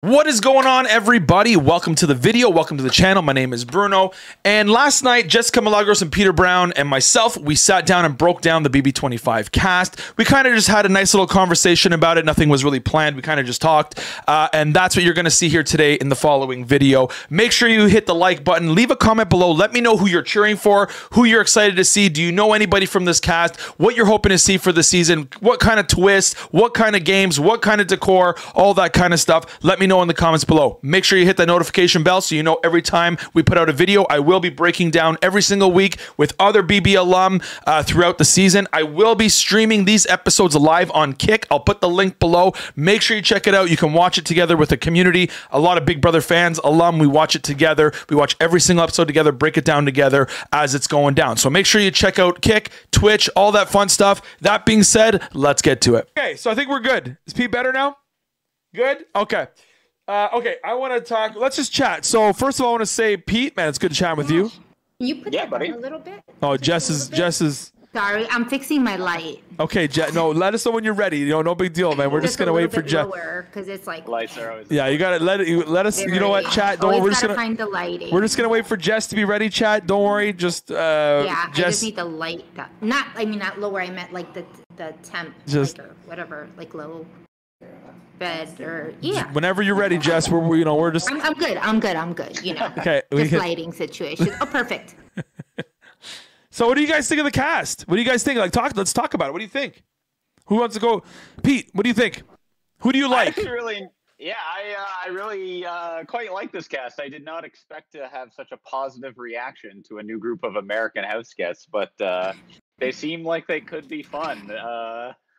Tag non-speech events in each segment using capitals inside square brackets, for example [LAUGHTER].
What is going on, everybody? Welcome to the video. Welcome to the channel. My name is Bruno. And last night, Jessica Milagros and Peter Brown and myself, we sat down and broke down the BB25 cast. We kind of just had a nice little conversation about it. Nothing was really planned. We kind of just talked. Uh, and that's what you're going to see here today in the following video. Make sure you hit the like button. Leave a comment below. Let me know who you're cheering for, who you're excited to see. Do you know anybody from this cast? What you're hoping to see for the season? What kind of twist? What kind of games? What kind of decor? All that kind of stuff. Let me know in the comments below. Make sure you hit that notification bell so you know every time we put out a video. I will be breaking down every single week with other BB alum uh, throughout the season. I will be streaming these episodes live on Kick. I'll put the link below. Make sure you check it out. You can watch it together with the community. A lot of Big Brother fans, alum, we watch it together. We watch every single episode together, break it down together as it's going down. So make sure you check out Kick, Twitch, all that fun stuff. That being said, let's get to it. Okay, so I think we're good. Is Pete better now? Good? Okay. Uh, okay, I want to talk. Let's just chat. So first of all, I want to say, Pete, man, it's good to chat with you. Can you put Yeah, that buddy. a little bit? Oh, Just Jess is? Jess is Sorry, I'm fixing my light. okay. Je- no, let us know when you're ready. You know, no big deal, man. We're just, a gonna little wait for bit Jess. lower because it's like. Lights are always. Yeah, you gotta let it. You, let us. You know what, chat. Don't. Always We're just gonna. find the lighting. We're just gonna wait for Jess to be ready. Chat. Don't worry. Just uh, Yeah, I just need the light. Down. Not, I mean, not lower. I meant like the the temp, Just- like, or whatever, like low bed or yeah. Whenever you're ready, Jess. We're you know we're just I'm, I'm good. I'm good. I'm good. You know. [LAUGHS] okay. We Just can, lighting situation. Oh, perfect. [LAUGHS] so what do you guys think of the cast? What do you guys think? Like talk. Let's talk about it. What do you think? Who wants to go? Pete. What do you think? Who do you like? actually really, yeah, I uh, I really uh, quite like this cast. I did not expect to have such a positive reaction to a new group of American house guests, but uh, they seem like they could be fun.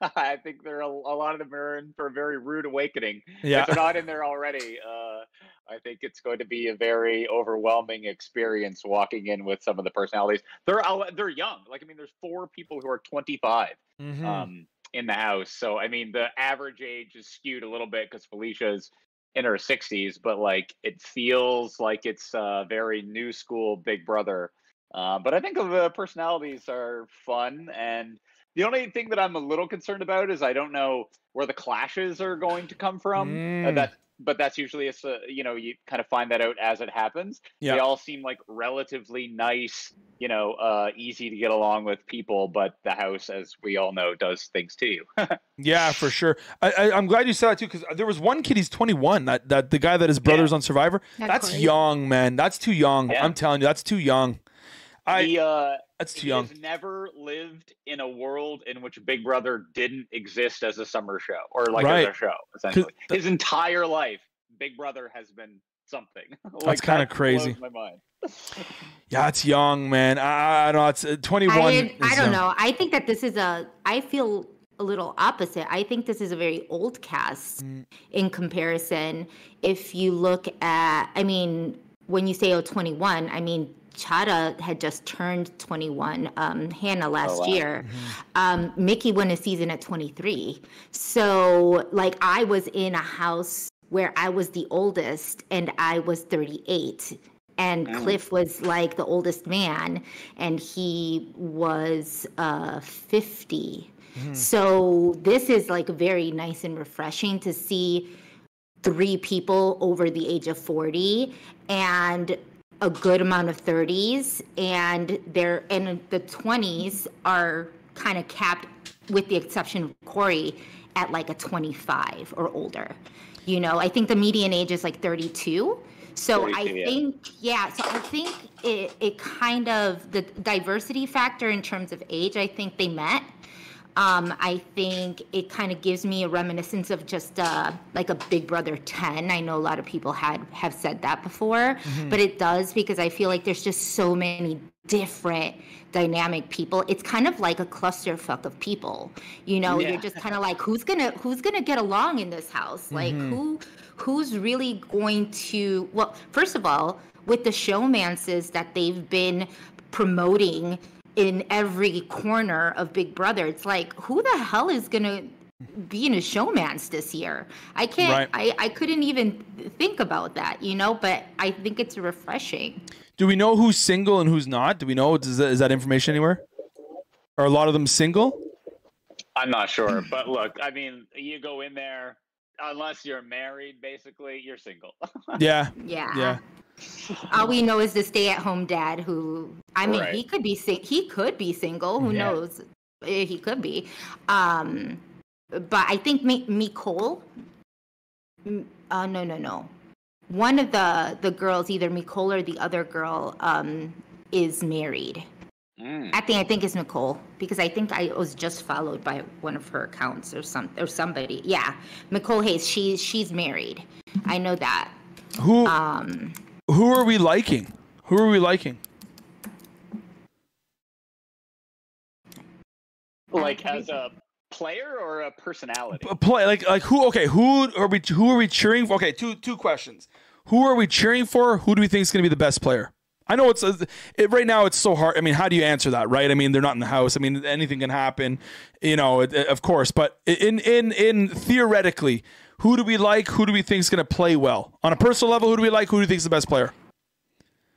[LAUGHS] I think there are a, a lot of them are in for a very rude awakening. Yeah. If they're not in there already, uh, I think it's going to be a very overwhelming experience walking in with some of the personalities. They're they're young. Like I mean, there's four people who are 25. Mhm. um, in the house. So I mean, the average age is skewed a little bit because Felicia's in her 60s, but like it feels like it's uh, very new school Big Brother. Uh, but I think the personalities are fun, and the only thing that I'm a little concerned about is I don't know where the clashes are going to come from. Uh, Mm. that, but that's usually a, s- uh, you know you kind of find that out as it happens. Yeah. They all seem like relatively nice, you know, uh, easy to get along with people, but the house, as we all know, does things to you. [LAUGHS] Yeah, for sure. I, I, I'm glad you said that too, because there was one kid. He's 21. That that the guy that his brother's on Survivor. That's That's young, man. That's too young. Yeah. I'm telling you, that's too young. I. he, uh, that's too he young. has never lived in a world in which Big Brother didn't exist as a summer show or like Right. as a show. Essentially, the- his entire life, Big Brother has been something. [LAUGHS] That's kinda that crazy. My mind. [LAUGHS] Yeah, it's young, man. I, I don't know. It's uh, 21. I, I don't young. know. I think that this is a. I feel a little opposite. I think this is a very old cast Mm. in comparison. If you look at, I mean, when you say oh 21, I mean Chaddha had just turned 21. Um, Hannah last wow. year. Um, Michie won a season at 23. So like I was in a house where I was the oldest and I was 38 and Cliff was like the oldest man, and he was uh, 50. So this is like very nice and refreshing to see three people over the age of 40 and a good amount of 30s and they're and the 20s are kind of capped with the exception of Cory at like a 25 or older. You know, I think the median age is like 32. So I yeah. think yeah, so I think it it kind of the diversity factor in terms of age, I think they met. Um, I think it kind of gives me a reminiscence of just uh, like a Big Brother 10. I know a lot of people had have said that before, but it does because I feel like there's just so many different dynamic people. It's kind of like a clusterfuck of people. You know, Yeah. you're just kind of like who's gonna who's gonna get along in this house? Like who who's really going to well, first of all, with the showmances that they've been promoting in every corner of Big Brother. It's like, who the hell is gonna be in a showmance this year? I can't. Right. I I couldn't even think about that, you know. But I think it's refreshing. Do we know who's single and who's not? Do we know? Is that, is that information anywhere? Are a lot of them single? I'm not sure, but look, I mean, you go in there. unless you're married, basically, you're single. [LAUGHS] Yeah. Yeah. Yeah. All we know is the stay-at-home dad who I mean Right. he could be sing- he could be single, who Yeah. knows? Eh, He could be. Um but I think Mi- Nicole uh no no no. One of the the girls either Nicole or the other girl um is married. Mm. I think I think it's Nicole because I think I was just followed by one of her accounts or some or somebody. Yeah. Nicole Hayes, she's she's married. I know that. Who Um who are we liking? Who are we liking? Like as a player or a personality? P- Play like like who? Okay, who are we? Who are we cheering for? Okay, two two questions. Who are we cheering for? Who do we think is going to be the best player? I know it's a, it, right now. It's so hard. I mean, how do you answer that, right? I mean, they're not in the house. I mean, anything can happen, you know. it- Of course, but in in in theoretically, who do we like? Who do we think is going to play well on a personal level? Who do we like? Who do you think is the best player?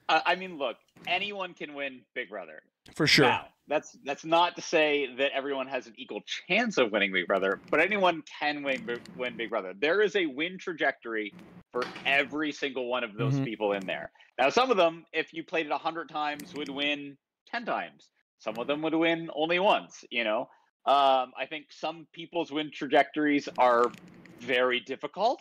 Uh, I mean, look, anyone can win Big Brother. For sure. Now, that's that's not to say that everyone has an equal chance of winning Big Brother, but anyone can win Big- win Big Brother. There is a win trajectory for every single one of those Mhm. people in there. Now, some of them, if you played it hundred times, would win ten times. Some of them would win only once. You know, um, I think some people's win trajectories are very difficult,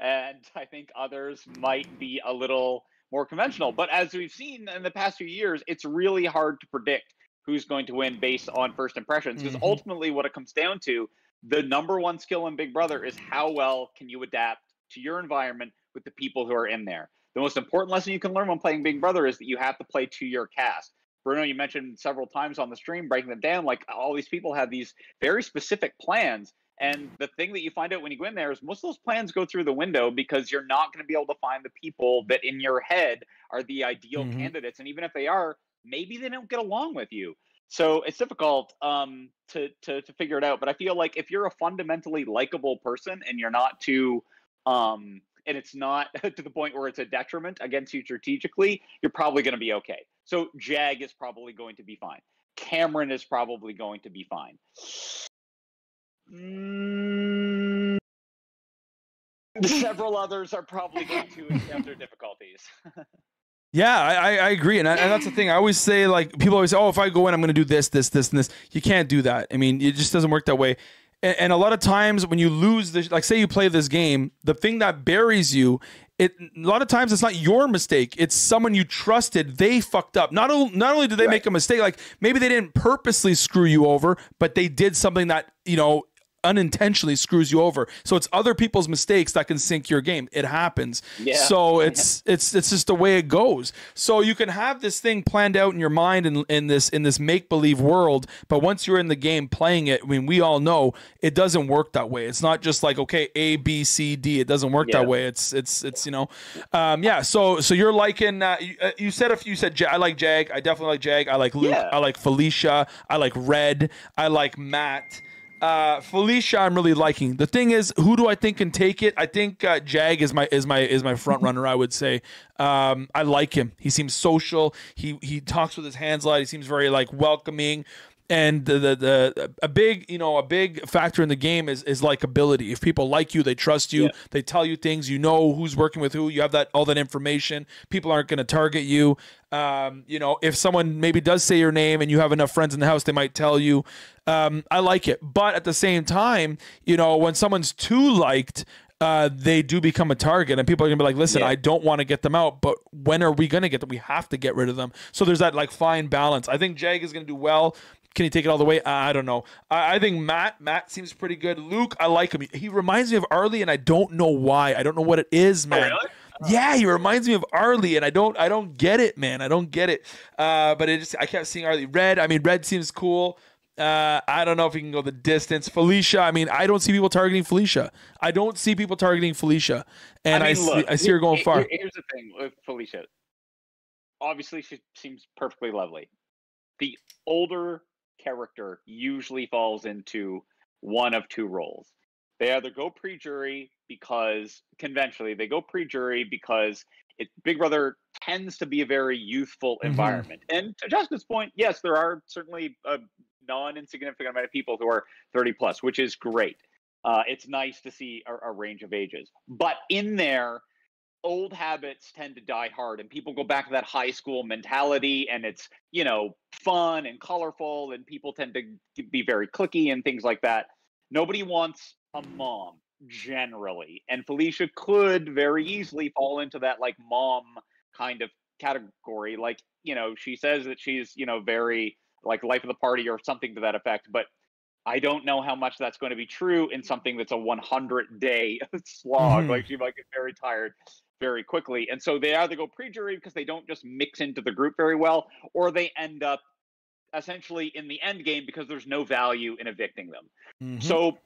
and I think others might be a little more conventional. But as we've seen in the past few years, it's really hard to predict who's going to win based on first impressions because Mhm. ultimately what it comes down to the number one skill in big brother is how well can you adapt to your environment with the people who are in there the most important lesson you can learn when playing big brother is that you have to play to your cast bruno you mentioned several times on the stream breaking them down like all these people have these very specific plans and the thing that you find out when you go in there is most of those plans go through the window because you're not going to be able to find the people that in your head are the ideal Mhm. candidates. And even if they are maybe they don't get along with you. So it's difficult um, to, to to figure it out. But i feel like if you're a fundamentally likable person and you're not too um, and it's not [LAUGHS] to the point where it's a detriment against you strategically you're probably going to be okay. So jag is probably going to be fine. Cameron is probably going to be fine Mm, [LAUGHS] several others are probably going to encounter difficulties [LAUGHS] Yeah, I, I, I agree, and, I, and that's the thing. I always say, like, people always say, "Oh, if I go in, I'm going to do this, this, this, and this." You can't do that. I mean, it just doesn't work that way. And, and a lot of times, when you lose this, like, say you play this game, the thing that buries you, it a lot of times it's not your mistake. It's someone you trusted. They fucked up. Not o- not only did they make a mistake, like maybe they didn't purposely screw you over, but they did something that you know unintentionally screws you over. So it's other people's mistakes that can sink your game. It happens. Yeah. So it's it's it's just the way it goes. So you can have this thing planned out in your mind in, in this in this make believe world, but once you're in the game playing it, I mean, we all know it doesn't work that way. It's not just like okay, A B C D. It doesn't work Yeah. that way. It's it's it's you know, um, yeah. So so you're liking. Uh, you, uh, you said if you said I like Jag. I definitely like Jag. I like Luke. Yeah. I like Felicia. I like Red. I like Matt. Uh, Felicia, I'm really liking. The thing is, who do I think can take it? I think uh, Jag is my is my is my front runner. I would say. Um, I like him. He seems social. He he talks with his hands a lot. He seems very like welcoming. And the, the the a big you know a big factor in the game is is likability. If people like you, they trust you. Yeah. They tell you things. You know who's working with who. You have that all that information. People aren't going to target you. Um, you know, if someone maybe does say your name and you have enough friends in the house, they might tell you. Um, I like it, but at the same time, you know, when someone's too liked, uh, they do become a target, and people are gonna be like, "Listen, Yeah. I don't want to get them out, but when are we gonna get them? We have to get rid of them." So there's that like fine balance. I think Jag is gonna do well. Can he take it all the way? I don't know. I, I think Matt Matt seems pretty good. Luke, I like him. He reminds me of Arlie, and I don't know why. I don't know what it is, man. really? Yeah, he reminds me of Arlie, and I don't, I don't get it, man. I don't get it. Uh, but it just, I kept seeing Arlie. Red, I mean, Red seems cool. Uh, I don't know if he can go the distance. Felicia, I mean, I don't see people targeting Felicia. I don't see people targeting Felicia, and I, mean, see, look, I see her going far. here's the thing with Felicia. Obviously, she seems perfectly lovely. The older character usually falls into one of two roles. They either go pre-jury because conventionally they go pre-jury because it, Big Brother tends to be a very youthful Mhm. environment. And to Jessica's point, yes, there are certainly a non-insignificant amount of people who are 30 plus, which is great. uh, it's nice to see a, a range of ages. But in there, old habits tend to die hard and people go back to that high school mentality and it's you know fun and colorful and people tend to be very clicky and things like that nobody wants a mom generally and felicia could very easily fall into that like mom kind of category like you know she says that she's you know very like life of the party or something to that effect but I don't know how much that's going to be true in something that's a 100 day [LAUGHS] slog. Mm-hmm. Like she might get very tired very quickly. And so they either go pre jury because they don't just mix into the group very well, or they end up essentially in the end game because there's no value in evicting them. Mm-hmm. So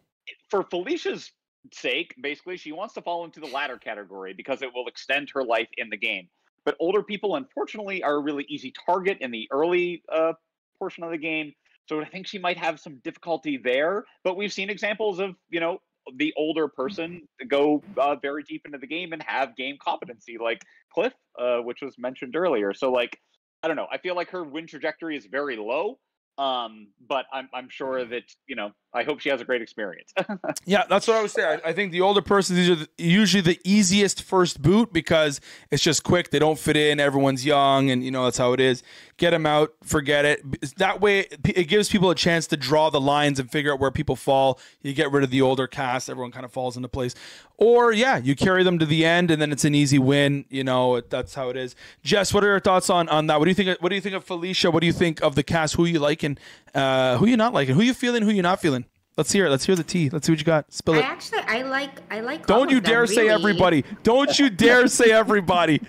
for Felicia's sake, basically, she wants to fall into the latter category because it will extend her life in the game. But older people, unfortunately, are a really easy target in the early uh, portion of the game. So I think she might have some difficulty there. But we've seen examples of, you know, the older person go uh, very deep into the game and have game competency, like Cliff, uh, which was mentioned earlier. So, like, I don't know. I feel like her win trajectory is very low, um, but I'm I'm sure that you know I hope she has a great experience. [LAUGHS] yeah, that's what I would say. I, think the older person these is usually the easiest first boot because it's just quick. They don't fit in. Everyone's young, and you know that's how it is. Get them out, forget it. That way, it gives people a chance to draw the lines and figure out where people fall. You get rid of the older cast. Everyone kind of falls into place. Or yeah, you carry them to the end, and then it's an easy win. You know that's how it is. Jess, what are your thoughts on on that? What do you think? What do you think of Felicia? What do you think of the cast? Who you liking? Uh, who you not liking? Who you feeling? Who you not feeling? Let's hear it. Let's hear the tea. Let's see what you got. Spill it. I actually, I like, I like. Don't you dare them, say really. everybody. Don't you [LAUGHS] dare say everybody.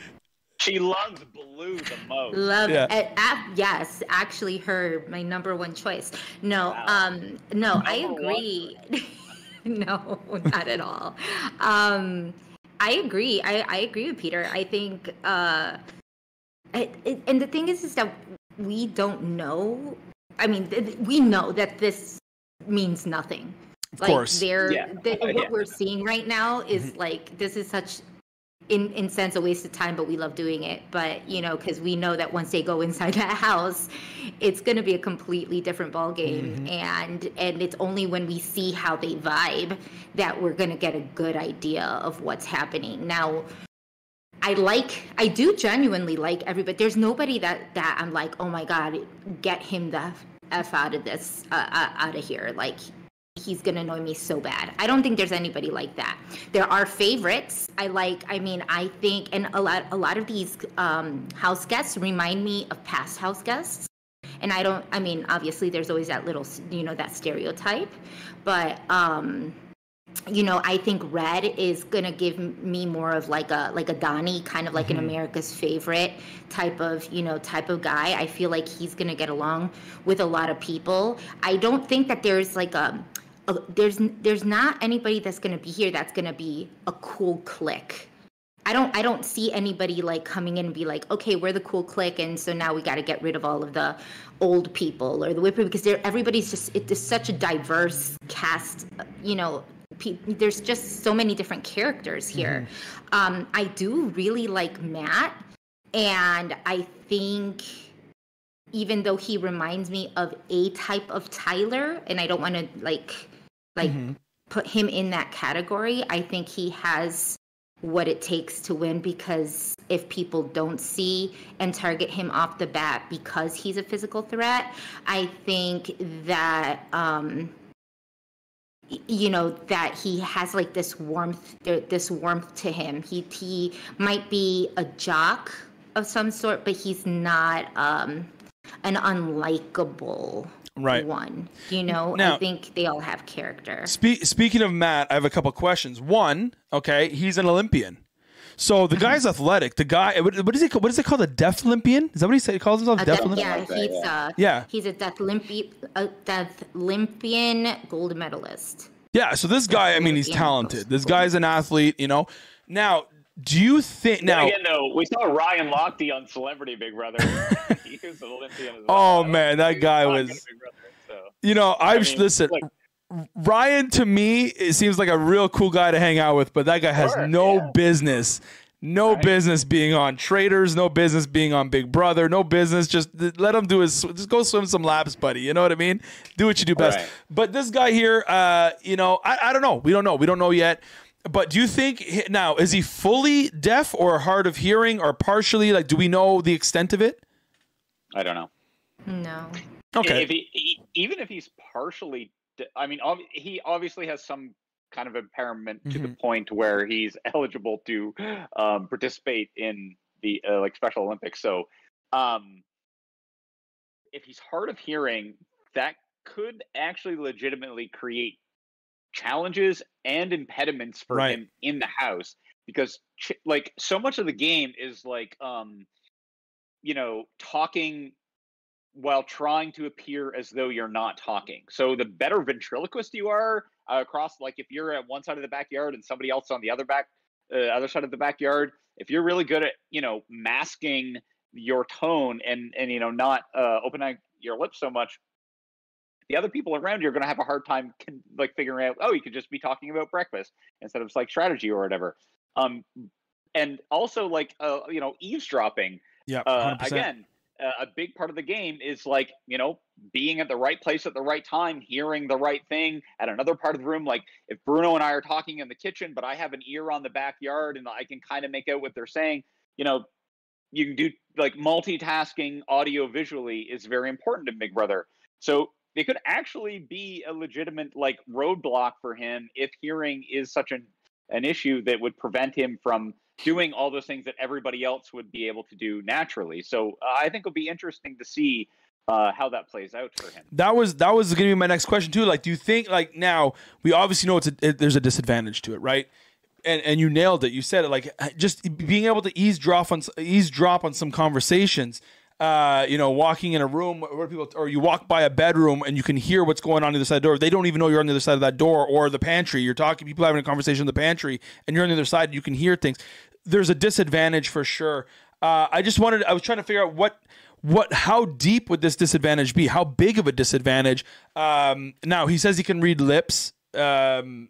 She loves blue the most. Love yeah. it. Uh, yes, actually, her my number one choice. No, wow. um, no, number I agree. [LAUGHS] no, not at all. Um, I agree. I, I agree with Peter. I think, uh, it, it, and the thing is, is that we don't know. I mean, th- we know that this means nothing. Of like course. they're yeah. the, what yeah. we're seeing right now is mm-hmm. like this is such in in sense a waste of time but we love doing it but you know because we know that once they go inside [LAUGHS] that house it's going to be a completely different ball game mm-hmm. and and it's only when we see how they vibe that we're going to get a good idea of what's happening now I like I do genuinely like everybody there's nobody that that I'm like oh my god get him the f out of this uh, uh, out of here. Like he's gonna annoy me so bad. I don't think there's anybody like that. There are favorites. I like i mean i think and a lot a lot of these um, house guests remind me of past house guests. And i don't i mean obviously there's always that little you know that stereotype but um you know, I think Red is gonna give me more of like a like a Donny, kind of like mm-hmm. an America's favorite type of you know type of guy. I feel like he's gonna get along with a lot of people. I don't think that there's like a, a there's there's not anybody that's gonna be here that's gonna be a cool clique. I don't I don't see anybody like coming in and be like, okay, we're the cool clique, and so now we got to get rid of all of the old people or the whipper because they're everybody's just it's such a diverse cast, you know, there's just so many different characters here. Mm-hmm. Um, I do really like Matt, and I think even though he reminds me of a type of Tyler, and I don't want to like like mm-hmm. put him in that category, I think he has what it takes to win because if people don't see and target him off the bat because he's a physical threat, I think that um, you know that he has like this warmth this warmth to him. He he might be a jock of some sort but he's not um an unlikable right. one you know? Now, i think they all have character. Spe- speaking of matt i have a couple questions. One okay he's an olympian so the mm-hmm. guy's athletic. The guy, what, what is he? What is it called? A deaf Olympian? Is that what he, say, he calls himself? A deaf Olympian. Yeah, he's uh, yeah. He's a deaf Olympian, a deaf Olympian gold medalist. Yeah. So this guy, I mean, he's talented. This guy's an athlete. You know. Now, do you think now? Again, though, we saw Ryan Lochte on Celebrity Big Brother. [LAUGHS] he was an Olympian as [LAUGHS] well. Oh man, that guy was. Brother, so. You know, I've I mean, listen. Look, Ryan to me it seems like a real cool guy to hang out with, but that guy has sure, no yeah. business No Right. business being on Traitors. No business being on Big Brother. No business. Just let him do his. Just go swim some laps, buddy. You know what I mean? Do what you do best. Right. But this guy here, uh, you know, I, I don't know. We don't know. We don't know yet. But do you think now is he fully deaf or hard of hearing or partially? Like, do we know the extent of it? I don't know. No. Okay. If he, even if he's partially, d- I mean, ob- he obviously has some kind of impairment to the point where he's [LAUGHS] eligible to um, participate in the uh, like Special Olympics. So, um, if he's hard of hearing, that could actually legitimately create challenges and impediments for Right. him in the house because ch- like so much of the game is like um you know talking while trying to appear as though you're not talking. So the better ventriloquist you are uh, across, like if you're at one side of the backyard and somebody else on the other back, uh, other side of the backyard, if you're really good at you know masking your tone and and you know not uh, opening your lips so much, the other people around you are going to have a hard time con- like figuring out. Oh, you could just be talking about breakfast instead of like strategy or whatever. Um, and also like uh, you know eavesdropping Yeah. uh, again, a big part of the game is like you know being at the right place at the right time, hearing the right thing at another part of the room. Like if Bruno and I are talking in the kitchen, but I have an ear on the backyard and I can kind of make out what they're saying, you know, you can do like multitasking audio visually is very important in Big Brother. So it could actually be a legitimate like roadblock for him if hearing is such an an issue that would prevent him from doing all those things that everybody else would be able to do naturally. So uh, I think it'll be interesting to see uh, how that plays out for him. that was that was going to be my next question too. Like, do you think like now we obviously know it's a, it, there's a disadvantage to it, right? And and you nailed it. You said it like just being able to eavesdrop on eavesdrop on some conversations. Uh, you know, walking in a room where people, or you walk by a bedroom and you can hear what's going on the other side of the door. They don't even know you're on the other side of that door or the pantry. You're talking, people having a conversation in the pantry, and you're on the other side. You can hear things. There's a disadvantage for sure. Uh, I just wanted, I was trying to figure out what what how deep would this disadvantage be how big of a disadvantage um now he says he can read lips um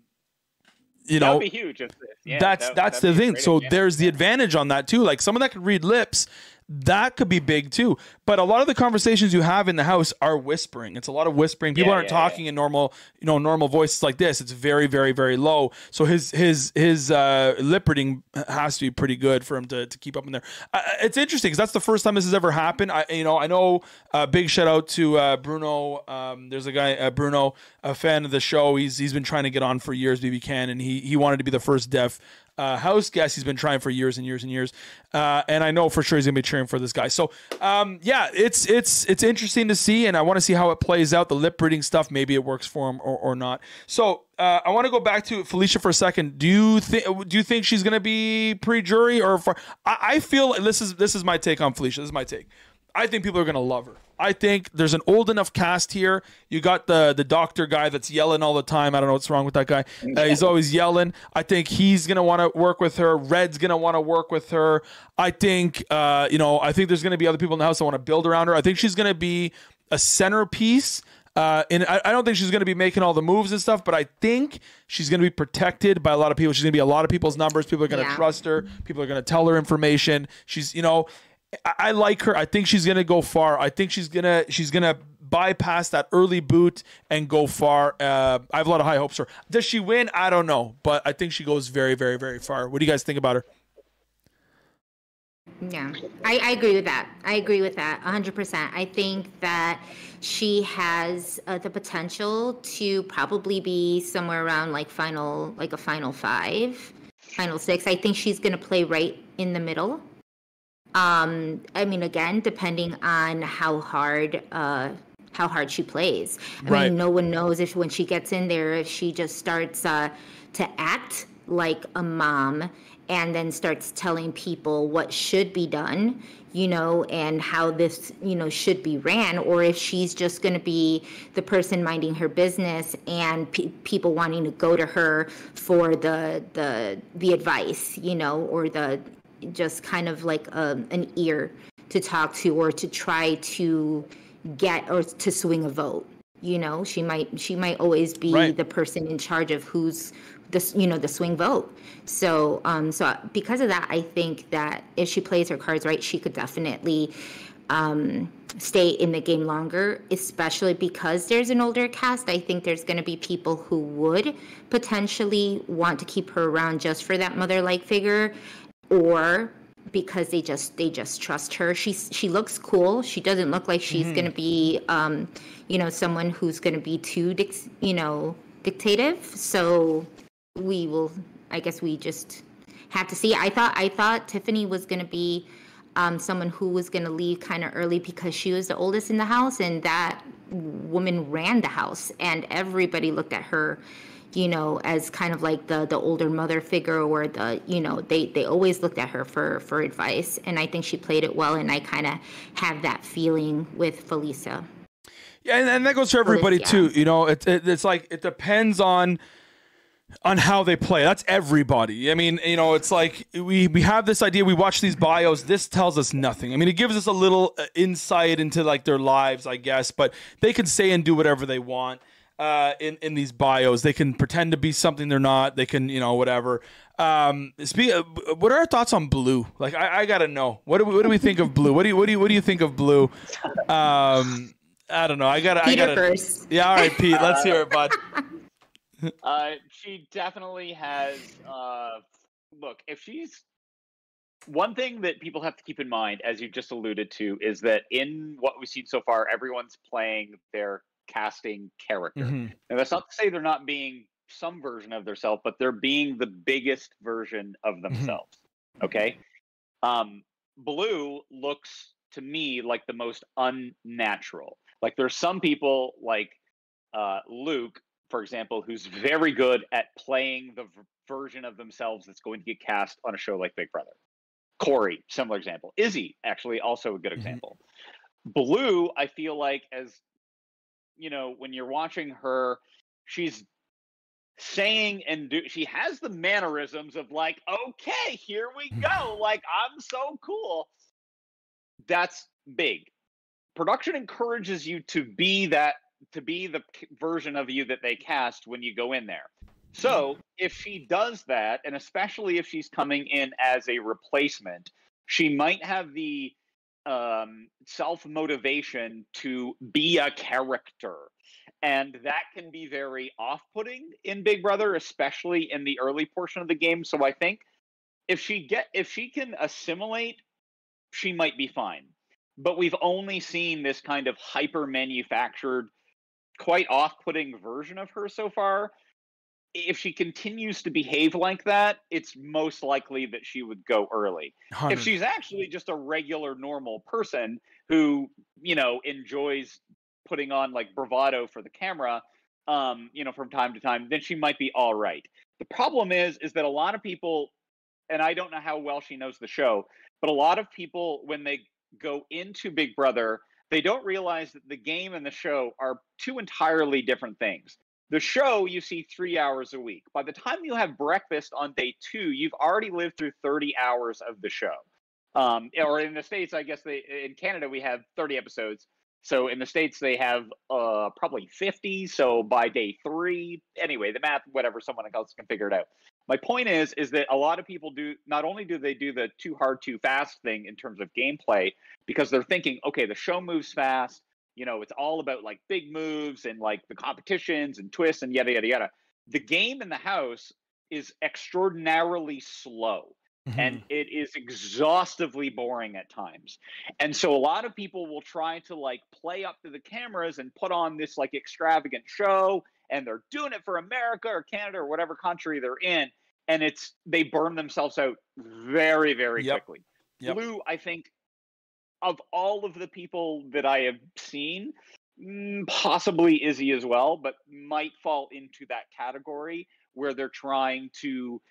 you know would be huge. Yeah, that's that- that's the thing so there's the advantage on that too like someone that can read lips that could be big too. But a lot of the conversations you have in the house are whispering. It's a lot of whispering. People Yeah, aren't yeah, talking in normal you know normal voices like this. It's very very very low. So his his his uh lip reading has to be pretty good for him to, to keep up in there. Uh, it's interesting because that's the first time this has ever happened. I you know i know uh, big shout out to uh, bruno. Um, there's a guy uh, bruno a fan of the show. He's he's been trying to get on for years bb can and he he wanted to be the first deaf uh, house guest. He's been trying for years and years and years, uh, and I know for sure he's gonna be cheering for this guy. So, um, yeah, it's it's it's interesting to see, and I want to see how it plays out. The lip reading stuff, maybe it works for him or, or not. So, uh, I want to go back to Felicia for a second. Do you think do you think she's gonna be pre-jury or for? I, I feel this is this is my take on Felicia. This is my take. I think people are gonna love her. I think there's an old enough cast here. You got the the doctor guy that's yelling all the time. I don't know what's wrong with that guy. Uh, he's always yelling. I think he's gonna want to work with her. Red's gonna want to work with her. I think uh, you know. I think there's gonna be other people in the house that want to build around her. I think she's gonna be a centerpiece. Uh, and I, I don't think she's going to be making all the moves and stuff, but I think she's going to be protected by a lot of people. She's going to be a lot of people's numbers. People are going to Yeah. trust her. People are going to tell her information. She's, you know, I, like her. I think she's gonna go far. I think she's gonna she's gonna bypass that early boot and go far. Uh, I have a lot of high hopes for her. Does she win? I don't know, but I think she goes very, very, very far. What do you guys think about her? Yeah, I, I agree with that. I agree with that 100%. I think that she has uh, the potential to probably be somewhere around like final, like a final five, final six. I think she's going to play right in the middle. Um, I mean, again, depending on how hard, uh, how hard she plays. I Right. mean, no one knows if when she gets in there, if she just starts uh, to act like a mom and then starts telling people what should be done, you know, and how this, you know, should be ran, or if she's just going to be the person minding her business and pe- people wanting to go to her for the the the advice, you know, or the just kind of like um an ear to talk to or to try to get or to swing a vote you know? She might she might always be Right. the person in charge of who's this you know the swing vote. So um so because of that i think that if she plays her cards right she could definitely um stay in the game longer especially because there's an older cast. I think there's going to be people who would potentially want to keep her around just for that mother like figure or because they just they just trust her. She's she looks cool. She doesn't look like she's mm-hmm. going to be um you know someone who's going to be too you know dictative. So we will i guess we just have to see. I thought i thought tiffany was going to be um, someone who was going to leave kind of early because she was the oldest in the house and that woman ran the house and everybody looked at her you know as kind of like the the older mother figure or the you know they they always looked at her for for advice and i think she played it well and i kind of have that feeling with felicia yeah and, and that goes for everybody too you know it, it, it's like it depends on on how they play. That's everybody. I mean, you know, it's like we we have this idea. We watch these bios. This tells us nothing. I mean, it gives us a little uh, insight into like their lives, I guess. But they can say and do whatever they want uh, in in these bios. They can pretend to be something they're not. They can, you know, whatever. Um, speak, uh, what are our thoughts on Blue? Like, I, I gotta know. What do we, what do we think of Blue? What do you what do you what do you think of Blue? Um, I don't know. I gotta. Peter I gotta. First. Yeah. All right, Pete. Let's hear it, bud. [LAUGHS] uh, she definitely has. Uh, look, if she's one thing that people have to keep in mind, as you just alluded to, is that in what we've seen so far, everyone's playing their casting character. Mm-hmm. And that's not to say they're not being some version of themselves, but they're being the biggest version of mm-hmm. themselves. Mm-hmm. Okay. Um, Blue looks to me like the most unnatural. Like there's some people like uh, Luke for example, who's very good at playing the v- version of themselves that's going to get cast on a show like Big Brother. Cory, similar example. Izzy, actually, also a good mm-hmm. example. Blue, I feel like, as you know, when you're watching her, she's saying and do she has the mannerisms of like, okay, here we hmm. go. Like, I'm so cool. That's big. Production encourages you to be that to be the version of you that they cast when you go in there. So if she does that, and especially if she's coming in as a replacement, she might have the um, self motivation to be a character. And that can be very off putting in Big Brother, especially in the early portion of the game. So I think if she get if she can assimilate, she might be fine. But we've only seen this kind of hyper manufactured quite off-putting version of her so far if she continues to behave like that, it's most likely that she would go early. 100. If she's actually just a regular, normal person who, you know, enjoys putting on like bravado for the camera, um, you know, from time to time, then she might be all right. The problem is, is that a lot of people, and I don't know how well she knows the show, but a lot of people, when they go into Big Brother, they don't realize that the game and the show are two entirely different things. The show you see three hours a week. By the time you have breakfast on day two, you've already lived through 30 hours of the show. Um, or in the States, I guess they, in Canada, we have 30 episodes. So in the States, they have uh, probably 50. So by day three, anyway, the math, whatever, someone else can figure it out. My point is, is that a lot of people do not only do they do the too hard, too fast thing in terms of gameplay, because they're thinking, okay, the show moves fast. You know, it's all about like big moves and like the competitions and twists and yada yada yada. The game in the house is extraordinarily slow. Mm-hmm. and it is exhaustively boring at times. And so a lot of people will try to like play up to the cameras and put on this like extravagant show and they're doing it for America or Canada or whatever country they're in and it's they burn themselves out very very yep. quickly. Yep. Blue I think of all of the people that I have seen mm, possibly Izzy as well, but might fall into that category where they're trying to,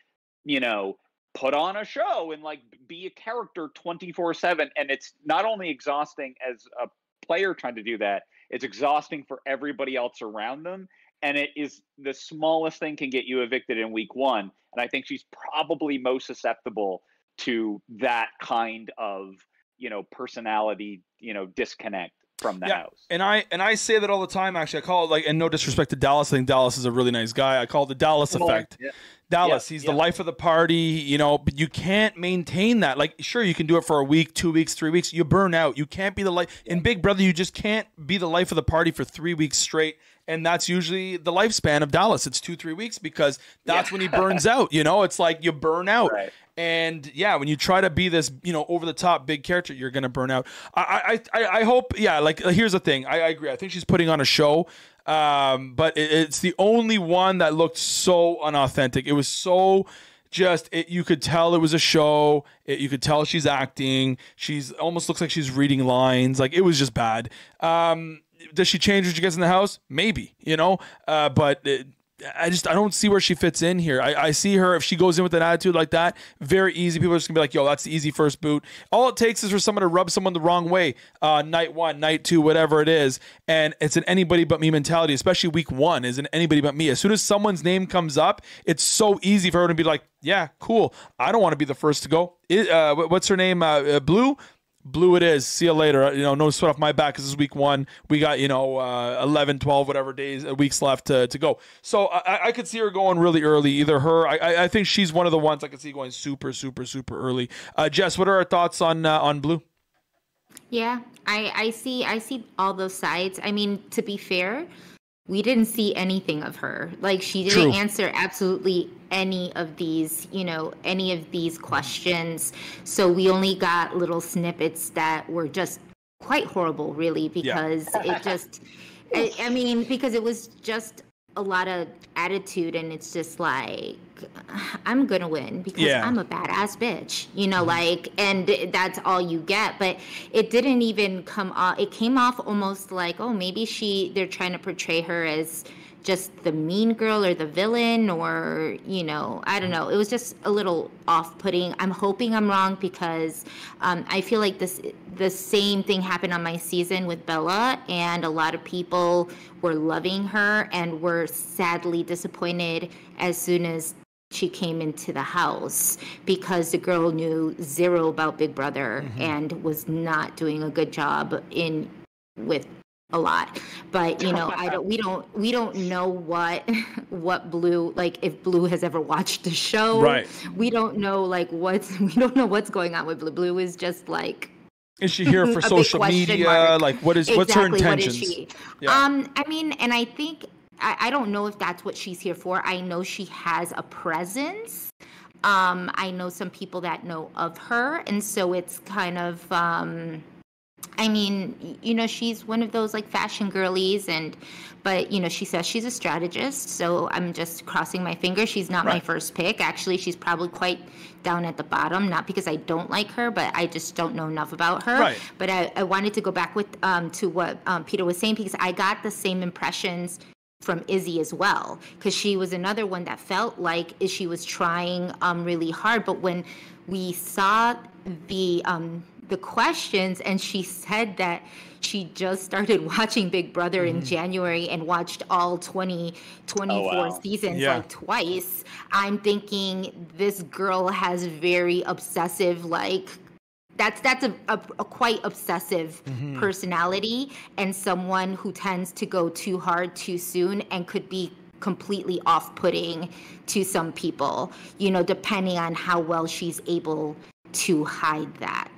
you know, put on a show and like be a character 24 7 and it's not only exhausting as a player trying to do that it's exhausting for everybody else around them. And it is the smallest thing can get you evicted in week one. And i think she's probably most susceptible to that kind of you know personality you know disconnect from the Yeah, house. And I and I say that all the time. Actually, I call it like, and no disrespect to Dallas. I think Dallas is a really nice guy. I call it the Dallas Well, effect. yeah. Dallas, Yeah, he's the life of the party, you know, but you can't maintain that. Like, sure, you can do it for a week, two weeks, three weeks. You burn out. You can't be the life in Big Brother. You just can't be the life of the party for three weeks straight. And that's usually the lifespan of Dallas. It's two, three weeks because that's when he burns out. You know, it's like you burn out. [LAUGHS] Right. And yeah, when you try to be this, you know, over the top big character, you're gonna burn out. I, I, I, hope. Yeah, like here's the thing. I, I agree. I think she's putting on a show, um, but it, it's the only one that looked so unauthentic. It was so just it, you could tell it was a show. It, you could tell she's acting. She's almost looks like she's reading lines. Like it was just bad. Um, does she change when she gets in the house? Maybe, you know. Uh, but it, I just I don't see where she fits in here. I, I see her if she goes in with an attitude like that, very easy. People are just gonna be like, "Yo, that's the easy first boot." All it takes is for someone to rub someone the wrong way, uh, night one, night two, whatever it is, and it's an anybody but me mentality. Especially week one is an anybody but me. As soon as someone's name comes up, it's so easy for her to be like, "Yeah, cool. I don't want to be the first to go." It, uh, what's her name? Uh, uh, Blue. Blue it is. See you later. You know, no sweat off my back because this is week one. We got, you know, uh, 11, 12, whatever days, uh, weeks left to, to go. So I, I could see her going really early. Either her, I, I- I think she's one of the ones I could see going super, super, super early. Uh, Jess, what are our thoughts on uh, on Blue? Yeah, I I see I see all those sides. I mean, to be fair, we didn't see anything of her. Like she didn't True. answer absolutely any of these, you know, any of these questions. So we only got little snippets that were just quite horrible, really, because it [LAUGHS] just I, I mean, because it was just a lot of attitude and it's just like I'm gonna win because Yeah. I'm a badass bitch, you know, like, and that's all you get. But it didn't even come off. It came off almost like, oh, maybe she they're trying to portray her as just the mean girl or the villain or you know i don't know it was just a little off-putting i'm hoping i'm wrong because um, i feel like this the same thing happened on my season with bella and a lot of people were loving her and were sadly disappointed as soon as she came into the house because the girl knew zero about big brother and was not doing a good job in with a lot but you know i don't we don't we don't know what [LAUGHS] what blue like if blue has ever watched the show Right. we don't know like what's [LAUGHS] we don't know what's going on with blue blue is just like Is she here [LAUGHS] for social media? mark. Like, what is what's her intentions? What is she? Yeah. Um, I mean, and I think I, I don't know if that's what she's here for. I know she has a presence. Um, I know some people that know of her, and so it's kind of um I mean, you know, she's one of those like fashion girlies, and but you know, she says she's a strategist. So I'm just crossing my fingers. She's not my first pick. Actually, she's probably quite down at the bottom. Not because I don't like her, but I just don't know enough about her. Right. But I, I wanted to go back with um, to what um, Peter was saying because I got the same impressions from Izzy as well because she was another one that felt like she was trying um, really hard. But when we saw the um, the questions and she said that she just started [LAUGHS] watching Big Brother in January and watched all 20, 24 wow. seasons Yeah. like twice. I'm thinking this girl has very obsessive like that's that's a, a, a quite obsessive personality and someone who tends to go too hard too soon and could be completely off-putting to some people you know depending on how well she's able to hide that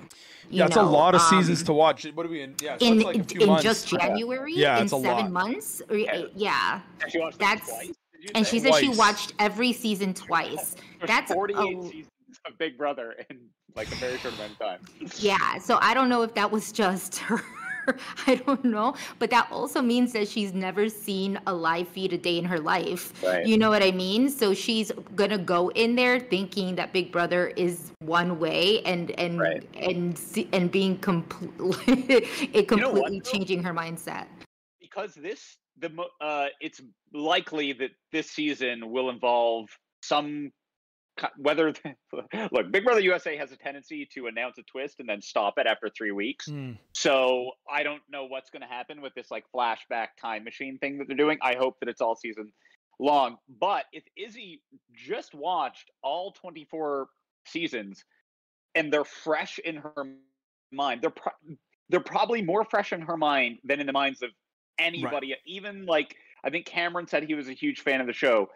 you yeah, it's a lot of um, seasons to watch. What are we in? Yeah, so in like a few in just [LAUGHS] January Yeah, in it's a seven lot. months or, uh, yeah And she watched That's- twice, and say? she said she watched every season twice [LAUGHS] There's that's 48 a- seasons of Big Brother in like a very short amount of time. Yeah, so I don't know if that was just [LAUGHS] her. I don't know, but that also means that she's never seen a live feed a day in her life. Right. You know what I mean? So she's gonna go in there thinking that Big Brother is one way, and and Right. and and being completely [LAUGHS] it You know completely changing her mindset. because this the uh it's likely that this season will involve some whether [LAUGHS] look big brother usa has a tendency to announce a twist and then stop it after three weeks Hmm. so i don't know what's going to happen with this like flashback time machine thing that they're doing i hope that it's all season long but if izzy just watched all 24 seasons and they're fresh in her mind they're pro- they're probably more fresh in her mind than in the minds of anybody. Right. Even like I think Cameron said he was a huge fan of the show.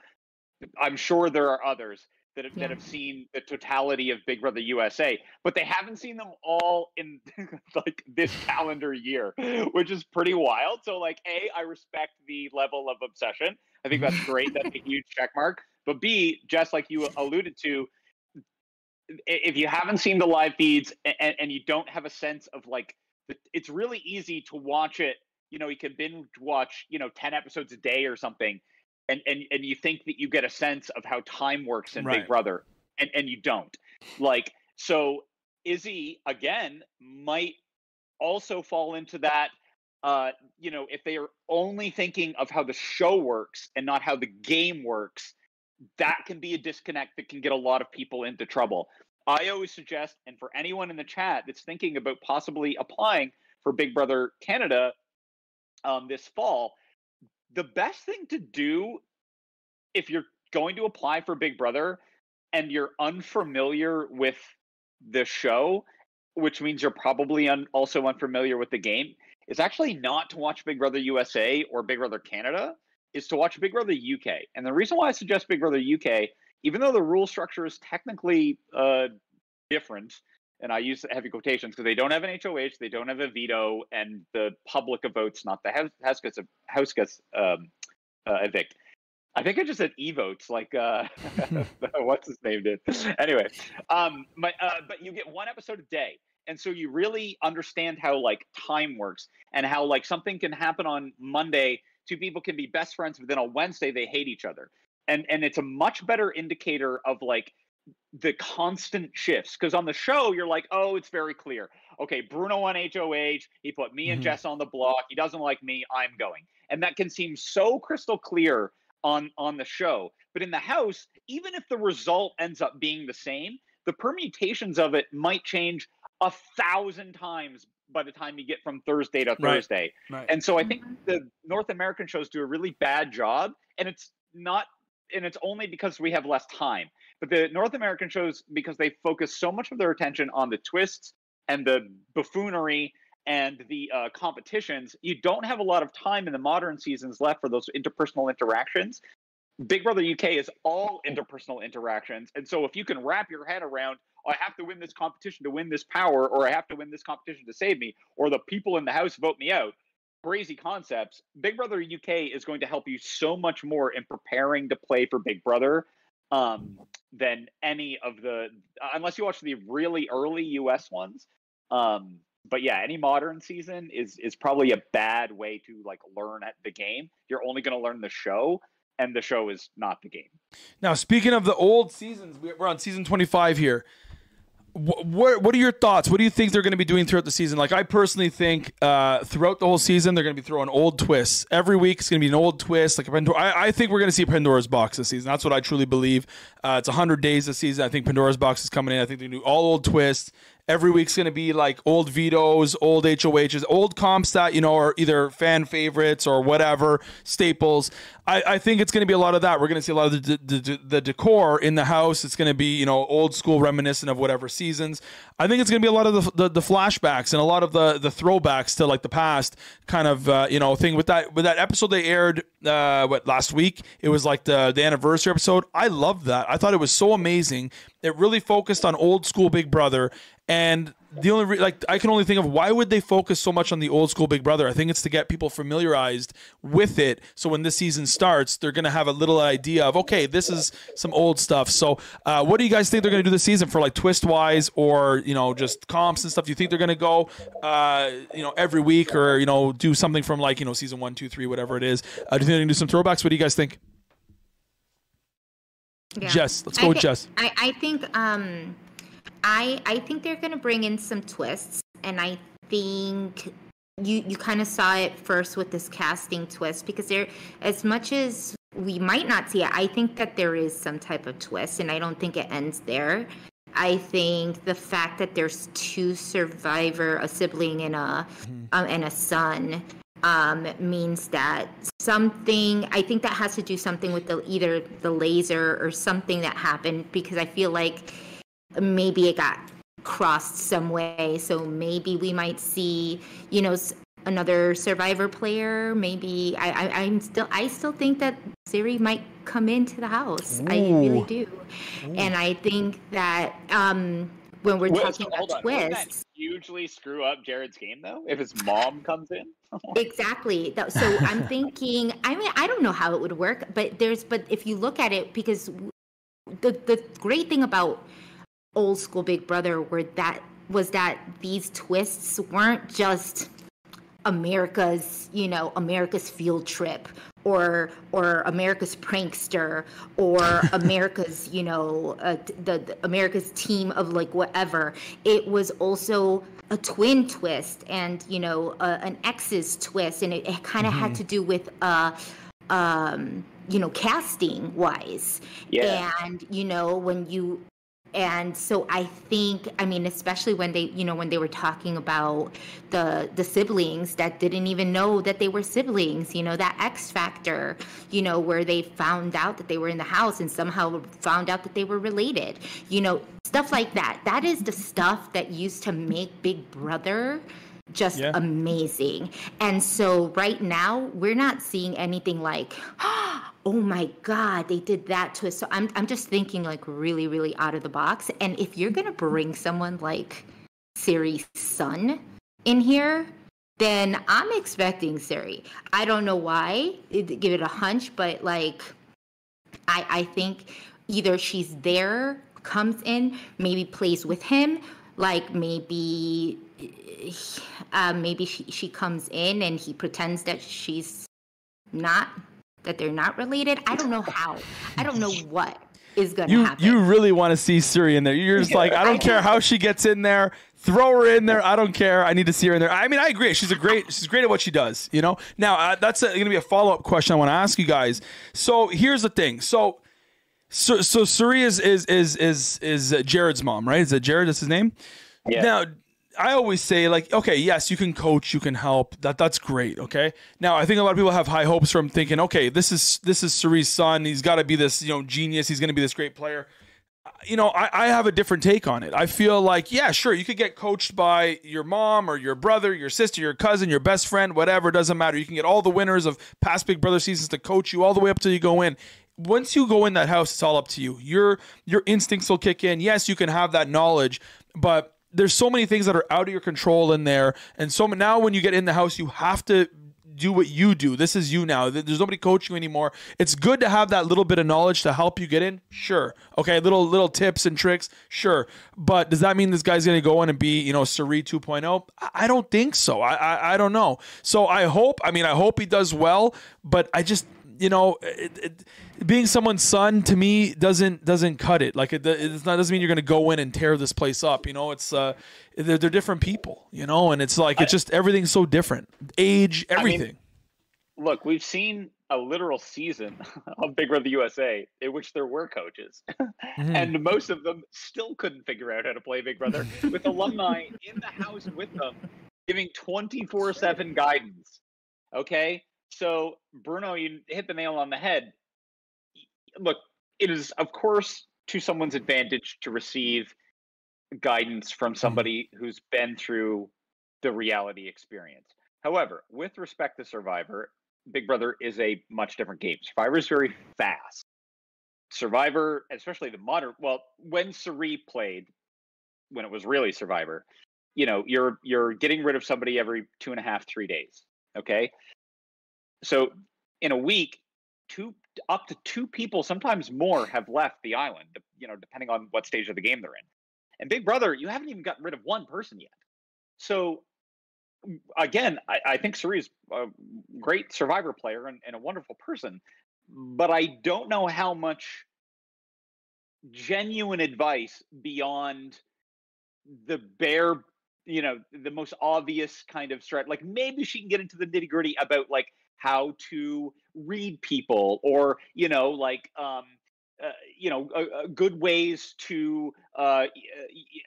I'm sure there are others that have, yeah. that have seen the totality of Big Brother USA, but they haven't seen them all in [LAUGHS] like this calendar year, which is pretty wild. So like, a, I respect the level of obsession. I think that's great. that's a huge check mark. But B, just like you alluded to, if you haven't seen the live feeds and, and you don't have a sense of like, it's really easy to watch it. You know, you can binge watch, you know, 10 episodes a day or something and and and you think that you get a sense of how time works in right. Big Brother, and and you don't. Like so, Izzy again might also fall into that. Uh, you know, if they are only thinking of how the show works and not how the game works, that can be a disconnect that can get a lot of people into trouble. I always suggest, and for anyone in the chat that's thinking about possibly applying for Big Brother Canada um, this fall, the best thing to do if you're going to apply for Big Brother and you're unfamiliar with the show, which means you're probably un- also unfamiliar with the game, is actually not to watch Big Brother USA or Big Brother Canada, is to watch Big Brother UK. And the reason why I suggest Big Brother UK, even though the rule structure is technically uh, different, and I use heavy quotations because they don't have an HOH, they don't have a veto, and the public votes, not the House gets House gets um, uh, evict. I think I just said e votes, like uh, [LAUGHS] [LAUGHS] what's his name did. Anyway, um, but uh, but you get one episode a day, and so you really understand how like time works and how like something can happen on Monday. Two people can be best friends, but then on Wednesday they hate each other, and and it's a much better indicator of like the constant shifts because on the show you're like oh it's very clear okay bruno on hoh he put me and mm-hmm. jess on the block he doesn't like me i'm going and that can seem so crystal clear on on the show but in the house even if the result ends up being the same the permutations of it might change a thousand times by the time you get from thursday to right. thursday right. and so i think mm-hmm. the north american shows do a really bad job and it's not and it's only because we have less time but the North American shows, because they focus so much of their attention on the twists and the buffoonery and the uh, competitions, you don't have a lot of time in the modern seasons left for those interpersonal interactions. Big Brother UK is all interpersonal interactions. And so if you can wrap your head around, oh, I have to win this competition to win this power, or I have to win this competition to save me, or the people in the house vote me out, crazy concepts, Big Brother UK is going to help you so much more in preparing to play for Big Brother um, than any of the unless you watch the really early US ones. Um, but yeah, any modern season is is probably a bad way to like learn at the game. You're only going to learn the show, and the show is not the game. Now, speaking of the old seasons, we're on season 25 here what what are your thoughts? What do you think they're going to be doing throughout the season? Like I personally think uh, throughout the whole season they're going to be throwing old twists every week. It's going to be an old twist. Like Pandora, I, I think we're going to see Pandora's box this season. That's what I truly believe. Uh, it's hundred days this season. I think Pandora's box is coming in. I think they do all old twists. Every week's going to be like old vetoes, old HOHs, old comps that, you know, are either fan favorites or whatever, staples. I, I think it's going to be a lot of that. We're going to see a lot of the, the, the decor in the house. It's going to be, you know, old school reminiscent of whatever seasons. I think it's going to be a lot of the, the, the, flashbacks and a lot of the, the throwbacks to like the past kind of, uh, you know, thing with that, with that episode they aired, uh, what, last week? It was like the, the anniversary episode. I loved that. I thought it was so amazing. It really focused on old school Big Brother and the only re- like I can only think of why would they focus so much on the old school Big Brother? I think it's to get people familiarized with it. So when this season starts, they're gonna have a little idea of okay, this is some old stuff. So uh, what do you guys think they're gonna do this season for like twist wise or you know just comps and stuff? Do you think they're gonna go uh, you know every week or you know do something from like you know season one, two, three, whatever it is? Uh, do you think they're gonna do some throwbacks? What do you guys think? Yeah. Jess, let's go I with Jess. I, I think um I I think they're gonna bring in some twists, and I think you you kind of saw it first with this casting twist because there, as much as we might not see it, I think that there is some type of twist, and I don't think it ends there. I think the fact that there's two survivor, a sibling and a mm-hmm. um, and a son, um, means that something. I think that has to do something with the either the laser or something that happened because I feel like maybe it got crossed some way. So maybe we might see, you know, another survivor player. Maybe I, I am still I still think that Cirie might come into the house. Ooh. I really do, Ooh. and I think that um, when we're talking about twists, hugely screw up Jared's game though if his mom comes in. [LAUGHS] exactly. So I'm thinking. I mean, I don't know how it would work, but there's but if you look at it, because the the great thing about old school Big Brother were that was that these twists weren't just America's, you know, America's field trip or or America's prankster or [LAUGHS] America's, you know, uh, the, the, America's team of like whatever. It was also a twin twist and you know uh, an ex's twist, and it, it kind of mm-hmm. had to do with uh, um, you know casting wise. Yeah. And you know when you and so i think i mean especially when they you know when they were talking about the the siblings that didn't even know that they were siblings you know that x factor you know where they found out that they were in the house and somehow found out that they were related you know stuff like that that is the stuff that used to make big brother just yeah. amazing. And so right now we're not seeing anything like, [GASPS] oh, oh my God, they did that to us. So I'm I'm just thinking like really, really out of the box. And if you're gonna bring someone like Cirie's son in here, then I'm expecting siri I don't know why. Give it a hunch, but like I I think either she's there, comes in, maybe plays with him, like maybe uh, maybe she, she comes in and he pretends that she's not that they're not related i don't know how. I don't know what is gonna happen. you really want to see Cirie in there. You're just like i don't care how she gets in there. Throw her in there. I don't care. I need to see her in there. I mean i agree. She's a great she's great at what she does you know? Now uh, that's going to be a follow-up question i want to ask you guys. So here's the thing. So so so Cirie is is is is, is Jared's mom, right? Is it Jared? That's his name? Yeah. Now, I always say like, okay, yes, you can coach, you can help. That that's great. Okay. Now I think a lot of people have high hopes from thinking, okay, this is this is Cirie's son. He's got to be this you know genius. He's going to be this great player. You know, I, I have a different take on it. I feel like, yeah, sure, you could get coached by your mom or your brother, your sister, your cousin, your best friend, whatever. Doesn't matter. You can get all the winners of past Big Brother seasons to coach you all the way up till you go in once you go in that house, it's all up to you. Your your instincts will kick in. Yes, you can have that knowledge, but there's so many things that are out of your control in there, and so now when you get in the house, you have to do what you do. This is you now. There's nobody coaching you anymore. It's good to have that little bit of knowledge to help you get in. Sure. Okay. Little little tips and tricks. Sure. But does that mean this guy's going to go in and be you know Cirie 2.0? I don't think so. I, I I don't know. So I hope. I mean, I hope he does well. But I just you know, it, it, being someone's son to me doesn't doesn't cut it. Like it, it's not doesn't mean you're going to go in and tear this place up. You know, it's uh, they're, they're different people. You know, and it's like it's just everything's so different. Age, everything. I mean, look, we've seen a literal season [LAUGHS] of Big Brother USA in which there were coaches, [LAUGHS] mm-hmm. and most of them still couldn't figure out how to play Big Brother with alumni in the house with them, giving twenty four seven guidance. Okay, so, Bruno, you hit the nail on the head. Look, it is, of course, to someone's advantage to receive guidance from mm-hmm. somebody who's been through the reality experience. However, with respect to Survivor, Big Brother is a much different game. Survivor is very fast. Survivor, especially the modern, well, when Cirie played, when it was really Survivor, you know, you're you're getting rid of somebody every two and a half, three days. Okay. So in a week, two up to two people, sometimes more, have left the island. You know, depending on what stage of the game they're in. And Big Brother, you haven't even gotten rid of one person yet. So again, I, I think is a great survivor player and, and a wonderful person, but I don't know how much genuine advice beyond the bare you know the most obvious kind of strat like maybe she can get into the nitty gritty about like how to read people or you know like um, uh, you know uh, uh, good ways to uh,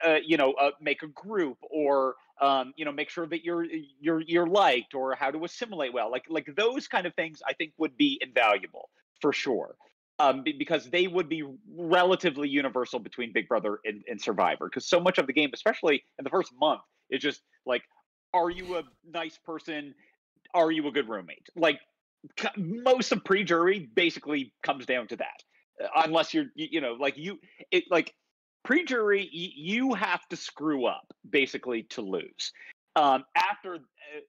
uh, you know uh, make a group or um, you know make sure that you're you're you're liked or how to assimilate well like like those kind of things i think would be invaluable for sure um, because they would be relatively universal between Big Brother and, and Survivor. Because so much of the game, especially in the first month, is just like, are you a nice person? Are you a good roommate? Like most of pre-jury basically comes down to that, uh, unless you're you know like you it like pre-jury you have to screw up basically to lose. Um, after uh,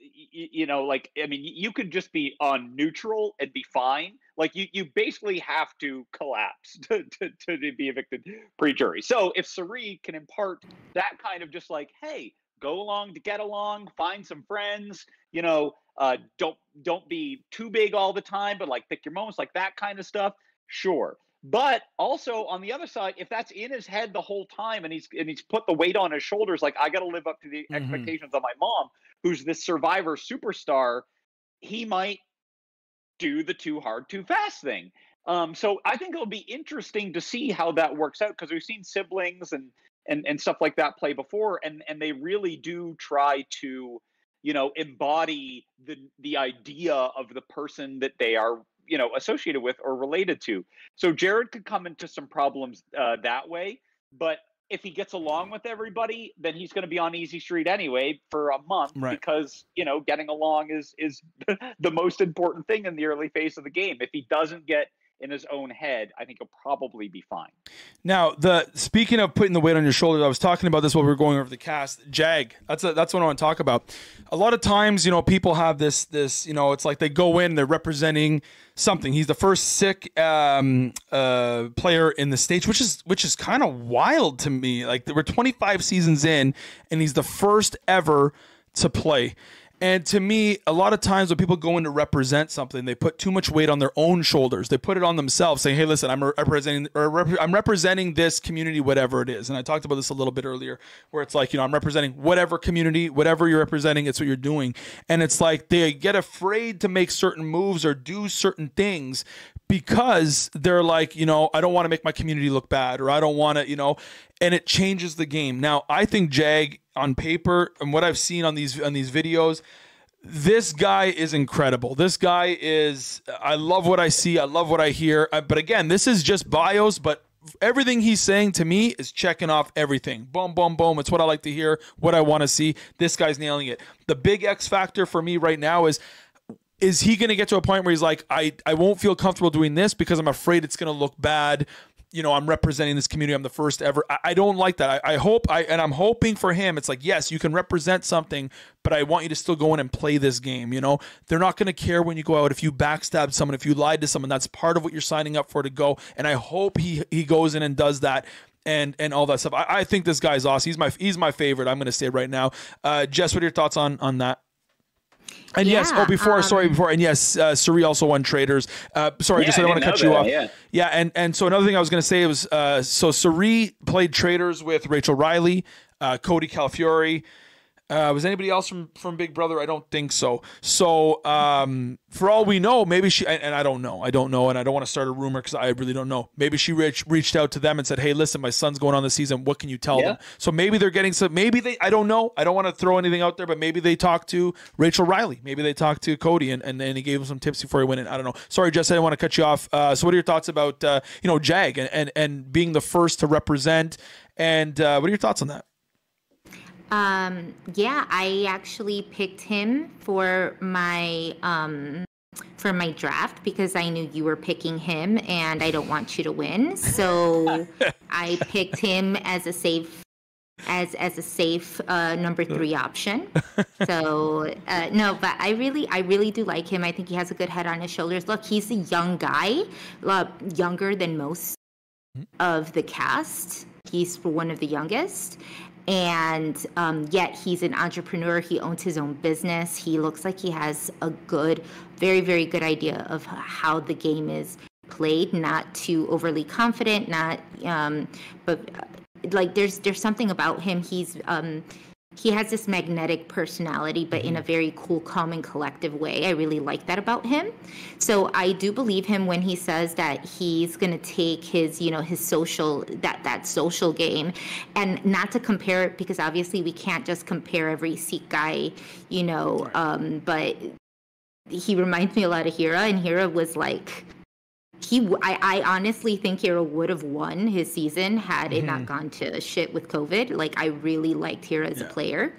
you, know like i mean you could just be on neutral and be fine. Like you you basically have to collapse [LAUGHS] to, to, to be evicted pre-jury. So if Cirie can impart that kind of just like hey go along to get along find some friends you know uh, don't don't be too big all the time but like pick your moments like that kind of stuff sure but also on the other side, if that's in his head the whole time and he's and he's put the weight on his shoulders, like I got to live up to the mm-hmm. expectations of my mom, who's this survivor superstar, he might do the too hard, too fast thing. Um, so I think it'll be interesting to see how that works out because we've seen siblings and and and stuff like that play before, and and they really do try to you know embody the the idea of the person that they are you know associated with or related to. So Jared could come into some problems uh, that way, but if he gets along with everybody, then he's going to be on easy street anyway for a month right. because you know getting along is is [LAUGHS] the most important thing in the early phase of the game. If he doesn't get in his own head, I think he'll probably be fine. Now, the speaking of putting the weight on your shoulders, I was talking about this while we were going over the cast. Jag, that's a, that's what I want to talk about. A lot of times, you know, people have this this, you know, it's like they go in, they're representing something. He's the first Sikh um, uh, player in the stage, which is which is kind of wild to me. Like we're 25 seasons in, and he's the first ever to play. And to me, a lot of times when people go in to represent something, they put too much weight on their own shoulders. They put it on themselves, saying, "Hey, listen, I'm representing, or I'm representing this community, whatever it is." And I talked about this a little bit earlier, where it's like, you know, I'm representing whatever community, whatever you're representing, it's what you're doing. And it's like they get afraid to make certain moves or do certain things because they're like, you know, I don't want to make my community look bad, or I don't want to, you know, and it changes the game. Now, I think Jag on paper and what I've seen on these on these videos, this guy is incredible. This guy is I love what I see, I love what I hear. Uh, but again, this is just bios, but everything he's saying to me is checking off everything. Boom, boom, boom. It's what I like to hear, what I want to see. This guy's nailing it. The big X factor for me right now is is he going to get to a point where he's like, I, I won't feel comfortable doing this because I'm afraid it's going to look bad you know, I'm representing this community. I'm the first ever. I, I don't like that. I, I, hope I and I'm hoping for him. It's like, yes, you can represent something, but I want you to still go in and play this game. You know, they're not going to care when you go out if you backstab someone, if you lied to someone. That's part of what you're signing up for to go. And I hope he he goes in and does that and and all that stuff. I, I, think this guy's awesome. He's my he's my favorite. I'm going to say right now. Uh, Jess, what are your thoughts on on that? And yeah, yes, oh, before, um, sorry, before, and yes, uh, Cirie also won Traitors. Uh, sorry, yeah, just I don't want to cut you off. Yeah. yeah, and and so another thing I was going to say was, uh, so Cirie played Traitors with Rachel Reilly, uh, Cody Calafiore, uh, was anybody else from from Big Brother? I don't think so. So um, for all we know, maybe she and, and, I don't know. I don't know, and I don't want to start a rumor because I really don't know. Maybe she reached reached out to them and said, "Hey, listen, my son's going on the season. What can you tell yeah. them?" So maybe they're getting some. Maybe they. I don't know. I don't want to throw anything out there, but maybe they talked to Rachel Reilly. Maybe they talked to Cody, and and, and he gave him some tips before he went in. I don't know. Sorry, Jess, I didn't want to cut you off. Uh, so what are your thoughts about uh, you know Jag and, and and being the first to represent? And uh, what are your thoughts on that? Um, yeah, I actually picked him for my um, for my draft because I knew you were picking him, and I don't want you to win. So [LAUGHS] I picked him as a safe as as a safe uh, number three option. [LAUGHS] So uh, no, but I really I really do like him. I think he has a good head on his shoulders. Look, he's a young guy, uh, younger than most hmm. of the cast. He's one of the youngest, and um, yet he's an entrepreneur. He owns his own business. He looks like he has a good, very, very good idea of how the game is played. Not too overly confident, not, um, but like there's there's something about him. He's um, he has this magnetic personality, but in a mm-hmm. very cool, calm, and collective way. I really like that about him. So I do believe him when he says that he's going to take his, you know, his social that that social game, and not to compare it because obviously we can't just compare every Sikh guy, you know. Um, but he reminds me a lot of Hira, and Hira was like he I, I honestly think Hira would have won his season had it Mm-hmm. not gone to shit with COVID. Like I really liked Hira as Yeah. a player.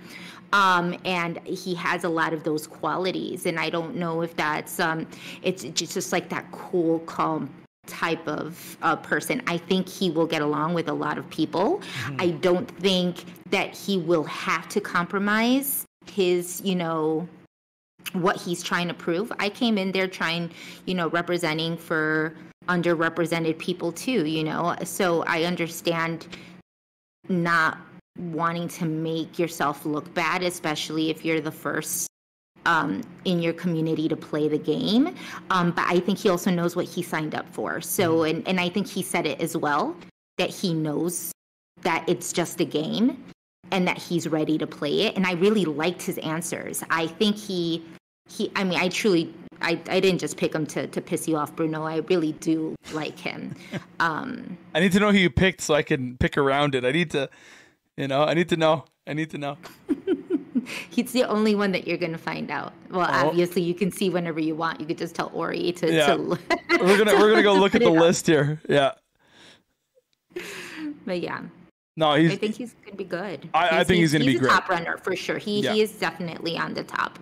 Um, and he has a lot of those qualities. And I don't know if that's um it's just, just like that cool, calm type of uh, person. I think he will get along with a lot of people. I don't think that he will have to compromise his, you know, what he's trying to prove. I came in there trying, you know, representing for underrepresented people too, you know. So I understand not wanting to make yourself look bad, especially if you're the first um, in your community to play the game. Um, but I think he also knows what he signed up for. So, and, and I think he said it as well that he knows that it's just a game and that he's ready to play it. And I really liked his answers. I think he, he, I mean, I truly, I, I didn't just pick him to, to piss you off, Bruno. I really do like him. [LAUGHS] Um, I need to know who you picked so I can pick around it. I need to, you know, I need to know. I need to know. [LAUGHS] he's the only one that you're going to find out. Well, Oh. obviously, you can see whenever you want. You could just tell Ori to, Yeah. to [LAUGHS] We're gonna we're gonna go look at the list here. Yeah. but yeah. No, he's. I think he's to be good. I- I think he's gonna be good. He's a great. top runner for sure. He Yeah. he is definitely on the top.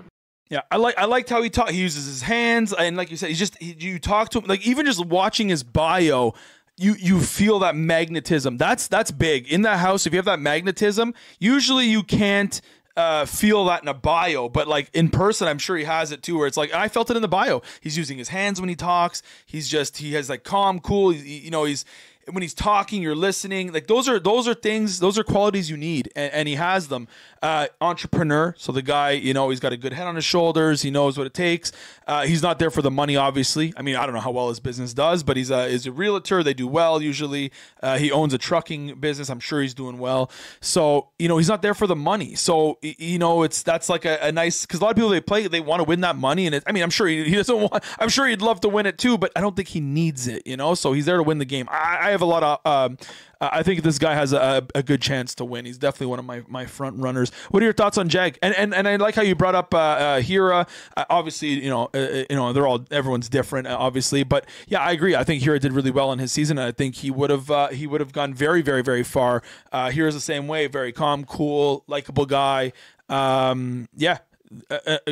Yeah, I like I liked how he talk. He uses his hands, and like you said, he's just he, you talk to him. Like even just watching his bio, you you feel that magnetism. That's that's big in that house. If you have that magnetism, usually you can't uh, feel that in a bio, but like in person, I'm sure he has it too. Where it's like I felt it in the bio. He's using his hands when he talks. He's just he has like calm, cool. he- you know, he's when he's talking, you're listening. Like those are those are things, those are qualities you need, and, and he has them. Uh, entrepreneur, so the guy, you know, he's got a good head on his shoulders. He knows what it takes. Uh, he's not there for the money, obviously. I mean, I don't know how well his business does, but he's a is a realtor. They do well usually. Uh, he owns a trucking business. I'm sure he's doing well. So you know, he's not there for the money. So you know, it's that's like a, a nice because a lot of people they play they want to win that money, and it, I mean, I'm sure he, he doesn't want. I'm sure he'd love to win it too, but I don't think he needs it. You know, so he's there to win the game. I, I have a lot of. Um, I think this guy has a, a good chance to win. He's definitely one of my, my front runners. What are your thoughts on Jag? And and, and I like how you brought up uh, uh, Hira. Uh, obviously, you know, uh, uh, you know, they're all everyone's different, obviously. But yeah, I agree. I think Hira did really well in his season. I think he would have he would have gone very very very far. Hira's the same way. Very calm, cool, likable guy. Um, yeah,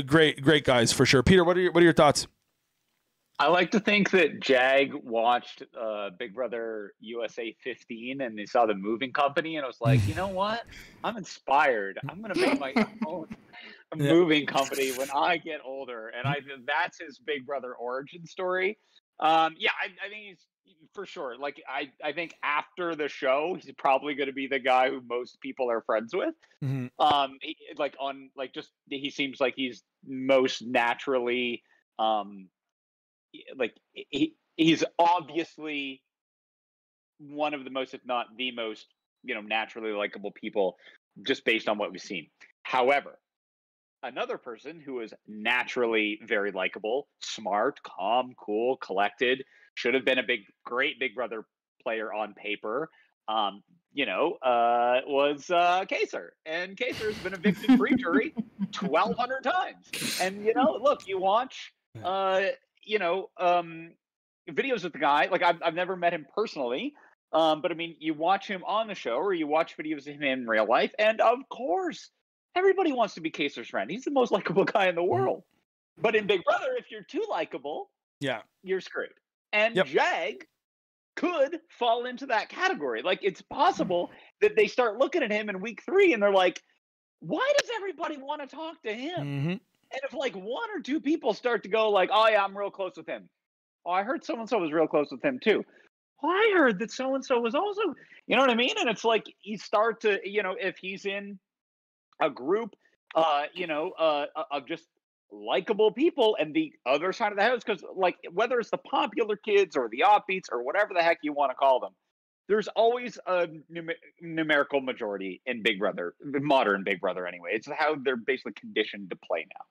great great guys for sure. Peter, what are your what are your thoughts? I like to think that Jag watched uh, Big Brother USA 15 and he saw the moving company and was like, you know [LAUGHS] what? I'm inspired. I'm going to make my [LAUGHS] own Yeah. moving company when [LAUGHS] I get older. And I that's his Big Brother origin story. Um, yeah, I, I think he's for sure. Like I, I think after the show, he's probably going to be the guy who most people are friends with. Mhm. Um, he, like on like just he seems like he's most naturally um like he he's obviously one of the most if not the most you know naturally likable people just based on what we've seen. However another person who is naturally very likable smart calm cool collected should have been a big great big brother player on paper um you know uh was uh Kaysar and Kaysar's been evicted pre-jury [LAUGHS] 1200 times. And you know look you watch uh you know, um, videos with the guy. Like I've I've never met him personally, um, but I mean, you watch him on the show or you watch videos of him in real life, and of course, everybody wants to be Kaysar's friend. He's the most [LAUGHS] likable guy in the world. But in Big Brother, if you're too likable, Yeah, you're screwed. And Yep. Jag could fall into that category. Like it's possible that they start looking at him in week three and they're like, why does everybody want to talk to him? hmm And if like one or two people start to go like, "Oh yeah, I'm real close with him," oh, I heard so and so was real close with him too. Well, I heard that so and so was also, you know what I mean? And it's like you start to, you know, if he's in a group, uh, you know, uh, of just likable people, and the other side of the house, because like whether it's the popular kids or the offbeats or whatever the heck you want to call them, there's always a numer- numerical majority in Big Brother, modern Big Brother anyway. It's how they're basically conditioned to play now.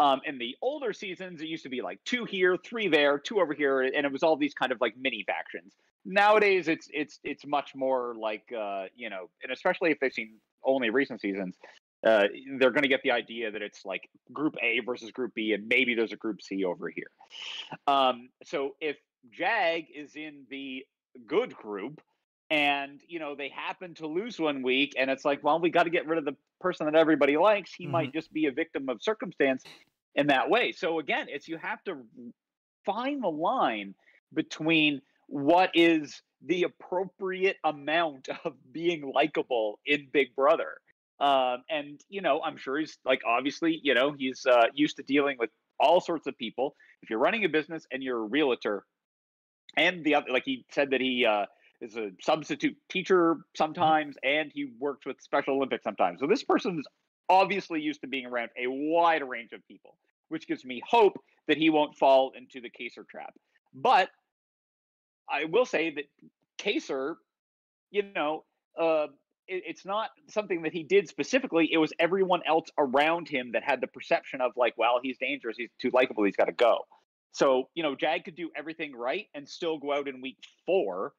Um, in the older seasons, it used to be like two here, three there, two over here, and it was all these kind of like mini factions. Nowadays, it's it's it's much more like uh, you know, and especially if they've seen only recent seasons, uh, they're going to get the idea that it's like Group A versus Group B, and maybe there's a Group C over here. Um, so if Jag is in the good group and you know they happen to lose one week and it's like well we got to get rid of the person that everybody likes. He mm-hmm. might just be a victim of circumstance in that way. So again it's you have to find the line between what is the appropriate amount [LAUGHS] of being likable in big brother. Um, and you know i'm sure he's like obviously you know he's uh, used to dealing with all sorts of people. If you're running a business and you're a realtor and the other like he said that he uh, is a substitute teacher sometimes, and he works with Special Olympics sometimes. So this person is obviously used to being around a wide range of people, which gives me hope that he won't fall into the Kaysar trap. But I will say that Kaysar, you know, uh, it, it's not something that he did specifically. It was everyone else around him that had the perception of like, well, he's dangerous, he's too likable, he's got to go. So, you know, Jag could do everything right and still go out in week four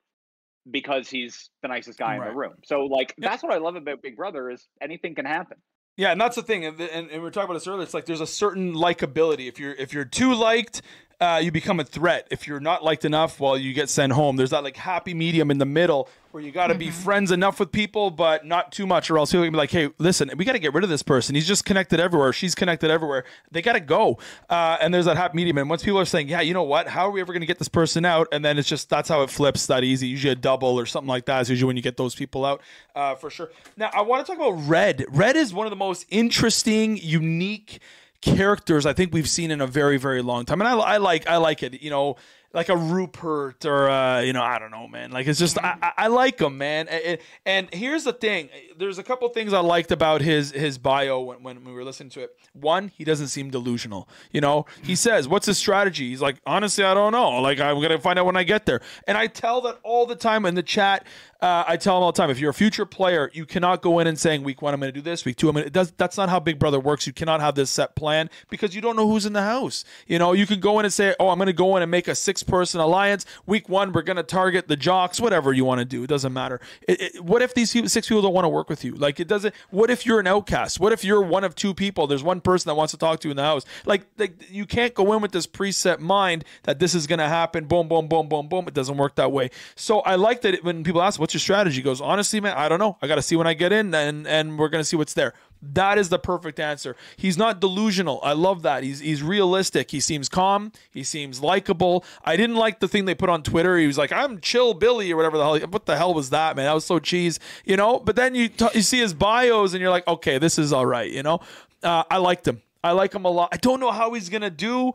because he's the nicest guy right. in the room. So like that's what I love about Big Brother is anything can happen. Yeah, and that's the thing, and, and, and we are talking about this earlier. It's like there's a certain likability. If you're if you're too liked, uh, you become a threat. If you're not liked enough, well, you get sent home. There's that like happy medium in the middle where you got to mm-hmm. be friends enough with people, but not too much, or else he'll be like, "Hey, listen, we got to get rid of this person. He's just connected everywhere. She's connected everywhere. They got to go." Uh, and there's that happy medium. And once people are saying, "Yeah, you know what? How are we ever going to get this person out?" And then it's just that's how it flips that easy. Usually a double or something like that is usually when you get those people out uh, for sure. Now I want to talk about Red. Red is one of the most interesting, unique characters I think we've seen in a very very long time, and I, I like I like it. You know, like a Rupert or uh, you know I don't know, man. Like it's just I, I like him, man. And, and here's the thing: there's a couple things I liked about his his bio when, when we were listening to it. One, he doesn't seem delusional. You know, he says, "What's his strategy?" He's like, "Honestly, I don't know. Like I'm gonna find out when I get there." And I tell that all the time in the chat. Uh, I tell them all the time: if you're a future player, you cannot go in and saying, "Week one, I'm going to do this. Week two, I'm going to." Does that's not how Big Brother works. You cannot have this set plan because you don't know who's in the house. You know, you can go in and say, "Oh, I'm going to go in and make a six person alliance. Week one, we're going to target the jocks. Whatever you want to do, it doesn't matter. It, it, what if these six people don't want to work with you? Like it doesn't. What if you're an outcast? What if you're one of two people? There's one person that wants to talk to you in the house. Like, like you can't go in with this preset mind that this is going to happen. Boom, boom, boom, boom, boom. It doesn't work that way. So I like that when people ask, "What's strategy?" Goes, honestly, man, I don't know. I got to see when I get in, and and we're gonna see what's there. That is the perfect answer. He's not delusional. I love that. He's he's realistic. He seems calm. He seems likable. I didn't like the thing they put on Twitter. He was like, "I'm chill Billy" or whatever the hell. What the hell was that, man? That was so cheese, you know. But then you t- you see his bios and you're like, okay, this is all right, you know. Uh, I liked him. I like him a lot. I don't know how he's gonna do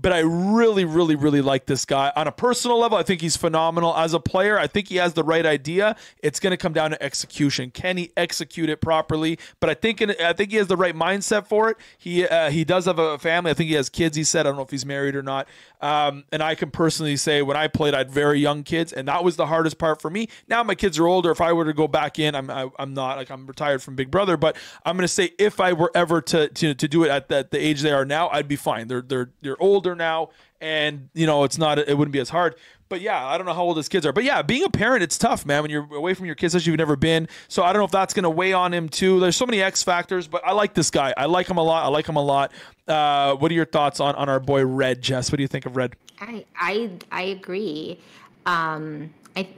but I really, really, really like this guy. On a personal level, I think he's phenomenal. As a player, I think he has the right idea. It's going to come down to execution. Can he execute it properly? But I think in, I think he has the right mindset for it. He uh, he does have a family. I think he has kids. He said I don't know if he's married or not. Um, and I can personally say when I played, I had very young kids, and that was the hardest part for me. Now my kids are older. If I were to go back in, I'm I, am i am not like I'm retired from Big Brother, but I'm going to say if I were ever to, to to do it at the, the age they are now, I'd be fine. They're they're they're older now, and you know it's not it wouldn't be as hard. But yeah, I don't know how old his kids are. But yeah, being a parent, it's tough, man. When you're away from your kids that you've never been. So I don't know if that's going to weigh on him too. There's so many X factors, but I like this guy. I like him a lot. I like him a lot. Uh, what are your thoughts on on our boy Red, Jess? What do you think of Red? I I I agree. Um, I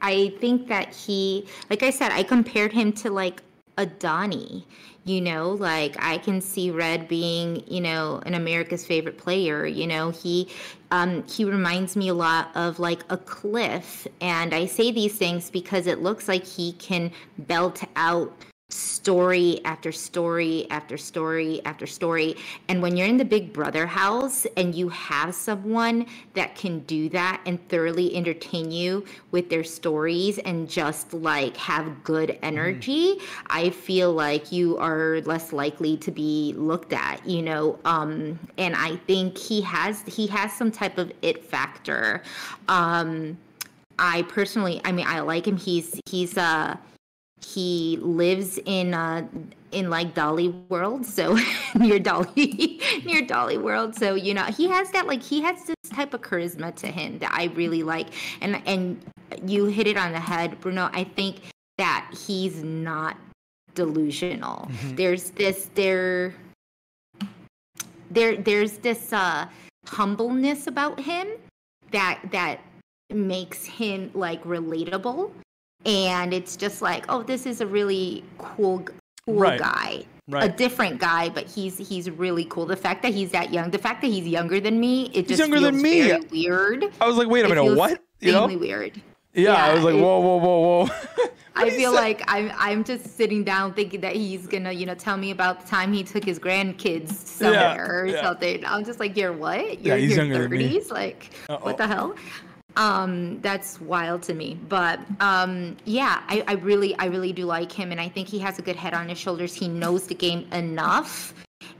I think that he, like I said, I compared him to like a Donny. You know, like I can see Red being, you know, an America's favorite player. You know, he um, he reminds me a lot of like a Cliff, and I say these things because it looks like he can belt out story after story after story after story. And when you're in the big brother house and you have someone that can do that and thoroughly entertain you with their stories and just like have good mm-hmm. energy, mm. I feel like you are less likely to be looked at, you know. Um, and I think he has he has some type of it factor. Um, I personally, I mean, I like him. He's he's uh he lives in uh in like Dolly World, so [LAUGHS] near Dolly [LAUGHS] near Dolly World. So you know he has that like he has this type of charisma to him that I really like, and and you hit it on the head, Bruno. I think that he's not delusional. Mm-hmm. There's this there there there's this uh humbleness about him that that makes him like relatable and it's just like oh this is a really cool cool Right. guy a different guy but he's he's really cool the fact that he's that young the fact that he's younger than me it He's just younger feels than me. very weird I was like, wait a minute, what? You know? weird Yeah, I was like, it- whoa, whoa, whoa, whoa. [LAUGHS] I feel like I'm I'm just sitting down thinking that he's gonna, you know, tell me about the time he took his grandkids somewhere or yeah. something. I'm just like, you're what? You're he's your younger than me. 30s? Like, Uh-oh. what the hell? Um, that's wild to me. But um, yeah, I, I really, I really do like him, and I think he has a good head on his shoulders. He knows the game enough,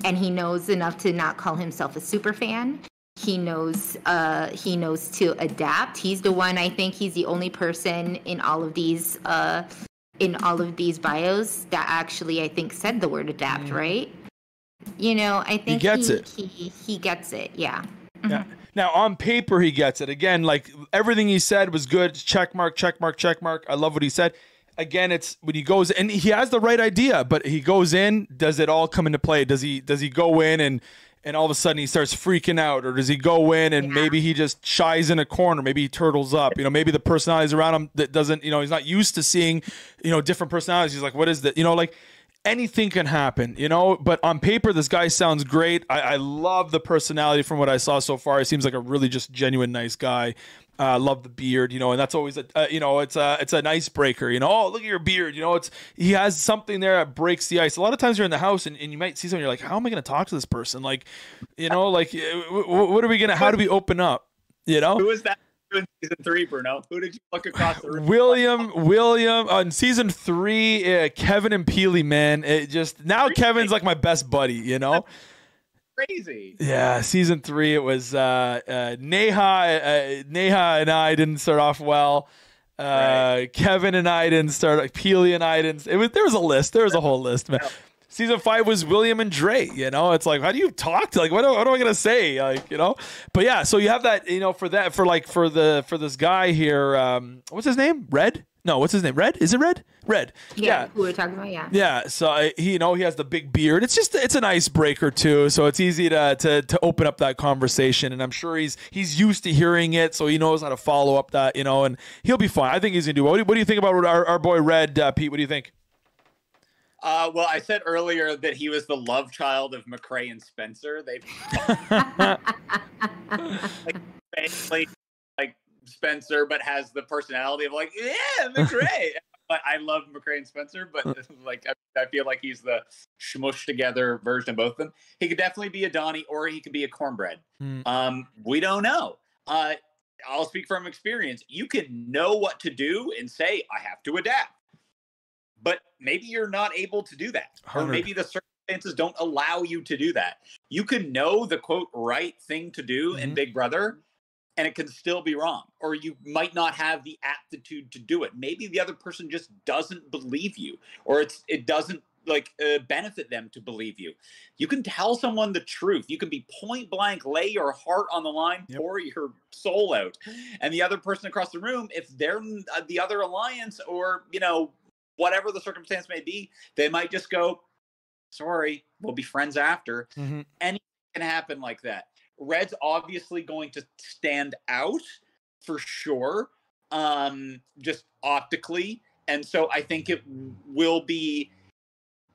and he knows enough to not call himself a super fan. He knows, uh, he knows to adapt. He's the one. I think he's the only person in all of these, uh, in all of these bios that actually, I think, said the word adapt. Right? You know, I think he gets he, it. He, he gets it. Yeah. Yeah. Now on paper he gets it. Again, like everything he said was good. Check mark, check mark, check mark. I love what he said. Again, it's when he goes and he has the right idea, but he goes in, does it all come into play? Does he does he go in and and all of a sudden he starts freaking out or does he go in and Yeah. maybe he just shies in a corner, maybe he turtles up. You know, maybe the personalities around him that doesn't, you know, he's not used to seeing, you know, different personalities. He's like, what is that? You know, like anything can happen, you know. But on paper, this guy sounds great. I, I love the personality from what I saw so far. He seems like a really just genuine nice guy. Uh, love the beard, you know, and that's always a uh, you know it's a it's an icebreaker, you know. Oh, look at your beard, you know. It's he has something there that breaks the ice. A lot of times you're in the house and, and you might see someone, you're like, how am I going to talk to this person? Like, you know, like uh, what are we gonna? How do we open up? You know, who is that in season three, Bruno? Who did you look across the room? William, William on season three, uh, Kevin and Peely, man. It just now Kevin's like my best buddy, you know. Crazy. Yeah, season three, it was uh, uh, Naeha. Uh, Naeha and I didn't start off well. Uh, Kevin and I didn't start. Like Peely and I didn't. It was there was a list. There was a whole list, man. Season five was William and Dre. You know, it's like how do you talk to like what, what am I gonna say? Like you know, but yeah. So you have that. You know, for that for like for the for this guy here. Um, what's his name? Red? No, what's his name? Red? Is it Red? Red. Yeah. Who we're talking about? Yeah. Yeah, so I, he, you know, he has the big beard. It's just it's an icebreaker too, so it's easy to, to to open up that conversation. And I'm sure he's he's used to hearing it, so he knows how to follow up that, you know, and he'll be fine. I think he's gonna do well. What do you, what do you think about our, our boy Red uh, Pete? What do you think? Uh, well, I said earlier that he was the love child of McCrae and Spencer. They [LAUGHS] like, basically like Spencer, but has the personality of like, yeah, McCrae. [LAUGHS] but I love McCrae and Spencer, but [LAUGHS] like I, I feel like he's the smush together version of both of them. He could definitely be a Donny, or he could be a cornbread. Hmm. Um, we don't know. Uh, I'll speak from experience. You can know what to do and say, I have to adapt. But maybe you're not able to do that. Or maybe the circumstances don't allow you to do that. You can know the quote right thing to do in Mhm. Big Brother and it can still be wrong. Or you might not have the aptitude to do it. Maybe the other person just doesn't believe you or it's it doesn't like uh, benefit them to believe you. You can tell someone the truth. You can be point blank, lay your heart on the line, Yep. pour your soul out. And the other person across the room, if they're uh, the other alliance or, you know, whatever the circumstance may be, they might just go, sorry, we'll be friends after. Mhm. Anything can happen like that. Red's obviously going to stand out for sure, um, just optically. And so I think it will be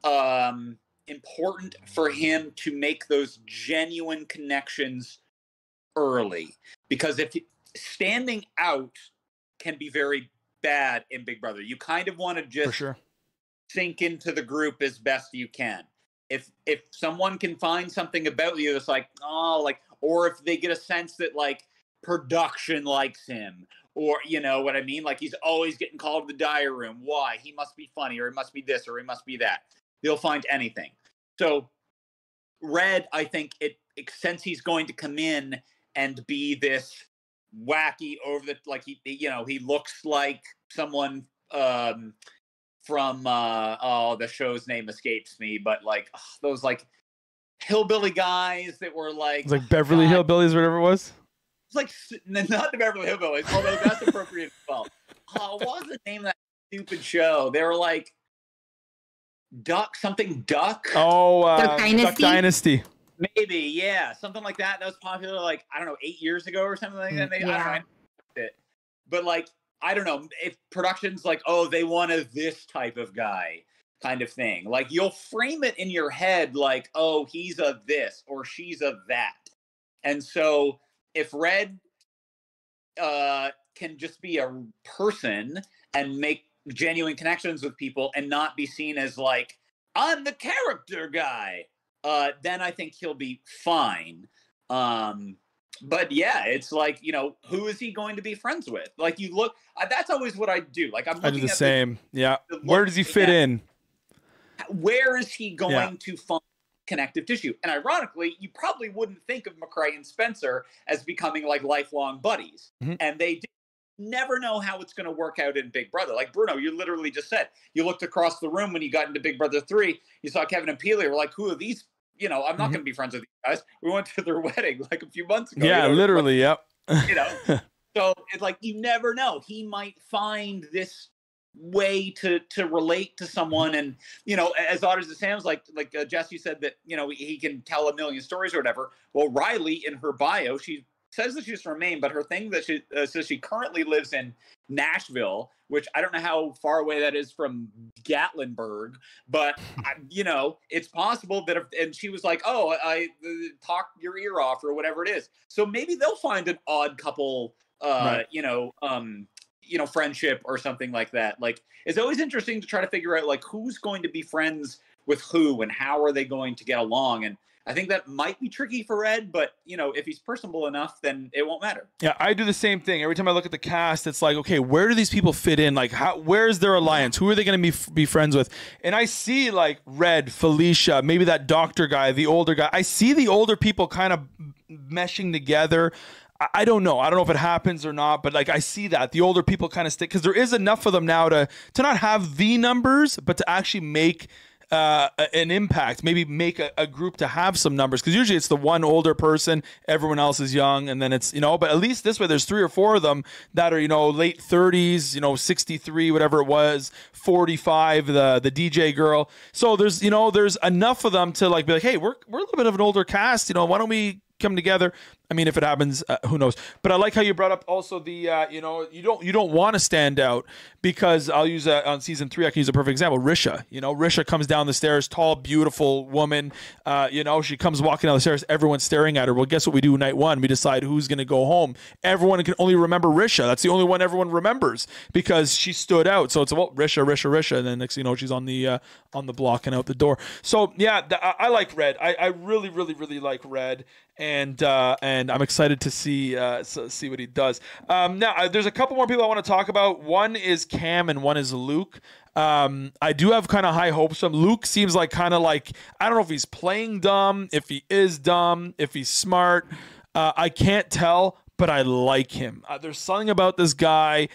um, important for him to make those genuine connections early. Because if standing out can be very bad in Big Brother, you kind of want to just sure. sink into the group as best you can. If if someone can find something about you that's like, oh, like, or if they get a sense that like production likes him, or you know what I mean, like he's always getting called to the diary room. Why? He must be funny, or he must be this, or he must be that. They'll find anything. So, Red, I think it, it since he's going to come in and be this wacky over the like he you know he looks like someone um from uh oh the show's name escapes me but like ugh, those like hillbilly guys that were like It's like Beverly God. Hillbillies, whatever it was. it's like [LAUGHS] not the Beverly Hillbillies although that's appropriate as well oh what was the name of that stupid show they were like duck something duck Oh, uh, Duck Dynasty? Dynasty. Maybe, yeah, something like that. That was popular, like I don't know, eight years ago or something like that. Maybe, I don't know. Yeah. But like, I don't know if productions like, oh, they want a this type of guy, kind of thing. Like you'll frame it in your head, like, oh, he's a this or she's a that, and so if Red uh, can just be a person and make genuine connections with people and not be seen as like I'm the character guy, uh, then I think he'll be fine. Um, but yeah, it's like you know, who is he going to be friends with? Like you look, uh, that's always what I do. Like I'm I do the same. yeah. the Where does he fit in? where is he going Yeah. to find connective tissue? And ironically, you probably wouldn't think of McCrae and Spencer as becoming like lifelong buddies, Mhm. and they do. Never know how it's going to work out in Big Brother. Like Bruno, you literally just said you looked across the room when you got into Big Brother three. You saw Kevin and Peely. Were like, who are these? You know, I'm not Mhm. going to be friends with these guys. We went to their [LAUGHS] wedding like a few months ago. Yeah, you know, literally. Yep. you [LAUGHS] know so it's like you never know he might find this way to to relate to someone and you know as odd as it sounds like like uh, jesse said that you know he can tell a million stories or whatever well riley in her bio she says that she's from maine but her thing that she uh, says she currently lives in nashville which i don't know how far away that is from gatlinburg but [LAUGHS] I, you know it's possible that if and she was like oh i uh, talk your ear off or whatever it is. So maybe they'll find an odd couple uh Right. you know um you know friendship or something like that. Like it's always interesting to try to figure out like who's going to be friends with who and how are they going to get along? And i think that might be tricky for Red, but you know if he's personable enough then it won't matter Yeah, I do the same thing. Every time I look at the cast, it's like, okay, where do these people fit in? Like, how? Where's their alliance? Who are they going to be be friends with? And I see like Red, Felicia, maybe that doctor guy, the older guy. I see the older people kind of meshing together. I- don't know. I don't know if it happens or not, but like I see that the older people kind of stick because there is enough of them now to to not have the numbers, but to actually make uh, an impact. Maybe make a, a group to have some numbers because usually it's the one older person, everyone else is young, and then it's you know. But at least this way, there's three or four of them that are you know late 30s, you know 63, whatever it was, 45, the the DJ girl. So there's you know there's enough of them to like be like, hey, we're we're a little bit of an older cast, you know. Why don't we come together. I mean, if it happens, uh, who knows? But I like how you brought up also the uh, you know you don't you don't want to stand out because I'll use uh, on season three I can use a perfect example. Risha, you know, Risha comes down the stairs, tall, beautiful woman. Uh, you know, she comes walking down the stairs, everyone's staring at her. Well, guess what we do night one? We decide who's going to go home. Everyone can only remember Risha. That's the only one everyone remembers because she stood out. So it's well, Risha, Risha, Risha, and then next you know she's on the uh, on the block and out the door. So yeah, I, I like Red. I, I really, really, really like Red and uh, and I'm excited to see uh, see what he does. Um, now, uh, there's a couple more people I want to talk about. One is Cam, and one is Luke. Um, I do have kind of high hopes from Luke. Seems like kind of like I don't know if he's playing dumb, if he is dumb, if he's smart. Uh, I can't tell, but I like him. Uh, there's something about this guy.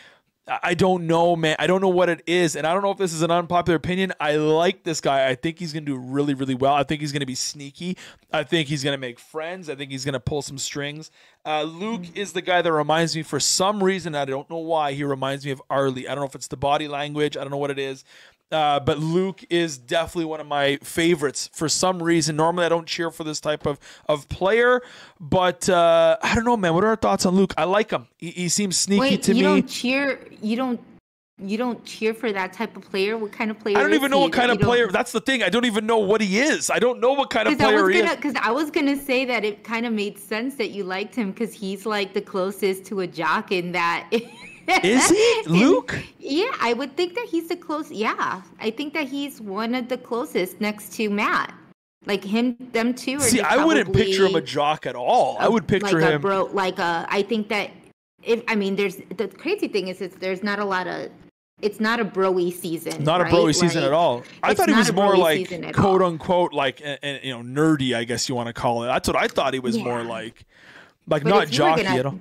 I don't know, man. I don't know what it is. And I don't know if this is an unpopular opinion. I like this guy. I think he's going to do really, really well. I think he's going to be sneaky. I think he's going to make friends. I think he's going to pull some strings. Uh, Luke is the guy that reminds me, for some reason, I don't know why, he reminds me of Arlie. I don't know if it's the body language. I don't know what it is. Uh, but Luke is definitely one of my favorites for some reason. Normally, I don't cheer for this type of of player, but uh, I don't know, man. What are our thoughts on Luke? I like him. He, he seems sneaky Wait, to you me. don't cheer. You don't. You don't cheer for that type of player. What kind of player? I don't even know he what kind you of player. That's the thing. I don't even know what he is. I don't know what kind of player he gonna, is. because I was gonna say that it kind of made sense that you liked him because he's like the closest to a jock in that. [LAUGHS] Is he [LAUGHS] Luke? Yeah, I would think that he's the close. Yeah, I think that he's one of the closest next to Matt. Like him, them two. Are See, I wouldn't picture him a jock at all. I a- would picture like him. a bro. Like a, I think that if I mean, there's the crazy thing is, it's there's not a lot of. It's not a broy season. not a right? broy season Like, at all. I thought he was more like quote all. unquote like you know nerdy. I guess you want to call it. That's what I thought he was more like. Like But not if you jockey gonna- at all.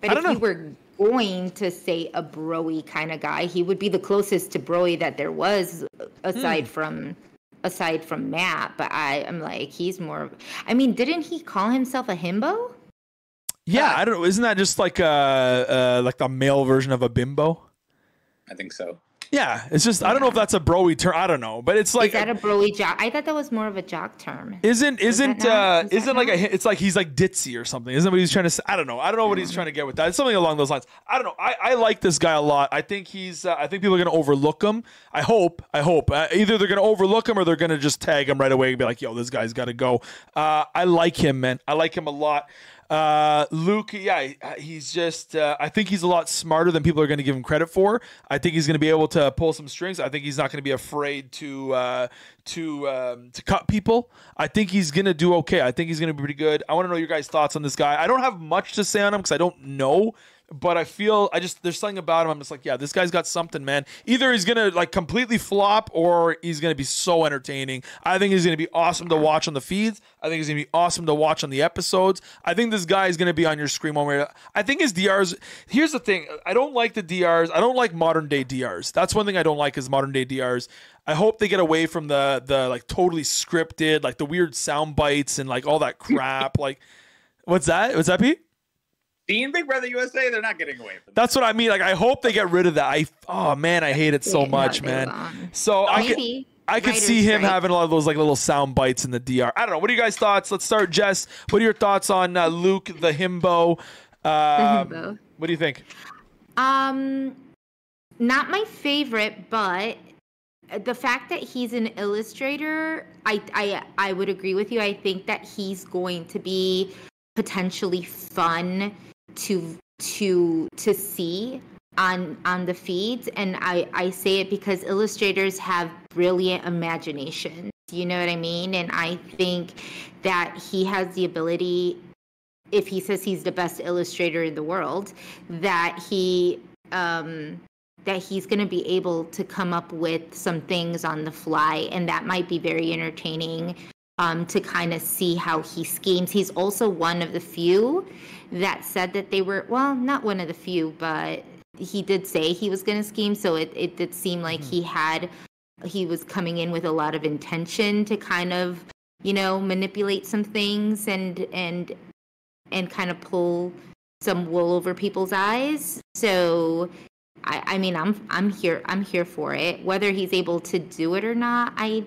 But I if don't you know. were going to say a broy kind of guy, he would be the closest to broy that there was, aside Hmm. from aside from Matt. But I am like, he's more. I mean, didn't he call himself a himbo? Yeah, I don't know. Isn't that just like uh, uh like the male version of a bimbo? I think so. Yeah, it's just I don't know if that's a broy term. I don't know, but it's like is that a broy jock? I thought that was more of a jock term. Isn't isn't that not- uh is isn't like not? a it's like he's like ditzy or something? Isn't what he's trying to say? I don't know. I don't know what he's trying to get with that. It's something along those lines. I don't know. I, I like this guy a lot. I think he's uh, I think people are gonna overlook him. I hope. I hope. Uh, either they're gonna overlook him or they're gonna just tag him right away and be like, "Yo, this guy's got to go." Uh, I like him, man. I like him a lot. Uh, Luke, yeah, he's just. Uh, I think he's a lot smarter than people are going to give him credit for. I think he's going to be able to pull some strings. I think he's not going to be afraid to uh, to um, to cut people. I think he's going to do okay. I think he's going to be pretty good. I want to know your guys' thoughts on this guy. I don't have much to say on him because I don't know. But I feel I just there's something about him. I'm just like, yeah, this guy's got something, man. Either he's gonna like completely flop or he's gonna be so entertaining. I think he's gonna be awesome to watch on the feeds. I think he's gonna be awesome to watch on the episodes. I think this guy is gonna be on your screen way. I think his DRs. Here's the thing. I don't like the DRs. I don't like modern day DRs. That's one thing I don't like is modern day DRs. I hope they get away from the the like totally scripted, like the weird sound bites and like all that crap. [LAUGHS] like, what's that? What's that, Pete? Being Big Brother USA, they're not getting away from that. That's what I mean. Like, I hope they get rid of that. I oh man, I hate it so much, man. won't. So I could, I could writers' see him strike. having a lot of those like little sound bites in the DR. I don't know. What are you guys' thoughts? Let's start, Jess. What are your thoughts on uh, Luke the himbo? Um, himbo. What do you think? Um, not my favorite, but the fact that he's an illustrator, I I I would agree with you. I think that he's going to be potentially fun to to to see on on the feeds and I I say it because illustrators have brilliant imaginations You know what I mean? And I think that he has the ability if he says he's the best illustrator in the world, that he um, that he's going to be able to come up with some things on the fly, and that might be very entertaining um, to kind of see how he schemes. He's also one of the few that said that they were well, not one of the few, but he did say he was going to scheme. So it it did seem like mm-hmm. he had he was coming in with a lot of intention to kind of you know manipulate some things and and and kind of pull some wool over people's eyes. So I, I mean I'm I'm here I'm here for it. Whether he's able to do it or not, I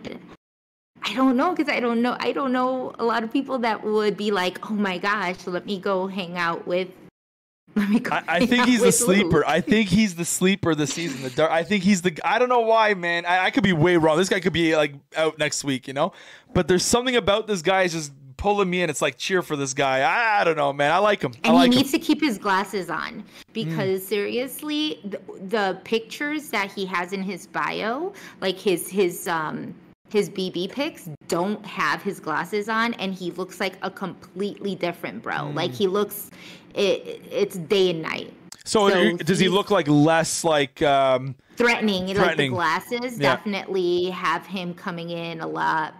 I don't know because I don't know I don't know a lot of people that would be like, oh my gosh, let me go hang out with. [LAUGHS] Let me go. I, I think he's the sleeper. I think he's the sleeper this season. The dark. I think he's the. I don't know why, man. I, I could be way wrong. This guy could be like out next week, you know. But there's something about this guy is just pulling me in. It's like cheer for this guy. I, I don't know, man. I like him. I and like he him. needs to keep his glasses on because seriously the, the pictures that he has in his bio like his his um his bb pics don't have his glasses on and he looks like a completely different bro like he looks it, it's day and night So, so does he look like less like? um threatening, like Threatening. the glasses Yeah. definitely have him coming in a lot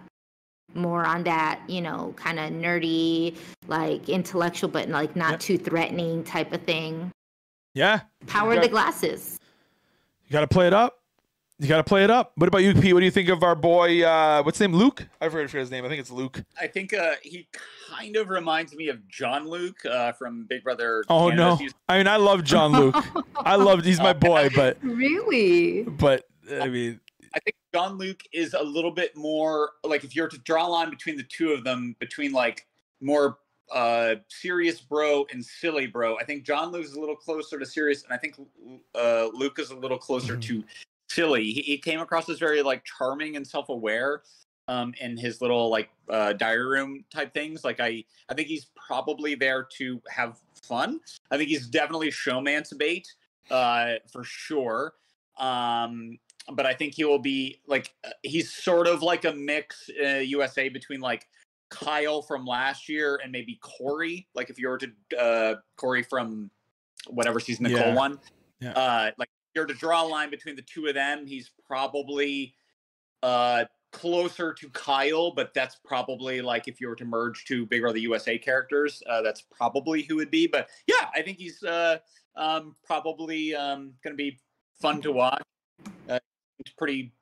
more on that you know kind of nerdy like intellectual but like not Yep. too threatening type of thing Yeah, power got- the glasses you got to play it up. You got to play it up. What about you, Pete? What do you think of our boy? Uh, what's his name? Luke. I forget his name. I think it's Luke. I think uh, he kind of reminds me of John Luke uh, from Big Brother. Oh Canada. no! He's- I mean, I love John Luke. I love. He's my boy, [LAUGHS] but really but I mean, I think John Luke is a little bit more like if you were to draw a line between the two of them, between like more uh serious bro and silly bro. I think John Luke is a little closer to serious, and I think uh Luke is a little closer Mhm. to silly. He, he came across as very like charming and self-aware um in his little like uh diary room type things. Like I I think he's probably there to have fun. I think he's definitely showmance bait uh for sure. Um but I think he will be like uh, he's sort of like a mix uh, USA between like Kyle from last year and maybe Corey. Like if you were to uh, Corey from whatever season Nicole Yeah. won, Yeah. uh, like to draw a line between the two of them, he's probably uh, closer to Kyle. But that's probably like if you were to merge two Big Brother USA characters, uh, that's probably who would be. But yeah, I think he's uh, um, probably um, going to be fun to watch. Uh, it's pretty,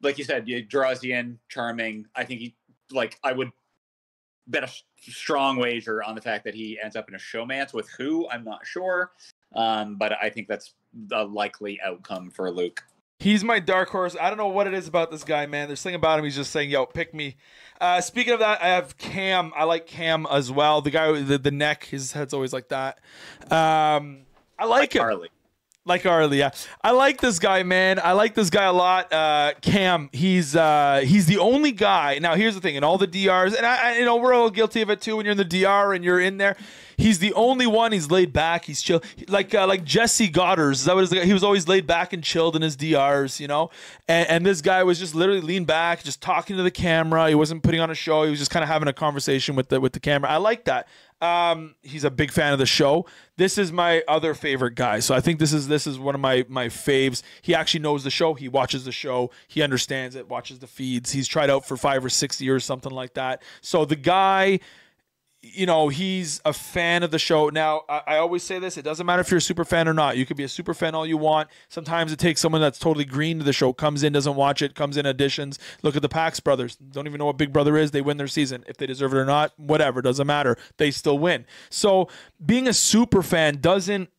like you said, draws you in, charming. I think he like I would bet a strong wager on the fact that he ends up in a showmance with who I'm not sure, um, but I think that's the likely outcome for Luke. He's my dark horse. I don't know what it is about this guy, man. There's something about him. He's just saying, "Yo, pick me." Uh, speaking of that, I have Cam. I like Cam as well. The guy with the, the neck, his head's always like that. Um, I like, Like him. Arlie. Like Arlie, yeah. I like this guy, man. I like this guy a lot. Uh, Cam, he's uh, he's the only guy. Now, here's the thing: in all the DRs, and I, I, you know, we're all guilty of it too. When you're in the DR and you're in there, he's the only one. He's laid back. He's chill, like uh, like Jesse Godderz. Is that what he was always laid back and chilled in his DRs, you know? And, and this guy was just literally leaned back, just talking to the camera. He wasn't putting on a show. He was just kind of having a conversation with the with the camera. I like that. Um, he's a big fan of the show. This is my other favorite guy. So I think this is this is one of my my faves. He actually knows the show. He watches the show. He understands it. Watches the feeds. He's tried out for five or six years, something like that. So the guy you know, he's a fan of the show. Now, I, I, always say this: it doesn't matter if you're a super fan or not. You could be a super fan all you want. Sometimes it takes someone that's totally green to the show, comes in, doesn't watch it, comes in additions. Look at the Pax brothers; don't even know what Big Brother is. They win their season. If they deserve it or not, whatever, doesn't matter. They still win. So, being a super fan doesn't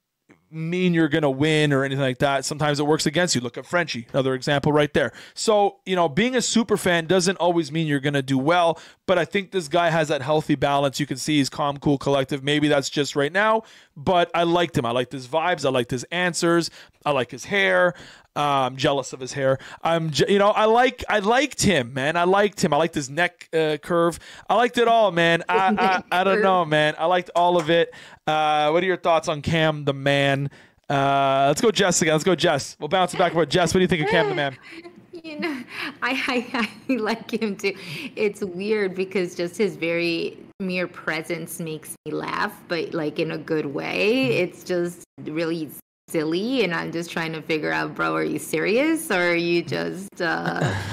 mean you're going to win or anything like that. Sometimes it works against you. Look at Frenchie, another example right there. So, you know, being a super fan doesn't always mean you're going to do well, but I think this guy has that healthy balance. You can see he's calm, cool, collective. Maybe that's just right now, but I liked him. I liked his vibes. I liked his answers. I like his hair. I'm jealous of his hair. I'm, je- you know, I like, I liked him, man. I liked him. I liked his neck uh, curve. I liked it all, man. [LAUGHS] I, I, I don't know, man. I liked all of it. Uh, what are your thoughts on Cam the man? Uh, let's go, Jess again. Let's go, Jess. We'll bounce it back about Jess. What do you think of Cam the man? [LAUGHS] You know, I, I I like him too. It's weird because just his very mere presence makes me laugh, but like in a good way. It's just really silly, and I'm just trying to figure out, bro, are you serious or are you just? uh [LAUGHS]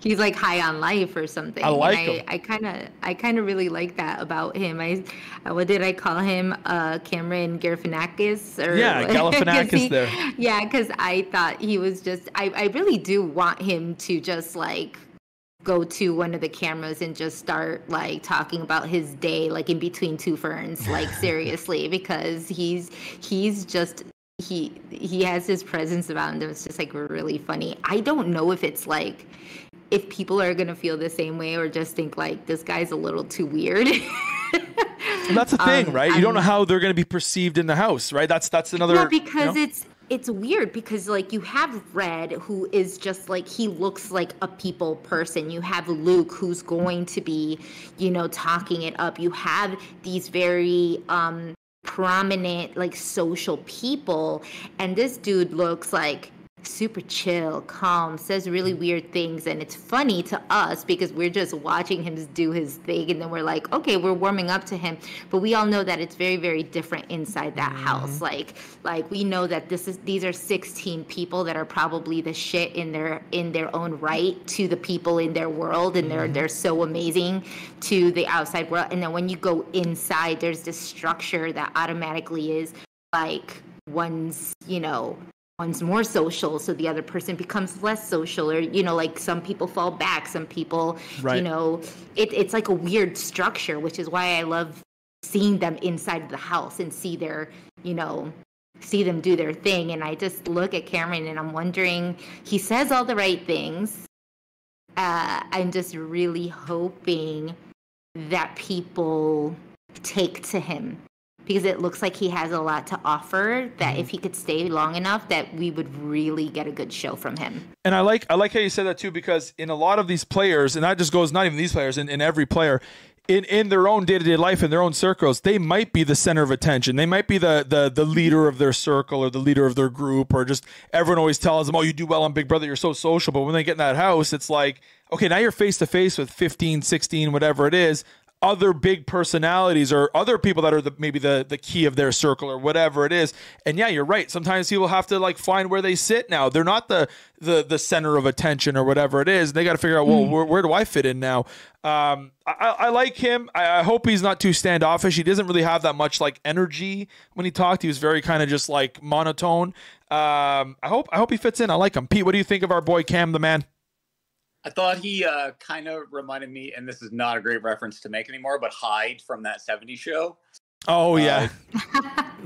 He's like high on life or something. I like and. I kind of, I kind of really like that about him. I, uh, what did I call him? Uh, Cameron Galifianakis or Yeah, [LAUGHS] Galifianakis he- there. yeah, because I thought he was just. I, I really do want him to just like go to one of the cameras and just start like talking about his day, like in between two ferns, like [LAUGHS] seriously, because he's he's just he he has his presence about him. It's just like really funny. I don't know if it's like if people are gonna feel the same way or just think like this guy's a little too weird. [LAUGHS] And that's the thing, Um, right? You don't know how they're going to be perceived in the house, right? That's that's another. Yeah, you because know? it's it's weird because like you have Red who is just like he looks like a people person. You have Luke who's going to be, you know, talking it up. You have these very um prominent like social people and this dude looks like super chill, calm, says really mm. weird things and it's funny to us because we're just watching him do his thing and then we're like, okay, we're warming up to him. But we all know that it's very very different inside that house. Mm-hmm. Like like we know that this is these are 16 people that are probably the shit in their in their own right to the people in their world and they're mm-hmm. they're so amazing to the outside world. And then when you go inside there's this structure that automatically is like one's, you know, one's more social so the other person becomes less social or you know like some people fall back some people Right. you know it, it's like a weird structure which is why i love seeing them inside the house and see their you know see them do their thing. And i just look at cameron and i'm wondering he says all the right things. Uh, i'm just really hoping that people take to him because it looks like he has a lot to offer that if mm-hmm. he could stay long enough that we would really get a good show from him And I like I like how you said that too because in a lot of these players, and that just goes not even these players, in, in every player, in, in their own day to day life, in their own circles, they might be the center of attention. They might be the the the leader of their circle or the leader of their group, or just everyone always tells them, "Oh, you do well on Big Brother, you're so social." But when they get in that house, it's like, okay, now you're face to face with 15, 16, whatever it is. Other big personalities or other people that are the, maybe the the key of their circle or whatever it is. And yeah, you're right. Sometimes people have to like find where they sit now. They're not the the the center of attention or whatever it is. They got to figure out, well, where, where do I fit in now? Um, I, I I like him. I, I hope he's not too standoffish. He doesn't really have that much like energy when he talked. He was very kind of just like monotone. Um, I hope I hope he fits in. I like him. Pete, what do you think of our boy Cam the man? I thought he uh, kind of reminded me, and this is not a great reference to make anymore, but Hyde from that 70s show. Oh yeah,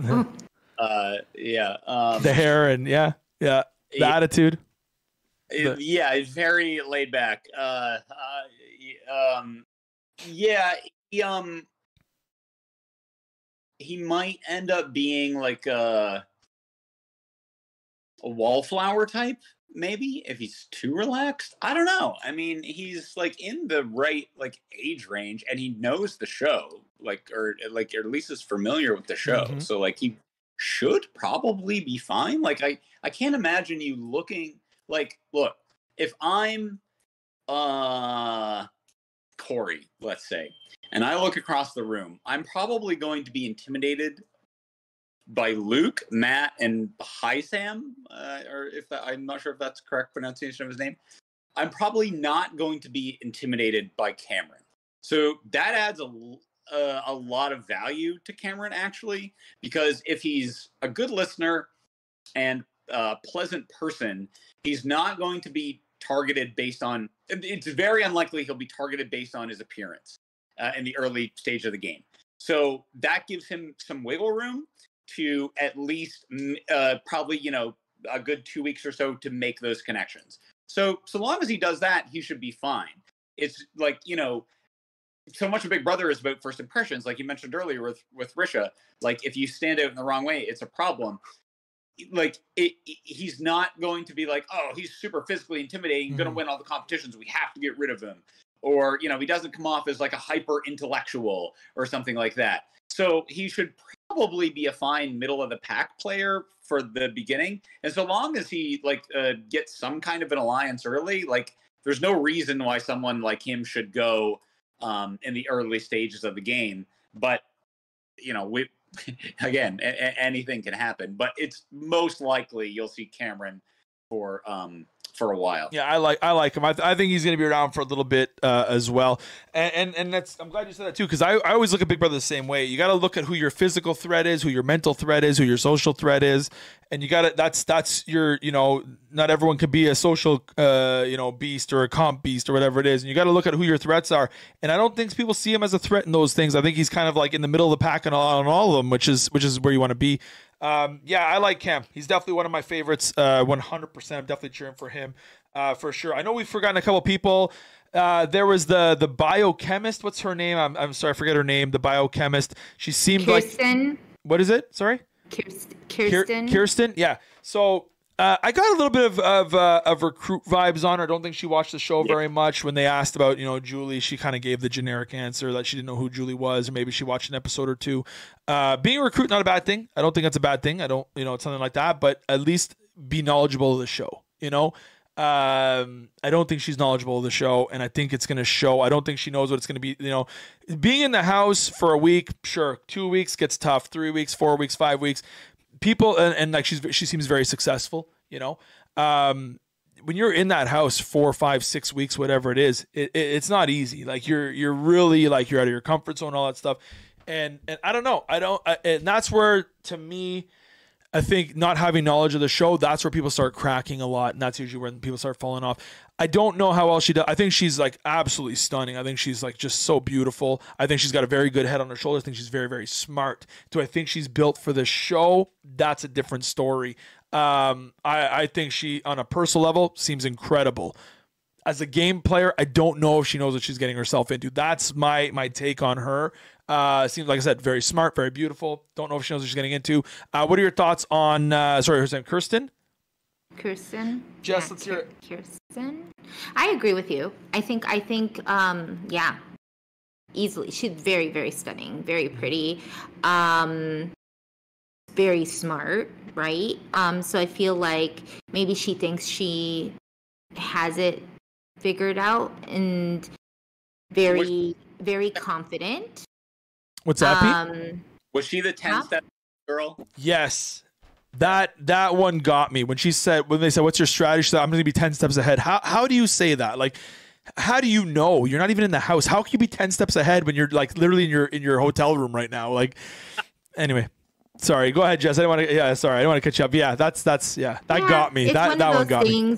[LAUGHS] Uh, yeah. Um, the hair and yeah, yeah, the Yeah. attitude. Uh, yeah, he's very laid back. Uh, uh, um, yeah, he, um, he might end up being like a a wallflower type, maybe if he's too relaxed. I don't know. I mean, he's like in the right like age range, and he knows the show, like or like or at least is familiar with the show. Mhm. So like he should probably be fine. Like I I can't imagine you looking like look if I'm uh Cory, let's say, and I look across the room, I'm probably going to be intimidated by Luke, Matt, and Hisam, uh, or if that, I'm not sure if that's correct pronunciation of his name. I'm probably not going to be intimidated by Cameron. So that adds a uh, a lot of value to Cameron actually, because if he's a good listener and a pleasant person, he's not going to be targeted based on. It's very unlikely he'll be targeted based on his appearance uh, in the early stage of the game. So that gives him some wiggle room to at least uh, probably you know a good two weeks or so to make those connections. So so long as he does that, he should be fine. It's like you know, so much of Big Brother is about first impressions, like you mentioned earlier with with Risha. Like if you stand out in the wrong way, it's a problem. Like it, it- he's not going to be like, oh, he's super physically intimidating, going Mhm. to win all the competitions. We have to get rid of him. Or you know, he doesn't come off as like a hyper intellectual or something like that. So he should probably be a fine middle of the pack player for the beginning. And so long as he like uh, gets some kind of an alliance early, like there's no reason why someone like him should go um, in the early stages of the game. But you know, we [LAUGHS] again, a- anything can happen. But it's most likely you'll see Cameron for um, for a while. Yeah, I like I like him. I, th- I think he's going to be around for a little bit uh, as well. And, and and that's I'm glad you said that too because I, I always look at Big Brother the same way. You got to look at who your physical threat is, who your mental threat is, who your social threat is, and you got to that's that's your you know not everyone can be a social uh you know beast or a comp beast or whatever it is, and you got to look at who your threats are. And I don't think people see him as a threat in those things. I think he's kind of like in the middle of the pack on all, on all of them, which is which is where you want to be. Um, yeah, I like Cam. He's definitely one of my favorites. Uh, 100%. I'm definitely cheering for him uh, for sure. I know we've forgotten a couple people. Uh, there was the the biochemist. What's her name? I'm, I'm sorry, I forget her name. The biochemist. She seemed like Kirsten. what is it? Sorry, Kirsten. Kirsten. Kirsten. Yeah. So uh, I got a little bit of of, uh, of recruit vibes on her. I don't think she watched the show very much. When they asked about you know Julie, she kind of gave the generic answer that she didn't know who Julie was, or maybe she watched an episode or two. Uh, being a recruit not a bad thing. I don't think that's a bad thing. I don't you know it's something like that, but at least be knowledgeable of the show. You know. Um, I don't think she's knowledgeable of the show, and I think it's going to show. I don't think she knows what it's going to be. You know, being in the house for a week, sure, two weeks gets tough. Three weeks, four weeks, five weeks people and, and like she's she seems very successful you know? Um when you're in that house four five six weeks whatever it is it, it, it's not easy. Like you're you're really like you're out of your comfort zone all that stuff. And and i don't know. I don't I, and that's where to me I think not having knowledge of the show, that's where people start cracking a lot, and that's usually when people start falling off. I don't know how well she does. I think she's like absolutely stunning. I think she's like just so beautiful. I think she's got a very good head on her shoulders. I think she's very, very smart. Do I think she's built for the show? That's a different story. Um, I, I think she, on a personal level, seems incredible as a game player, I don't know if she knows what she's getting herself into. That's my my take on her. Uh, seems like I said, very smart, very beautiful. Don't know if she knows what she's getting into. Uh, what are your thoughts on? Uh, sorry, her name Kirsten. Kirsten. Jess, Yeah, let's hear it. Kirsten. I agree with you. I think. I think. Um. Yeah. Easily, she's very, very stunning, very pretty, um, very smart, right? Um. So I feel like maybe she thinks she has it figured out and very, very confident. What's that, Pete? Um. Was she the 10 Huh? step girl? Yes. That that one got me when she said when they said what's your strategy she said I'm going to be 10 steps ahead. How how do you say that? Like how do you know? You're not even in the house. How can you be 10 steps ahead when you're like literally in your in your hotel room right now? Like anyway. Sorry, go ahead, Jess. I don't want to. Yeah, sorry, I don't want to catch you up. Yeah, that's that's yeah, that Yeah, got me. That one that one those got me.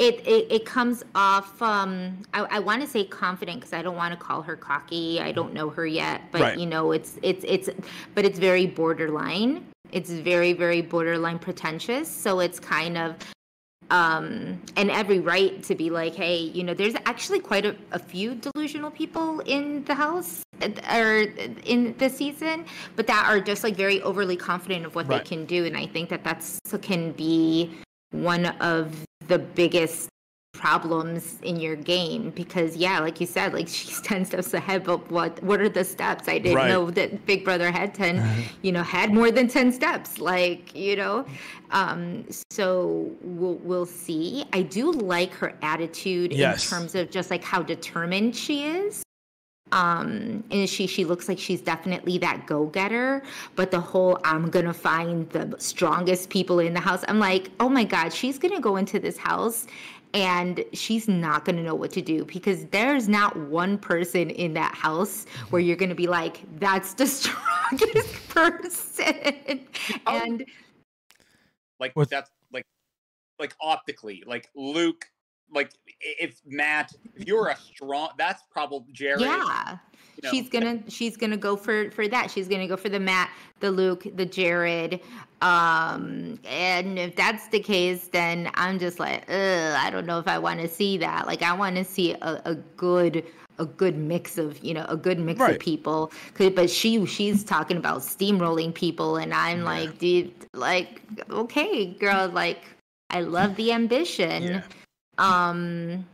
It, it it comes off. Um, I, I want to say confident because I don't want to call her cocky. I don't know her yet, but Right. you know, it's it's it's, but it's very borderline. It's very very borderline pretentious. So it's kind of um, and every right to be like, hey, you know, there's actually quite a, a few delusional people in the house uh, or in the season, but that are just like very overly confident of what Right. they can do, and I think that that's can be one of the biggest problems in your game because yeah like you said like [LAUGHS] she's 10 steps ahead but what what are the steps i didn't Right. know that big brother had 10 [LAUGHS] you know had more than 10 steps like you know um so we'll we'll see i do like her attitude Yes. in terms of just like how determined she is um and she she looks like she's definitely that go-getter but the whole i'm gonna find the strongest people in the house i'm like oh my god she's gonna go into this house and she's not gonna know what to do because there's not one person in that house where you're gonna be like that's the [LAUGHS] strongest person and Like What- that's like like optically, like Luke, like if Matt, if you're a strong, that's probably Jared. yeah. You know, she's gonna she's gonna go for for that. She's gonna go for the matt the luke the jared. Um and if that's the case then i'm just like Ugh, i don't know if i want to see that. Like i want to see a, a good a good mix of you know a good mix Right. of people but she she's talking about steamrolling people and i'm like dude like okay girl like i love the ambition. Yeah. Um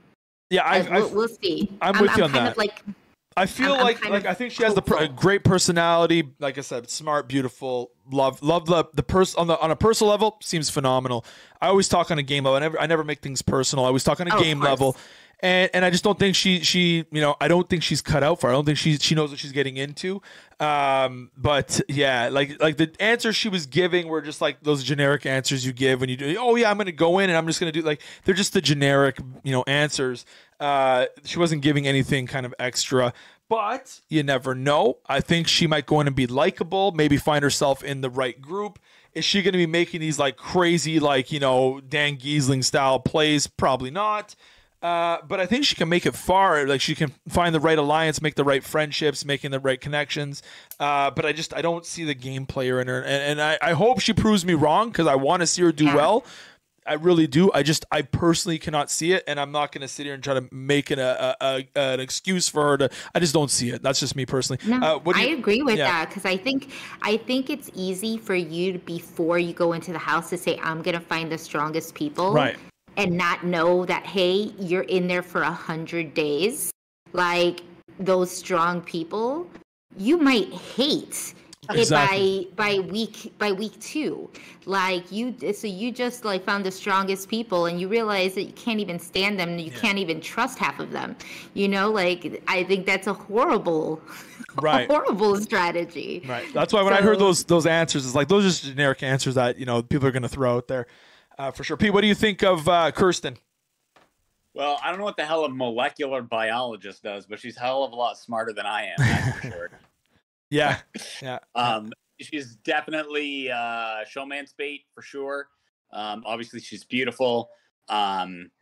Yeah, I, uh, we'll, we'll see I'm with you on kind that. of like I feel I'm- I'm like like I think she has the great personality. Like I said, smart, beautiful. Love love the the person on the on a personal level seems phenomenal. I always talk on a game level. I never I never make things personal. I always talk on a Oh, game level. And and I just don't think she she you know I don't think she's cut out for. it. I don't think she she knows what she's getting into. Um, but yeah, like like the answers she was giving were just like those generic answers you give when you do. Oh yeah, I'm gonna go in and I'm just gonna do like they're just the generic you know answers. Uh, she wasn't giving anything kind of extra. But you never know. I think she might go in and be likable, maybe find herself in the right group. Is she going to be making these like crazy, like, you know, Dan Gheesling style plays? Probably not. Uh, but I think she can make it far. Like she can find the right alliance, make the right friendships, making the right connections. Uh, but I just I don't see the game player in her, and, and I, I hope she proves me wrong because I want to see her do Yeah. well. I really do. I just I personally cannot see it, and I'm not going to sit here and try to make it a, a, a an excuse for her to. I just don't see it. That's just me personally. No, uh, I you, agree with yeah. that because I think I think it's easy for you to, before you go into the house to say I'm gonna find the strongest people, Right. And not know that hey you're in there for a hundred days, like those strong people, you might hate Exactly. it by by week by week two like you so you just like found the strongest people and you realize that you can't even stand them and you can't even trust half of them you know like i think that's a horrible [LAUGHS] Right. horrible strategy Right. That's why when I heard those those answers, it's like those are just generic answers that you know people are going to throw out there, uh, for sure. Pete, what do you think of uh, Kirsten? Well, I don't know what the hell a molecular biologist does, but she's a hell of a lot smarter than I am, that's for sure. [LAUGHS] [LAUGHS] Yeah, yeah. Um, she's definitely uh, showmance bait for sure. Um, obviously, she's beautiful. Um,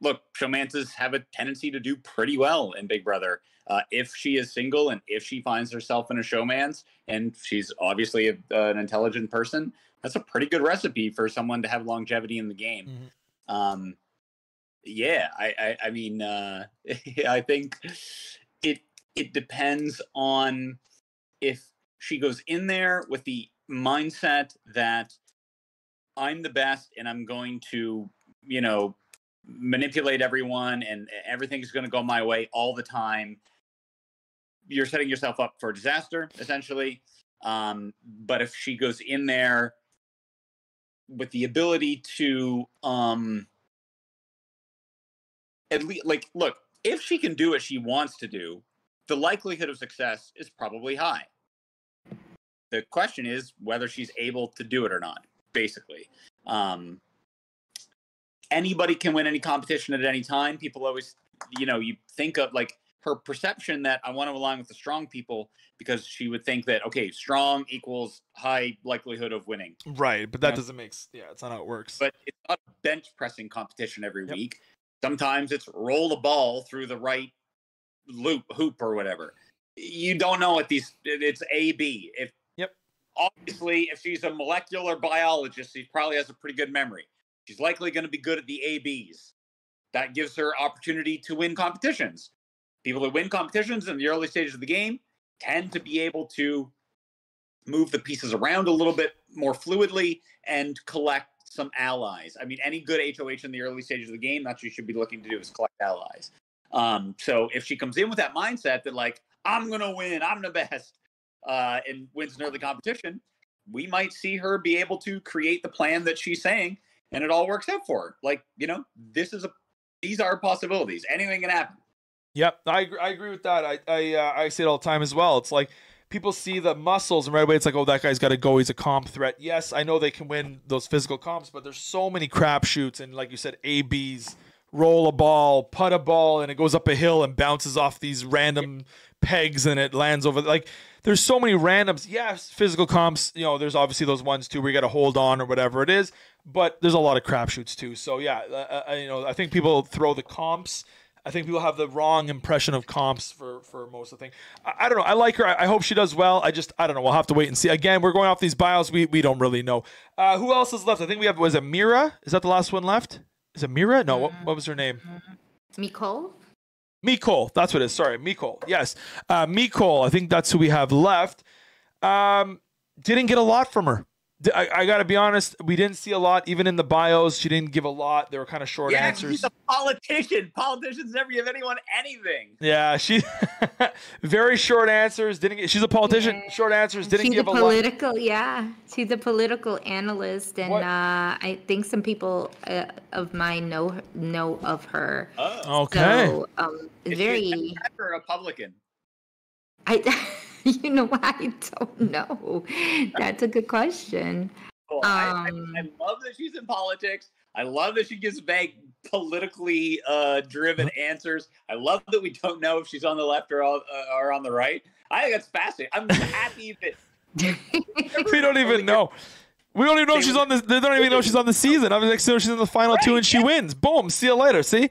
look, showmances have a tendency to do pretty well in Big Brother. Uh, if she is single and if she finds herself in a showmance, and she's obviously a, an intelligent person, that's a pretty good recipe for someone to have longevity in the game. Um, yeah, I, I, I mean, uh, [LAUGHS] I think it it depends on if she goes in there with the mindset that I'm the best and I'm going to, you know, manipulate everyone and everything's going to go my way all the time. You're setting yourself up for disaster, essentially. Um, but if she goes in there with the ability to, um, at least, like, look, if she can do what she wants to do, the likelihood of success is probably high. The question is whether she's able to do it or not, basically. Um, anybody can win any competition at any time. People always, you know, you think of like her perception that I want to align with the strong people because she would think that, okay, strong equals high likelihood of winning. Right, but that Yeah. doesn't make yeah, it's not how it works. But it's not a bench pressing competition every Yep. week. Sometimes it's roll the ball through the right loop, hoop, or whatever. You don't know what these. It's A B. If Yep. obviously, if she's a molecular biologist, she probably has a pretty good memory. She's likely going to be good at the ABs. That gives her opportunity to win competitions. People who win competitions in the early stages of the game tend to be able to move the pieces around a little bit more fluidly and collect some allies. I mean, any good HOH in the early stages of the game, that's what you should be looking to do is collect allies. Um, so if she comes in with that mindset that like I'm gonna win, I'm the best, uh, and wins an early competition, we might see her be able to create the plan that she's saying, and it all works out for her. Like you know, this is a these are possibilities. Anything can happen. Yep, I I agree with that. I I, uh, I say it all the time as well. It's like people see the muscles and right away it's like, oh, that guy's got to go. He's a comp threat. Yes, I know they can win those physical comps, but there's so many crapshoots and like you said, ABs roll a ball, putt a ball, and it goes up a hill and bounces off these random pegs and it lands over. Like there's so many randoms. Yes, physical comps. You know, there's obviously those ones too where you got to hold on or whatever it is. But there's a lot of crapshoots too. So yeah, uh, uh, you know, I think people throw the comps I think people have the wrong impression of comps for for most of the thing. I, I don't know. I like her. I, I, hope she does well. I just I don't know. We'll have to wait and see. Again, we're going off these bios. We we don't really know. Uh, who else is left? I think we have was it Mira? Is that the last one left? Is it Mira? No. What, what was her name? Mecole. Mecole. That's what it is. Sorry, Mecole. Yes, uh. I think that's who we have left. Um, didn't get a lot from her. I, I got to be honest. We didn't see a lot, even in the bios. She didn't give a lot. They were kind of short yeah, answers. She's a politician. [LAUGHS] Politicians never give anyone anything. Yeah, she [LAUGHS] very short answers. Didn't get, she's a politician. Yeah. Short answers. Didn't she's give a, political. Lot. Yeah, she's a political analyst, and uh, I think some people uh, of mine know know of her. Oh, okay. So, um, very a Republican. I. [LAUGHS] [LAUGHS] you know, I don't know. That's a good question. um, I, I, I, love that she's in politics. I love that she gives vague, politically uh, driven answers. I love that we don't know if she's on the left or, uh, or on the right. I think that's fascinating. I'm happy [LAUGHS] that [LAUGHS] we don't even know. We don't even know she's on the. They don't even know she's on the season. I'm like, so she's in the final right, two and she wins. Boom. See you later. See.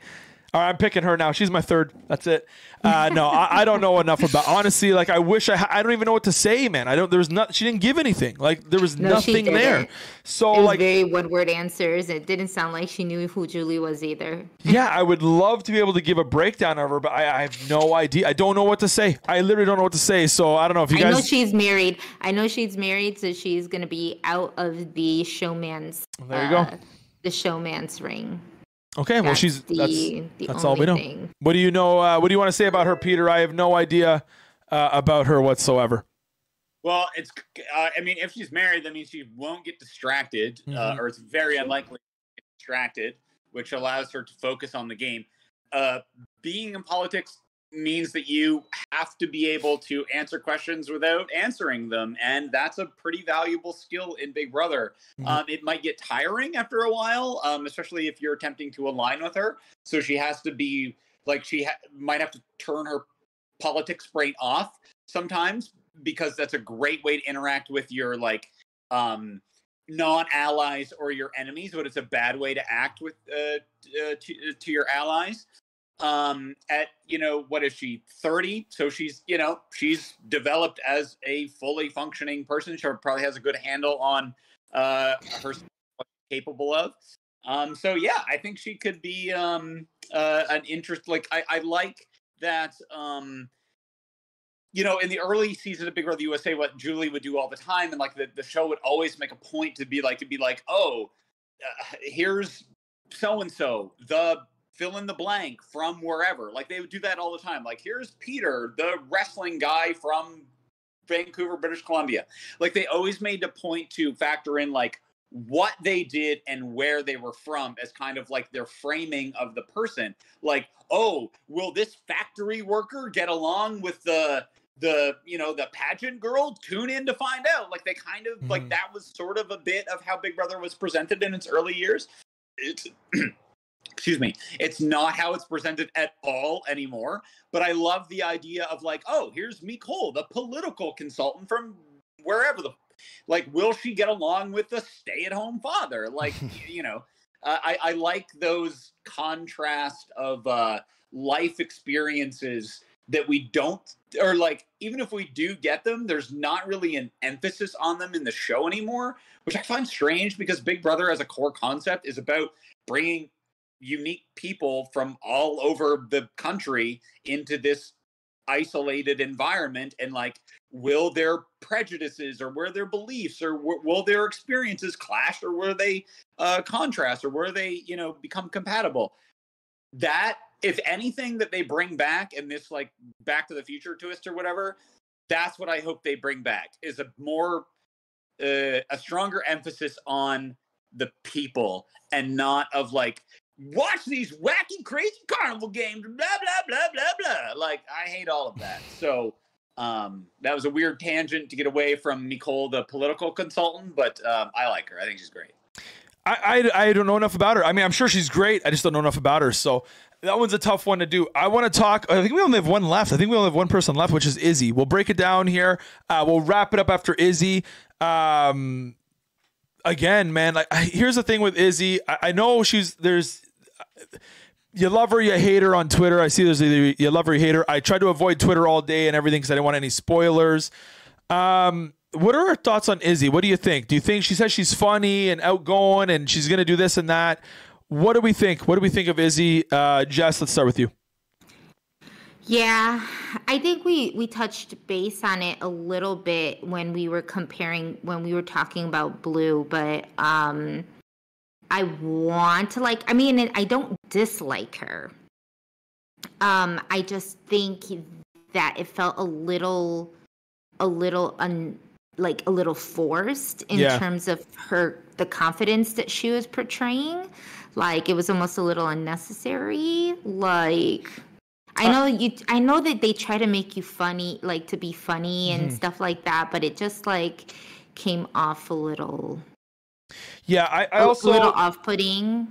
All right, I'm picking her now. She's my third. That's it. Uh, no, I, I, don't know enough about. Honestly, like I wish I. I don't even know what to say, man. I don't. There was not. She didn't give anything. Like there was no, nothing there. So like very one word answers. It didn't sound like she knew who Julie was either. yeah, I would love to be able to give a breakdown of her, but I, I, have no idea. I don't know what to say. I literally don't know what to say. So I don't know if you guys. I know she's married. I know she's married, so she's gonna be out of the showmance. There you uh, go. The showmance ring. Okay, well, she's the, that's, that's all we know. Thing. What do you know? Uh, what do you want to say about her, Peter? I have no idea uh, about her whatsoever. Well, it's. Uh, I mean, if she's married, that means she won't get distracted, uh, mm-hmm. or it's very unlikely to get distracted, which allows her to focus on the game. Uh, being in politics means that you have to be able to answer questions without answering them and that's a pretty valuable skill in big brother. Mm-hmm. um, it might get tiring after a while um, especially if you're attempting to align with her. So she has to be like she ha- might have to turn her politics brain off sometimes because that's a great way to interact with your like um non-allies or your enemies but it's a bad way to act with uh, uh to, to your allies um at you know what is she 30 so she's you know she's developed as a fully functioning person. She probably has a good handle on uh her capable of. Um so yeah i think she could be um uh an interest like i i like that um you know, in the early season of Big Brother USA, what Julie would do all the time, and like the, the show would always make a point to be like to be like, oh, uh, here's so and so, the fill in the blank from wherever. Like they would do that all the time. Like here's Peter, the wrestling guy from Vancouver, British Columbia. Like they always made a point to factor in like what they did and where they were from as kind of like their framing of the person. Like, oh, will this factory worker get along with the the you know the pageant girl tune in to find out like they kind of mm-hmm. like that was sort of a bit of how big brother was presented in its early years it's [CLEARS THROAT] excuse me it's not how it's presented at all anymore but i love the idea of like oh here's Mecole the political consultant from wherever the like will she get along with the stay-at-home father? Like [LAUGHS] you know uh, I, I like those contrast of uh, life experiences that we don't or like even if we do get them there's not really an emphasis on them in the show anymore which i find strange because big brother as a core concept is about bringing unique people from all over the country into this isolated environment and like will their prejudices or where their beliefs or w- will their experiences clash or where they uh, contrast or where they you know become compatible. That if anything that they bring back in this like back to the future twist or whatever that's what i hope they bring back is a more uh, a stronger emphasis on the people and not of like watch these wacky crazy carnival games blah blah blah blah blah like i hate all of that so um that was a weird tangent to get away from nicole the political consultant but um, i like her i think she's great I, I I don't know enough about her. I mean, I'm sure she's great. I just don't know enough about her. So that one's a tough one to do. I want to talk. I think we only have one left. I think we only have one person left, which is Izzy. We'll break it down here. Uh, we'll wrap it up after Izzy. Um, again, man. Like, here's the thing with Izzy. I, I know she's there's. You love her, you hate her on Twitter. I see there's either you love her, you hate her. I tried to avoid Twitter all day and everything because I didn't want any spoilers. Um, what are her thoughts on Izzy? What do you think? Do you think she says she's funny and outgoing and she's going to do this and that? What do we think? What do we think of Izzy? Uh, Jess, let's start with you. Yeah, I think we we touched base on it a little bit when we were comparing when we were talking about Blue, but um I want to like I mean I don't dislike her. Um I just think that it felt a little a little un like a little forced in Yeah. terms of her the confidence that she was portraying. Like it was almost a little unnecessary. Like I know you I know that they try to make you funny, like to be funny and stuff like that, but it just like came off a little Yeah, I, I also a little off putting.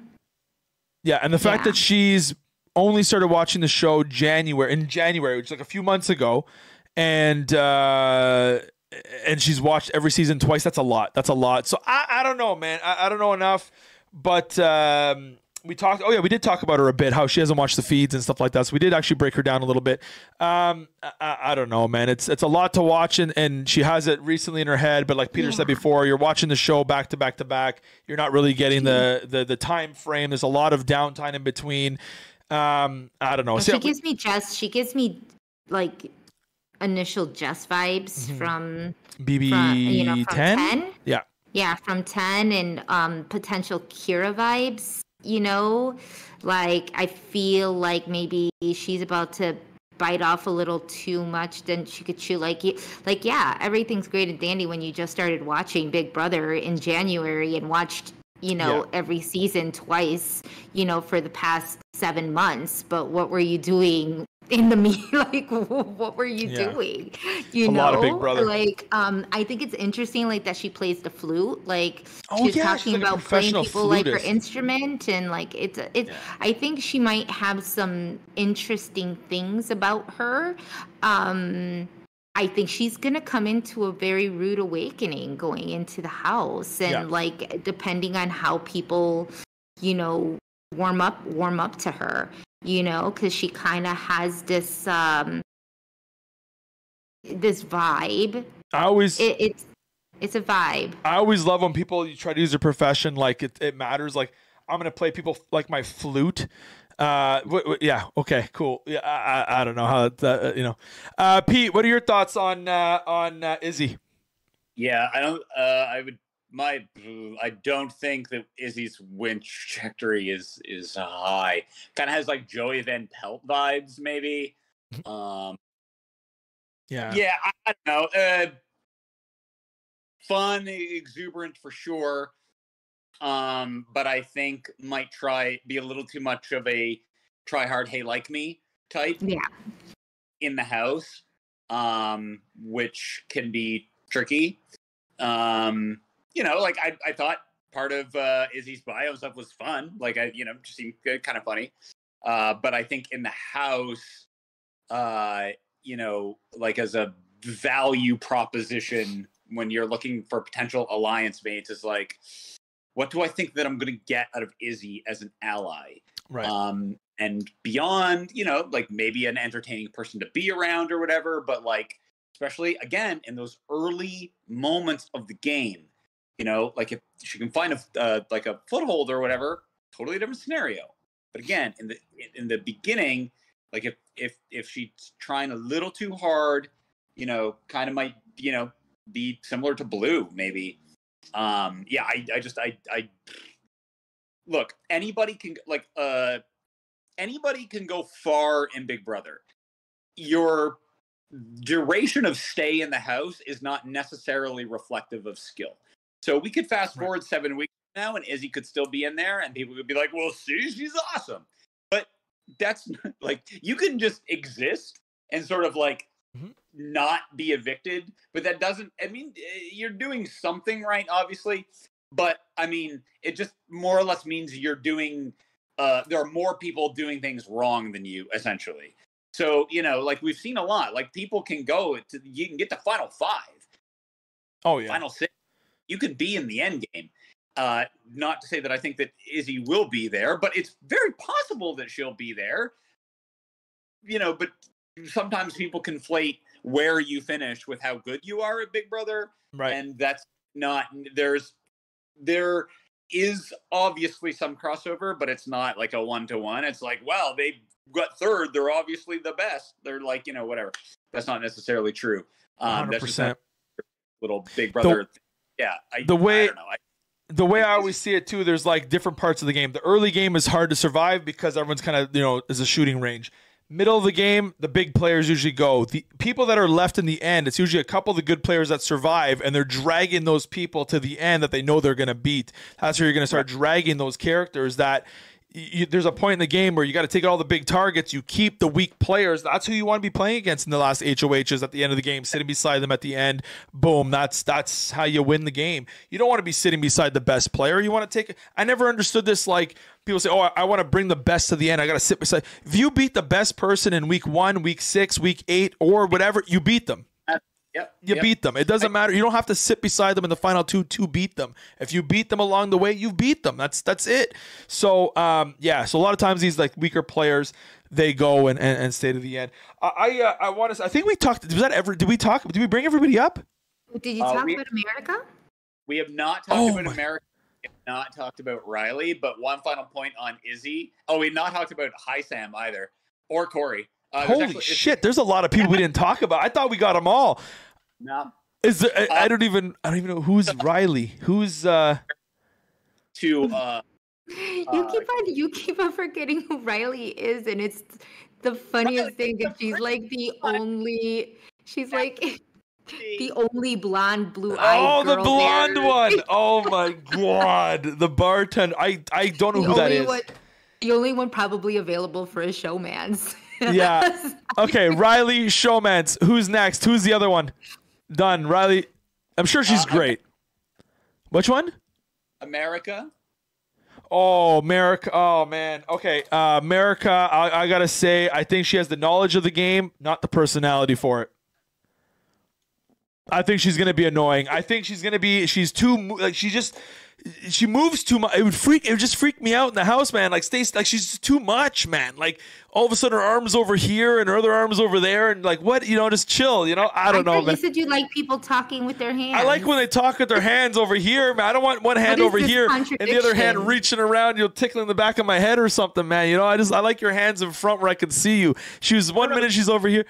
yeah, and the fact Yeah. that she's only started watching the show January in January, which is like a few months ago, and uh and she's watched every season twice. That's a lot. That's a lot. So I, I don't know, man. I, I don't know enough, but um, we talked. Oh yeah, we did talk about her a bit. How she hasn't watched the feeds and stuff like that. So we did actually break her down a little bit. Um, I, I don't know, man. It's it's a lot to watch, and, and she has it recently in her head. But like Peter said before, you're watching the show back to back to back. You're not really getting the the the time frame. There's a lot of downtime in between. Um, I don't know. She gives me just she gives me like initial Jess vibes Mm-hmm. from BB from you know from 10? 10 Yeah. yeah from 10 and um potential Kyra vibes you know like i feel like maybe she's about to bite off a little too much then she could chew like you like yeah everything's great and dandy when you just started watching big brother in january and watched you know Yeah. every season twice you know for the past seven months. But what were you doing in the [LAUGHS] me like what were you Yeah. doing? You A know lot of Big Brother. like um i think it's interesting like that she plays the flute. Like Oh, she's yeah, she's talking like about playing people like her instrument and like it's it i think she might have some interesting things about her. Um I think she's gonna come into a very rude awakening going into the house, and Yeah. like depending on how people, you know, warm up warm up to her, you know, because she kind of has this um this vibe. I always It, it's it's a vibe. I always love when people you try to use their profession like it, it matters. Like I'm gonna play people like my flute. Uh, w- w- yeah, okay, cool. Yeah, I, I, I don't know how that, uh, you know. Uh, Pete, what are your thoughts on uh, on uh, Izzy? Yeah, I don't. Uh, I would. My, I don't think that Izzy's win trajectory is is high. Kind of has like Joey Van Pelt vibes, maybe. Um, Yeah, yeah, I, I don't know. Uh, fun, exuberant for sure. Um, but I think might try be a little too much of a try hard, hey like me type Yeah. in the house, um, which can be tricky. Um, you know, like I, I thought part of uh, Izzy's bio stuff was fun. Like I, you know, just seemed good, kind of funny. Uh, but I think in the house, uh, you know, like as a value proposition when you're looking for potential alliance mates, is like, what do I think that I'm going to get out of Izzy as an ally? right. Um, and beyond, you know, like maybe an entertaining person to be around or whatever, but like especially again in those early moments of the game, you know, like if she can find a uh, like a foothold or whatever, totally different scenario. But again, in the in the beginning, like if if if she's trying a little too hard, you know, kind of might you know be similar to Blue maybe. Um, yeah, I I just I I look anybody can like uh anybody can go far in Big Brother. Your duration of stay in the house is not necessarily reflective of skill. So we could fast forward seven weeks now, and Izzy could still be in there, and people would be like, "Well, see, she's awesome." But that's [LAUGHS] like you can just exist and sort of like mm-hmm. not be evicted, but that doesn't. I mean, eh, you're doing something right, obviously, but I mean, it just more or less means you're doing. Uh, there are more people doing things wrong than you, essentially. So you know, like we've seen a lot. Like people can go to you can get to final five. Oh yeah, final six. You could be in the end game. Uh, not to say that I think that Izzy will be there, but it's very possible that she'll be there. You know, but sometimes people conflate where you finish with how good you are at Big Brother, right? And that's not. There's there is obviously some crossover, but it's not like a one to one. It's like, well, they got third. They're obviously the best. They're like, you know, whatever. That's not necessarily true. Um, 100%. That's just little Big Brother. The, yeah, I, the way. I don't know. I, the way I always see it too, there's like different parts of the game. The early game is hard to survive because everyone's kind of you know is a shooting range. Middle of the game, the big players usually go. The people that are left in the end, it's usually a couple of the good players that survive, and they're dragging those people to the end that they know they're going to beat. That's where you're going to start dragging those characters that you, there's a point in the game where you got to take all the big targets. You keep the weak players. That's who you want to be playing against in the last HOHs at the end of the game, sitting beside them at the end. Boom. That's that's how you win the game. You don't want to be sitting beside the best player. You want to take. I never understood this. Like people say, "Oh, I, I want to bring the best to the end. I got to sit beside." If you beat the best person in week one, week six, week eight, or whatever, you beat them. Yep. You yep. beat them. It doesn't matter. You don't have to sit beside them in the final two to beat them. If you beat them along the way, you beat them. That's that's it. So um, yeah. So a lot of times these like weaker players they go and, and, and stay to the end. I I, uh, I want to. I think we talked. Was that ever? Did we talk? Did we bring everybody up? Did you uh, talk we, about America? We have not talked oh about my. America. We have not talked about Reilly. But one final point on Izzy. Oh, we not talked about Hisam either or Cory. Uh, Holy actually, shit! There's a lot of people we didn't talk about. I thought we got them all. No. Is there, I, I, don't even I don't even know who's [LAUGHS] Reilly. Who's uh to uh [LAUGHS] you uh, keep on you keep on forgetting who Reilly is and it's the funniest thing that she's like the only she's like [LAUGHS] the only blonde blue eyed Oh, the blonde there. one. Oh my god. The bartender. I I don't know the who that is. One, the only one probably available for a showmance. yeah. Okay, Reilly Showmance. Who's next? Who's the other one? Done. Reilly. I'm sure she's uh, great. Which one? America. Oh, America. Oh, man. Okay. Uh, America, I, I got to say, I think she has the knowledge of the game, not the personality for it. I think she's going to be annoying. I think she's going to be, she's too, like, she just, she moves too much. It would freak. It would just freak me out in the house, man. Like stays like she's too much, man. Like all of a sudden her arms over here and her other arms over there, and like what? You know, just chill. You know, I don't I know. You man. said you like people talking with their hands. I like when they talk with their [LAUGHS] hands over here, man. I don't want one hand over here and the other hand reaching around, you know, tickling the back of my head or something, man. You know, I just I like your hands in front where I can see you. She was one minute she's over here.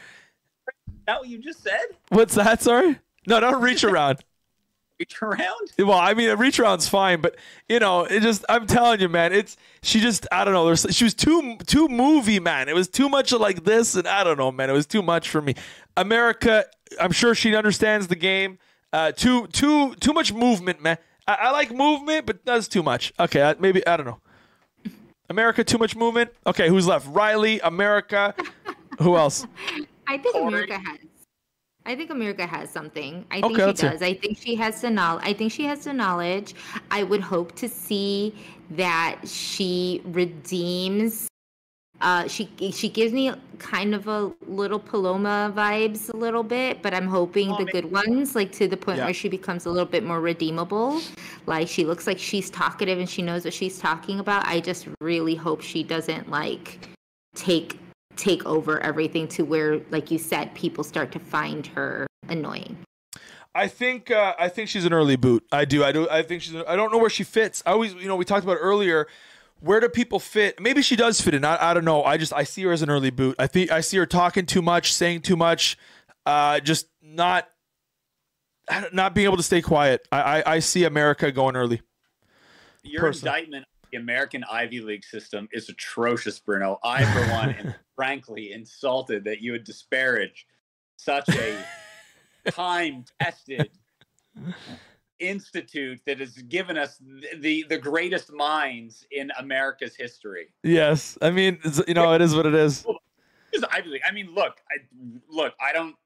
Is that what you just said? What's that? Sorry. No, don't reach [LAUGHS] around reach around? Well, I mean, a reach around's fine, but you know, it just I'm telling you, man, it's she just I don't know. There's she was too too movie, man. It was too much of like this, and I don't know, man. It was too much for me. America, I'm sure she understands the game. Uh, too too too much movement, man. I, I like movement, but that's too much. Okay, maybe I don't know. America, too much movement. Okay, who's left? Reilly, America. Who else? I think America has I think America has something. I think okay, she does. I think she has the knowledge. I think she has the knowledge. I would hope to see that she redeems. Uh, she she gives me kind of a little Paloma vibes a little bit, but I'm hoping oh, the good ones, like to the point yeah. where she becomes a little bit more redeemable. Like she looks like she's talkative and she knows what she's talking about. I just really hope she doesn't like take take over everything to where, like you said, people start to find her annoying. I think uh, I think she's an early boot. I do. I do. I think she's. I don't know where she fits. I always, you know, we talked about earlier. Where do people fit? Maybe she does fit in. I, I don't know. I just I see her as an early boot. I think I see her talking too much, saying too much, uh, just not not being able to stay quiet. I I, I see America going early. Your Person. indictment of the American Ivy League system is atrocious, Bruno. I, for one, am [LAUGHS] frankly insulted that you would disparage such a [LAUGHS] time-tested institute that has given us the the greatest minds in America's history. Yes, I mean, you know, it is what it is. I mean, look, I look. I don't.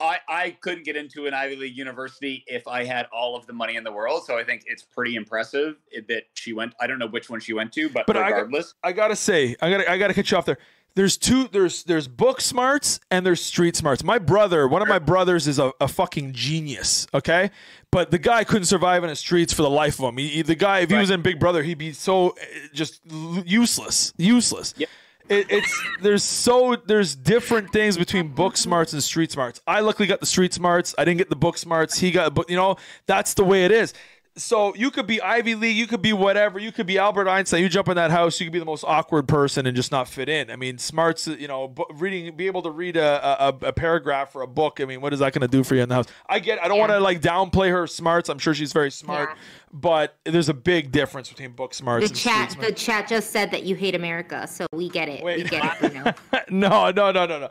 I I couldn't get into an Ivy League university if I had all of the money in the world. So I think it's pretty impressive that she went. I don't know which one she went to, but, But I got- regardless, I gotta say, I gotta I gotta cut you off there. There's two there's there's book smarts and there's street smarts. My brother, one of my brothers is a, a fucking genius, okay? But the guy couldn't survive in the streets for the life of him. He, he- the guy, if he was in Big Brother, he'd be so uh, just useless. Useless. Yep. It, it's there's so there's different things between book smarts and street smarts. I luckily got the street smarts. I didn't get the book smarts. He got, but you know that's the way it is. So you could be Ivy League, you could be whatever, you could be Albert Einstein. You jump in that house, you could be the most awkward person and just not fit in. I mean, smarts, you know, reading, be able to read a, a, a paragraph or a book. I mean, what is that going to do for you in the house? I get, I don't want to like downplay her smarts. I'm sure she's very smart, Yeah. but there's a big difference between book smarts The and chat, the chat just said that you hate America, so we get it. Wait. We get it, [LAUGHS] no, no, no, no, no.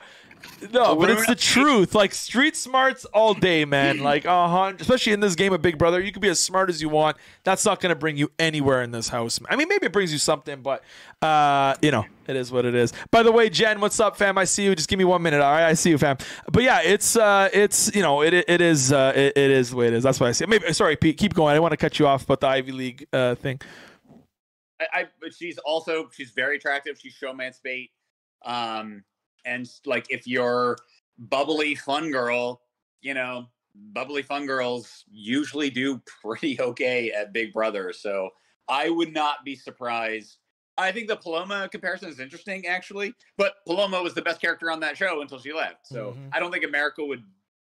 No, but it's the [LAUGHS] truth. Like street smarts all day, man. Like [LAUGHS] uh huh. Especially in this game of Big Brother, you can be as smart as you want. That's not going to bring you anywhere in this house. I mean, maybe it brings you something, but uh, you know, it is what it is. By the way, Jen, what's up, fam? I see you. Just give me one minute. All right, I see you, fam. But yeah, it's uh, it's you know, it it is uh, it, it is the way it is. That's what I see. Maybe sorry, Pete. Keep going. I want to cut you off, but the Ivy League uh thing. I, I but she's also she's very attractive. She's showmance bait. Um, and like if you're bubbly fun girl, you know, bubbly fun girls usually do pretty [LAUGHS] okay at Big Brother. So I would not be surprised. I think the Paloma comparison is interesting, actually. But Paloma was the best character on that show until she left. So Mhm. I don't think America would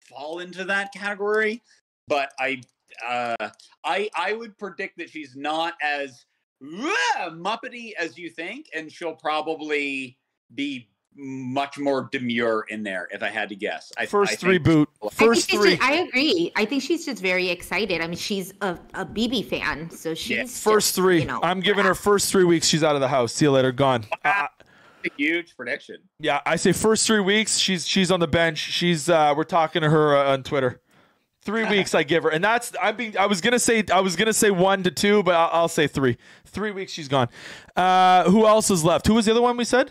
fall into that category. But I, uh, I, I would predict that she's not as muppety as you think, and she'll probably be much more demure in there. If I had to guess, I, First I three think- boot. I think First she's three. Just, I agree. I think she's just very excited. I mean, she's a, a BB fan, so she's Yeah. First just, three. You know, I'm giving her first three weeks. She's out of the house. See you later. Gone. Uh, a huge prediction. yeah, I say first three weeks. She's she's on the bench. She's uh, we're talking to her uh, on Twitter. Three [LAUGHS] weeks I give her, and that's I'm being. I was gonna say I was gonna say one to two, but I'll, I'll say three. Three weeks she's gone. Uh, who else is left? Who was the other one we said?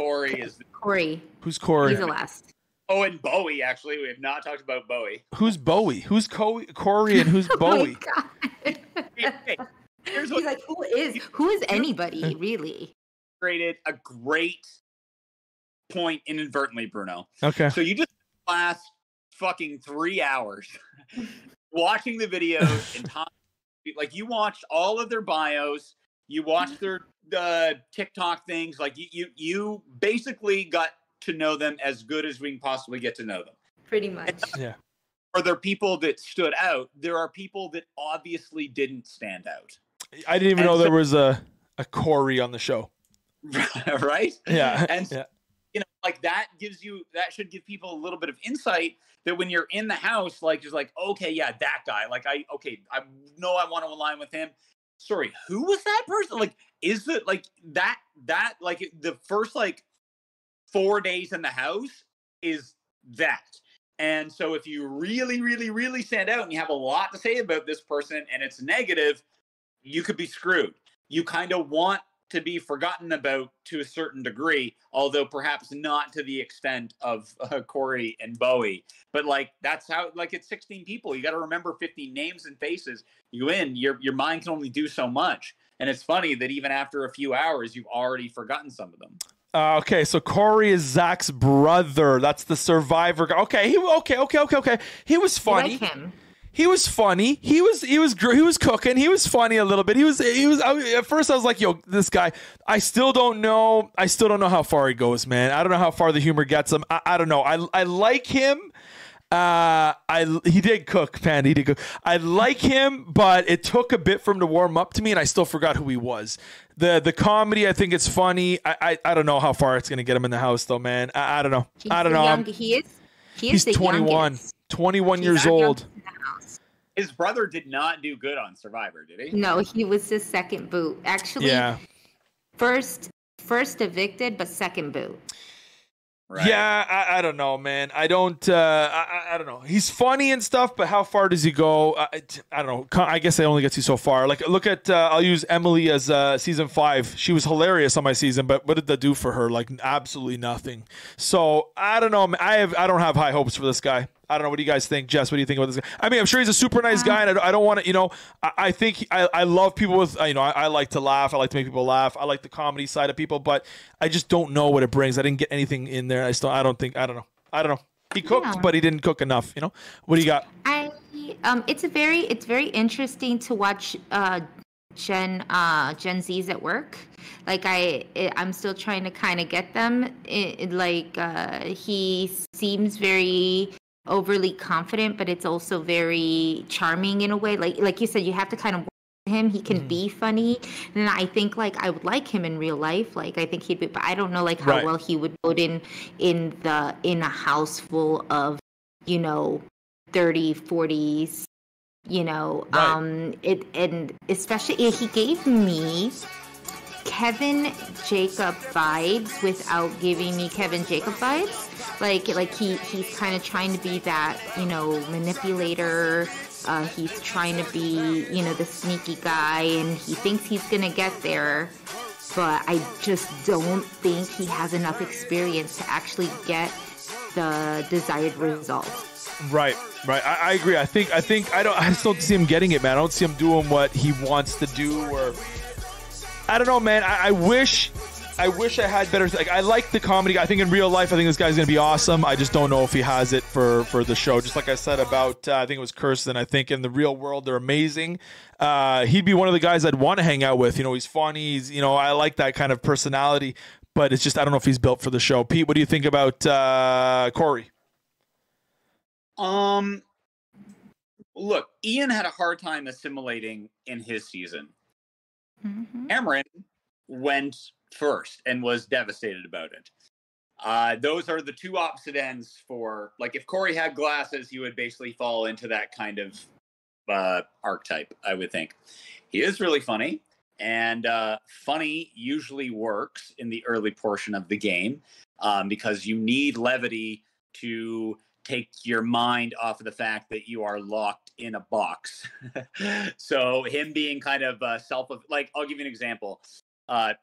Cory is. [LAUGHS] Cory. Who's Cory? He's the last. Oh, and Bowie. Actually, we have not talked about Bowie. Who's Bowie? Who's Co- Cory and who's [LAUGHS] oh Bowie? Oh God. Hey, hey, here's He's what like, who is who is anybody [LAUGHS] really? created a great point inadvertently, Bruno. Okay. So you just last fucking three hours watching the videos and talking. Like you watched all of their bios, you watched their uh, TikTok things. Like you, you, you basically got to know them as good as we can possibly get to know them. Pretty much. Yeah. Are there people that stood out? There are people that obviously didn't stand out. I didn't even And know so- there was a a Cory on the show. [LAUGHS] right? Yeah. And yeah. you know, like that gives you that should give people a little bit of insight that when you're in the house, like just like, okay, yeah, that guy. Like I okay, I know I want to align with him. Sorry, who was that person? Like, is it like that that like the first like four days in the house is that. And so if you really, really, really stand out and you have a lot to say about this person and it's negative, you could be screwed. You kind of want to be forgotten about to a certain degree, although perhaps not to the extent of [LAUGHS] uh, Cory and Bowie. But like that's how like it's 16 people. You got to remember 15 names and faces. You in your your mind can only do so much. And it's funny that even after a few hours, you've already forgotten some of them. Uh, okay, so Cory is Zach's brother. That's the survivor. guy. Okay, he okay, okay, okay, okay. He was funny. like him. He was funny. He was he was he was cooking. He was funny a little bit. He was he was I, at first I was like, yo, this guy. I still don't know. I still don't know how far he goes, man. I don't know how far the humor gets him. I, I don't know. I I like him. Uh, I he did cook, man. He did cook. I like him, but it took a bit for him to warm up to me, and I still forgot who he was. the The comedy, I think it's funny. I I, I don't know how far it's gonna get him in the house, though, man. I, I don't know. He's I don't know. young- he is. He he's is the 21. youngest. 21 He's years old. youngest in the house. His brother did not do good on Survivor, did he? No, he was the second boot. Actually, Yeah. first first evicted, but second boot. Right. Yeah, I, I don't know, man. I don't. Uh, I, I- I don't know. He's funny and stuff, but how far does he go? I, I- I don't know. I guess I only get you so far. Like, look at. Uh, I'll use Emily as uh, season five. She was hilarious on my season, but what did that do for her? Like, absolutely nothing. So I don't know. man. I have. I don't have high hopes for this guy. I don't know. What do you guys think, Jess? What do you think about this guy? I mean, I'm sure he's a super nice guy, and I don't, I don't want to. You know, I, I think he- I, I love people with. uh, You know, I, I like to laugh. I like to make people laugh. I like the comedy side of people, but I just don't know what it brings. I didn't get anything in there. I still. I don't think. I don't know. I don't know. He cooked, Yeah. but he didn't cook enough. You know. What do you got? I um, it's a very it's very interesting to watch uh, Gen uh, Gen Z's at work. Like I I- I'm still trying to kind of get them. It, it- like uh, he seems very overly confident, but it's also very charming in a way. Like like you said, you have to kind of him he can be funny and i think like i would like him in real life like i think he'd be but i don't know like how Right. well he would vote in in the in a house full of you know 30 40s you know Right. um it and especially he gave me kevin jacob vibes without giving me kevin jacob vibes like like he he's kind of trying to be that you know manipulator uh, he's trying to be you know the sneaky guy and he thinks he's gonna get there but i just don't think he has enough experience to actually get the desired result Right, right. I, I agree. I think. I think. I don't. I just don't see him getting it, man. I don't see him doing what he wants to do, or I don't know, man. I, I wish. I wish I had better. Like, I like the comedy. I think in real life, I think this guy's gonna be awesome. I just don't know if he has it for for the show. Just like I said about, uh, I think it was Kirsten. I think in the real world, they're amazing. Uh, he'd be one of the guys I'd want to hang out with. You know, he's funny. He's, you know, I like that kind of personality. But it's just I don't know if he's built for the show. Pete, what do you think about uh, Cory? Um, look, Ian had a hard time assimilating in his season. Mhm. Cameron went first and was devastated about it. Uh, those are the two opposite ends for like if Cory had glasses, he would basically fall into that kind of uh, archetype. I would think he is really funny, and uh, funny usually works in the early portion of the game um, because you need levity to take your mind off of the fact that you are locked in a box. [LAUGHS] so him being kind of uh, self like I'll give you an example. Uh,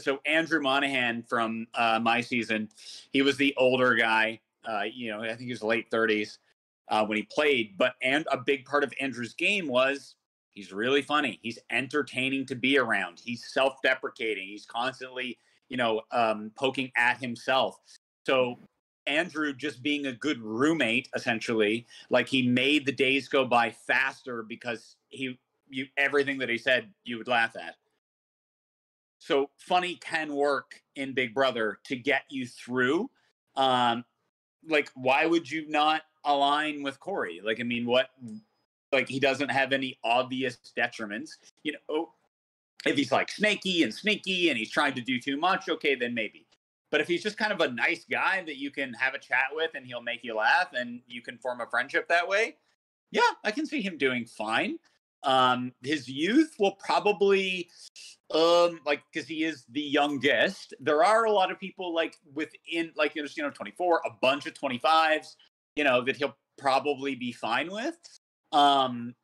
so Andrew Monahan from uh, my season, he was the older guy. Uh, you know, I think he was late thirties uh, when he played. But and a big part of Andrew's game was he's really funny. He's entertaining to be around. He's self-deprecating. He's constantly, you know, um, poking at himself. So Andrew just being a good roommate, essentially, like he made the days go by faster because he you everything that he said you would laugh at. So funny can work in Big Brother to get you through. Um, like, why would you not align with Cory? Like, I mean, what? Like, he doesn't have any obvious detriments. You know, oh, if he's like snaky and sneaky and he's trying to do too much, okay, then maybe. But if he's just kind of a nice guy that you can have a chat with and he'll make you laugh and you can form a friendship that way, yeah, I can see him doing fine. Um, his youth will probably, um, like, because he is the youngest. There are a lot of people like within, like, you know, 24, a bunch of 25s, you know, that he'll probably be fine with. Um,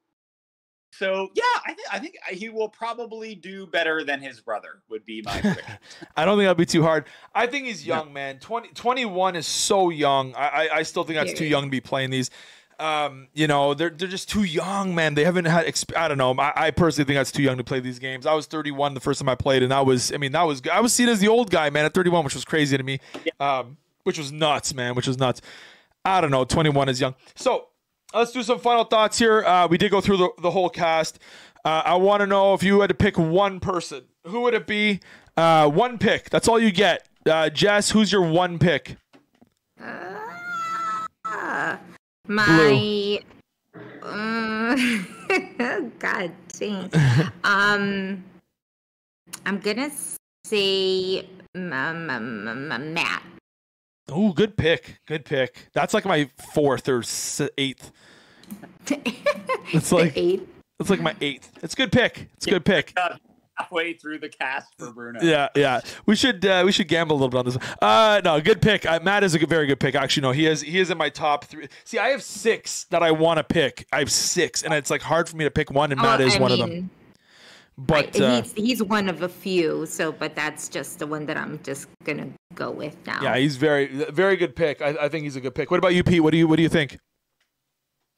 so yeah, I think I think he will probably do better than his brother. Would be my [LAUGHS] prediction. I don't think that'd be too hard. I think he's young, man. 20, 21 is so young. I, I, I still think that's too Period. young to be playing these. Um, you know, they're they're just too young, man. They haven't had. Exp- I don't know. I, I personally think that's too young to play these games. I was 31 the first time I played, and I was. I mean, that was. I was seen as the old guy, man, at 31, which was crazy to me. Yeah. Um, which was nuts, man. Which was nuts. I don't know. 21 is young. So, let's do some final thoughts here. Uh, we did go through the, the whole cast. Uh, I want to know if you had to pick one person, who would it be? Uh, one pick. That's all you get. Uh, Jess, who's your one pick? Uh, my uh, [LAUGHS] God dang. [LAUGHS] um, I'm gonna say m- m- m- m- Matt. Oh, good pick. Good pick. That's like my fourth or eighth. It's [LAUGHS] like Eight. it's like my eighth. It's a good pick. It's a good pick. Got halfway through the cast for Bruno. Yeah, yeah. We should uh, we should gamble a little bit on this. one. Uh, no, good pick. Uh, Matt is a good, very good pick. Actually, no, he is he is in my top three. See, I have six that I want to pick. I have six, and it's like hard for me to pick one, and Matt Oh, is I one of them. Mean, But I- uh, he's he's one of a few. So, but that's just the one that I'm just gonna go with now. yeah, he's very very good pick. I, I think he's a good pick. What about you, Pete? What do you what do you think?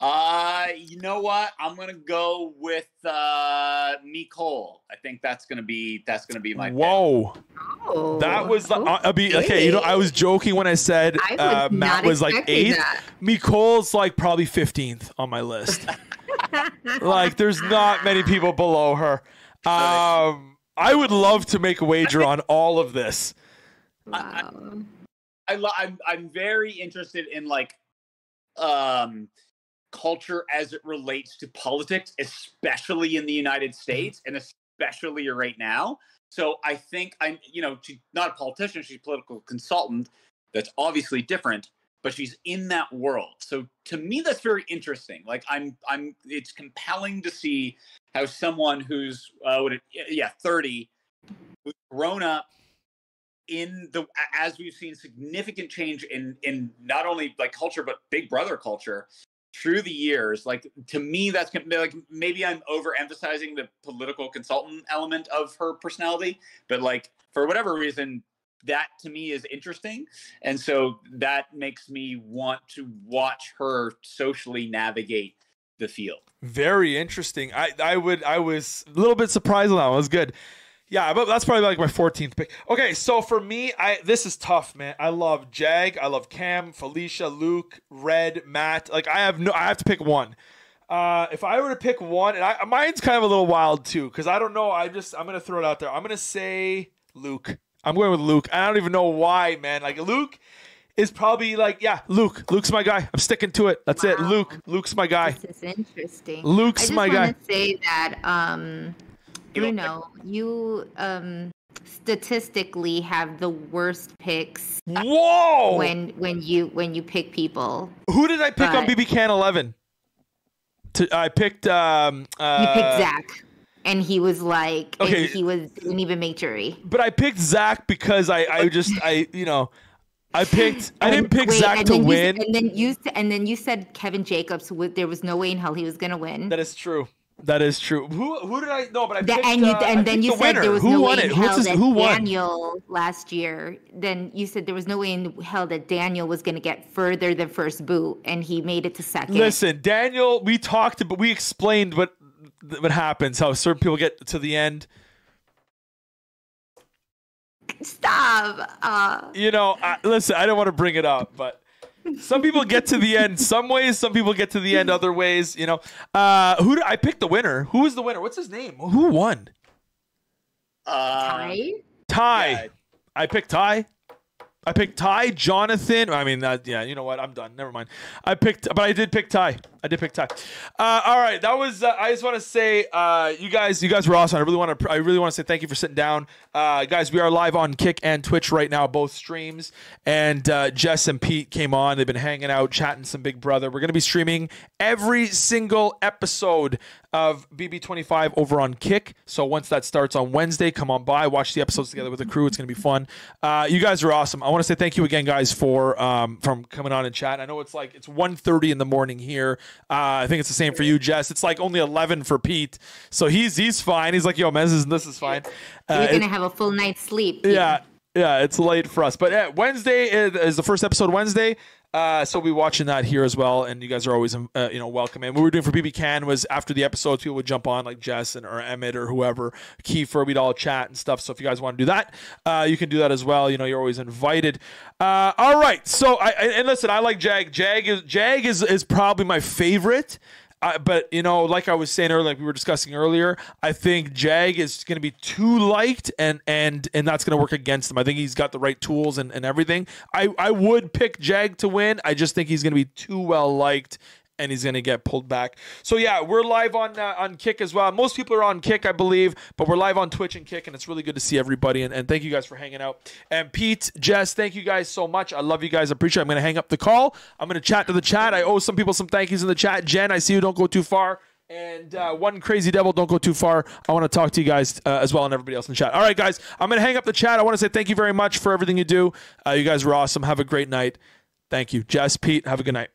Uh, you know what? I'm gonna go with uh Mecole. I think that's gonna be that's gonna be my pick. Whoa, Oh, that was the. uh, I'll be okay. You know, I was joking when I said I was uh, Matt was like expecting eighth. that. Mecole's like probably fifteenth on my list. [LAUGHS] like there's not many people below her. Um, I would love to make a wager on [LAUGHS] all of this. Wow. I lo- I'm I'm very interested in like um culture as it relates to politics, especially in the United States and especially right now. So I think I'm you know she's not a politician; she's a political consultant. That's obviously different, but she's in that world. So to me, that's very interesting. Like I'm I'm it's compelling to see how someone who's uh, what yeah thirty who's grown up in the as we've seen significant change in in not only like culture but big brother culture through the years like to me that's like maybe i'm overemphasizing the political consultant element of her personality but like for whatever reason that to me is interesting and so that makes me want to watch her socially navigate the field Very interesting. I I would I was a little bit surprised on that. One. It was good. Yeah, but that's probably like my 14th pick. Okay, so for me, I this is tough, man. I love Jag, I love Cam, Felicia, Luke, Red, Matt. Like I have no, I have to pick one. Uh, if I were to pick one, and I, mine's kind of a little wild too, because I don't know. I just I'm gonna throw it out there. I'm gonna say Luke. I'm going with Luke. I don't even know why, man. Like Luke is probably like, yeah, Luke. Luke's my guy. I'm sticking to it. That's it. Luke. Luke's my guy. This is interesting. Luke's I just my guy. want to say that um, You know, Bruno, you um, statistically have the worst picks Whoa! when when you when you pick people. Who did I pick on But- BB Can 11? To, I picked. Um, uh, You picked Zach, and he was like, okay. he was didn't even make jury. But I picked Zach because I, I just, I, you know, I picked. I didn't pick wait, Zach to you- win. and then you and then you said Kevin Jacobs. would- There was no way in hell he was gonna win. that is true. That is true. Who, who did I? No, but I picked. and you, uh, and then you the said winner. there was who no won way it? in hell that who won? Daniel last year. Then you said there was no way in hell that Daniel was going to get further than first boot, and he made it to second. Listen, Daniel. We talked, but we explained what what happens. How certain people get to the end. Stop. Uh, You know, I, listen. I don't want to bring it up, but. Some people get to the end some ways. Some people get to the end other ways. You know, uh, who did I picked the winner? Who was the winner? What's his name? Who won? uh, Ty? Ty. yeah, I picked Ty. I picked Ty, Jonathan. I mean, uh, yeah, you know what? I'm done. Never mind. I picked, but I did pick Ty. I did pick Ty. Uh, all right, that was. Uh, I just want to say, uh, you guys, you guys were awesome. I really want to. I really want to say thank you for sitting down, uh, guys. We are live on Kick and Twitch right now, both streams. And uh, Jess and Pete came on. They've been hanging out, chatting some Big Brother. We're gonna be streaming every single episode of BB25 over on Kick. So once that starts on Wednesday, come on by, watch the episodes together with the crew. It's gonna be fun. Uh, you guys are awesome. I want to say thank you again, guys, for um, from coming on and chat. I know it's like it's 1.30 in the morning here. Uh, I think it's the same for you, Jess. It's like only 11 for Pete, so he's he's fine. He's like, yo, this is this is fine. Uh, You're going to have a full night's sleep. yeah. yeah, it's late for us. But yeah, Wednesday is, is the first episode Wednesday. Uh, so we'll be watching that here as well, and you guys are always, um, uh, you know, welcome. And what we were doing for BB Can was after the episodes, people would jump on like Jess and or Emmett or whoever, Kiefer, we'd all chat and stuff. So if you guys want to do that, uh, you can do that as well. You know, you're always invited. Uh, all right. So I, I and listen, I like Jag. Jag is Jag is is probably my favorite. Uh, but you know, like I was saying earlier, like we were discussing earlier, I think Jag is going to be too liked, and and and that's going to work against him. I think he's got the right tools and, and everything. I I would pick Jag to win. I just think he's going to be too well liked, and he's going to get pulled back. So yeah, we're live on uh, on Kick as well. Most people are on Kick, I believe, but we're live on Twitch and Kick, and it's really good to see everybody. And, and thank you guys for hanging out. And Pete, Jess, thank you guys so much. I love you guys. I appreciate. it. I'm going to hang up the call. I'm going to chat to the chat. I owe some people some thank yous in the chat. Jen, I see you. Don't go too far. And uh, one crazy devil, don't go too far. I want to talk to you guys uh, as well and everybody else in the chat. All right, guys, I'm going to hang up the chat. I want to say thank you very much for everything you do. Uh, you guys were awesome. Have a great night. Thank you. Jess, Pete, have a good night.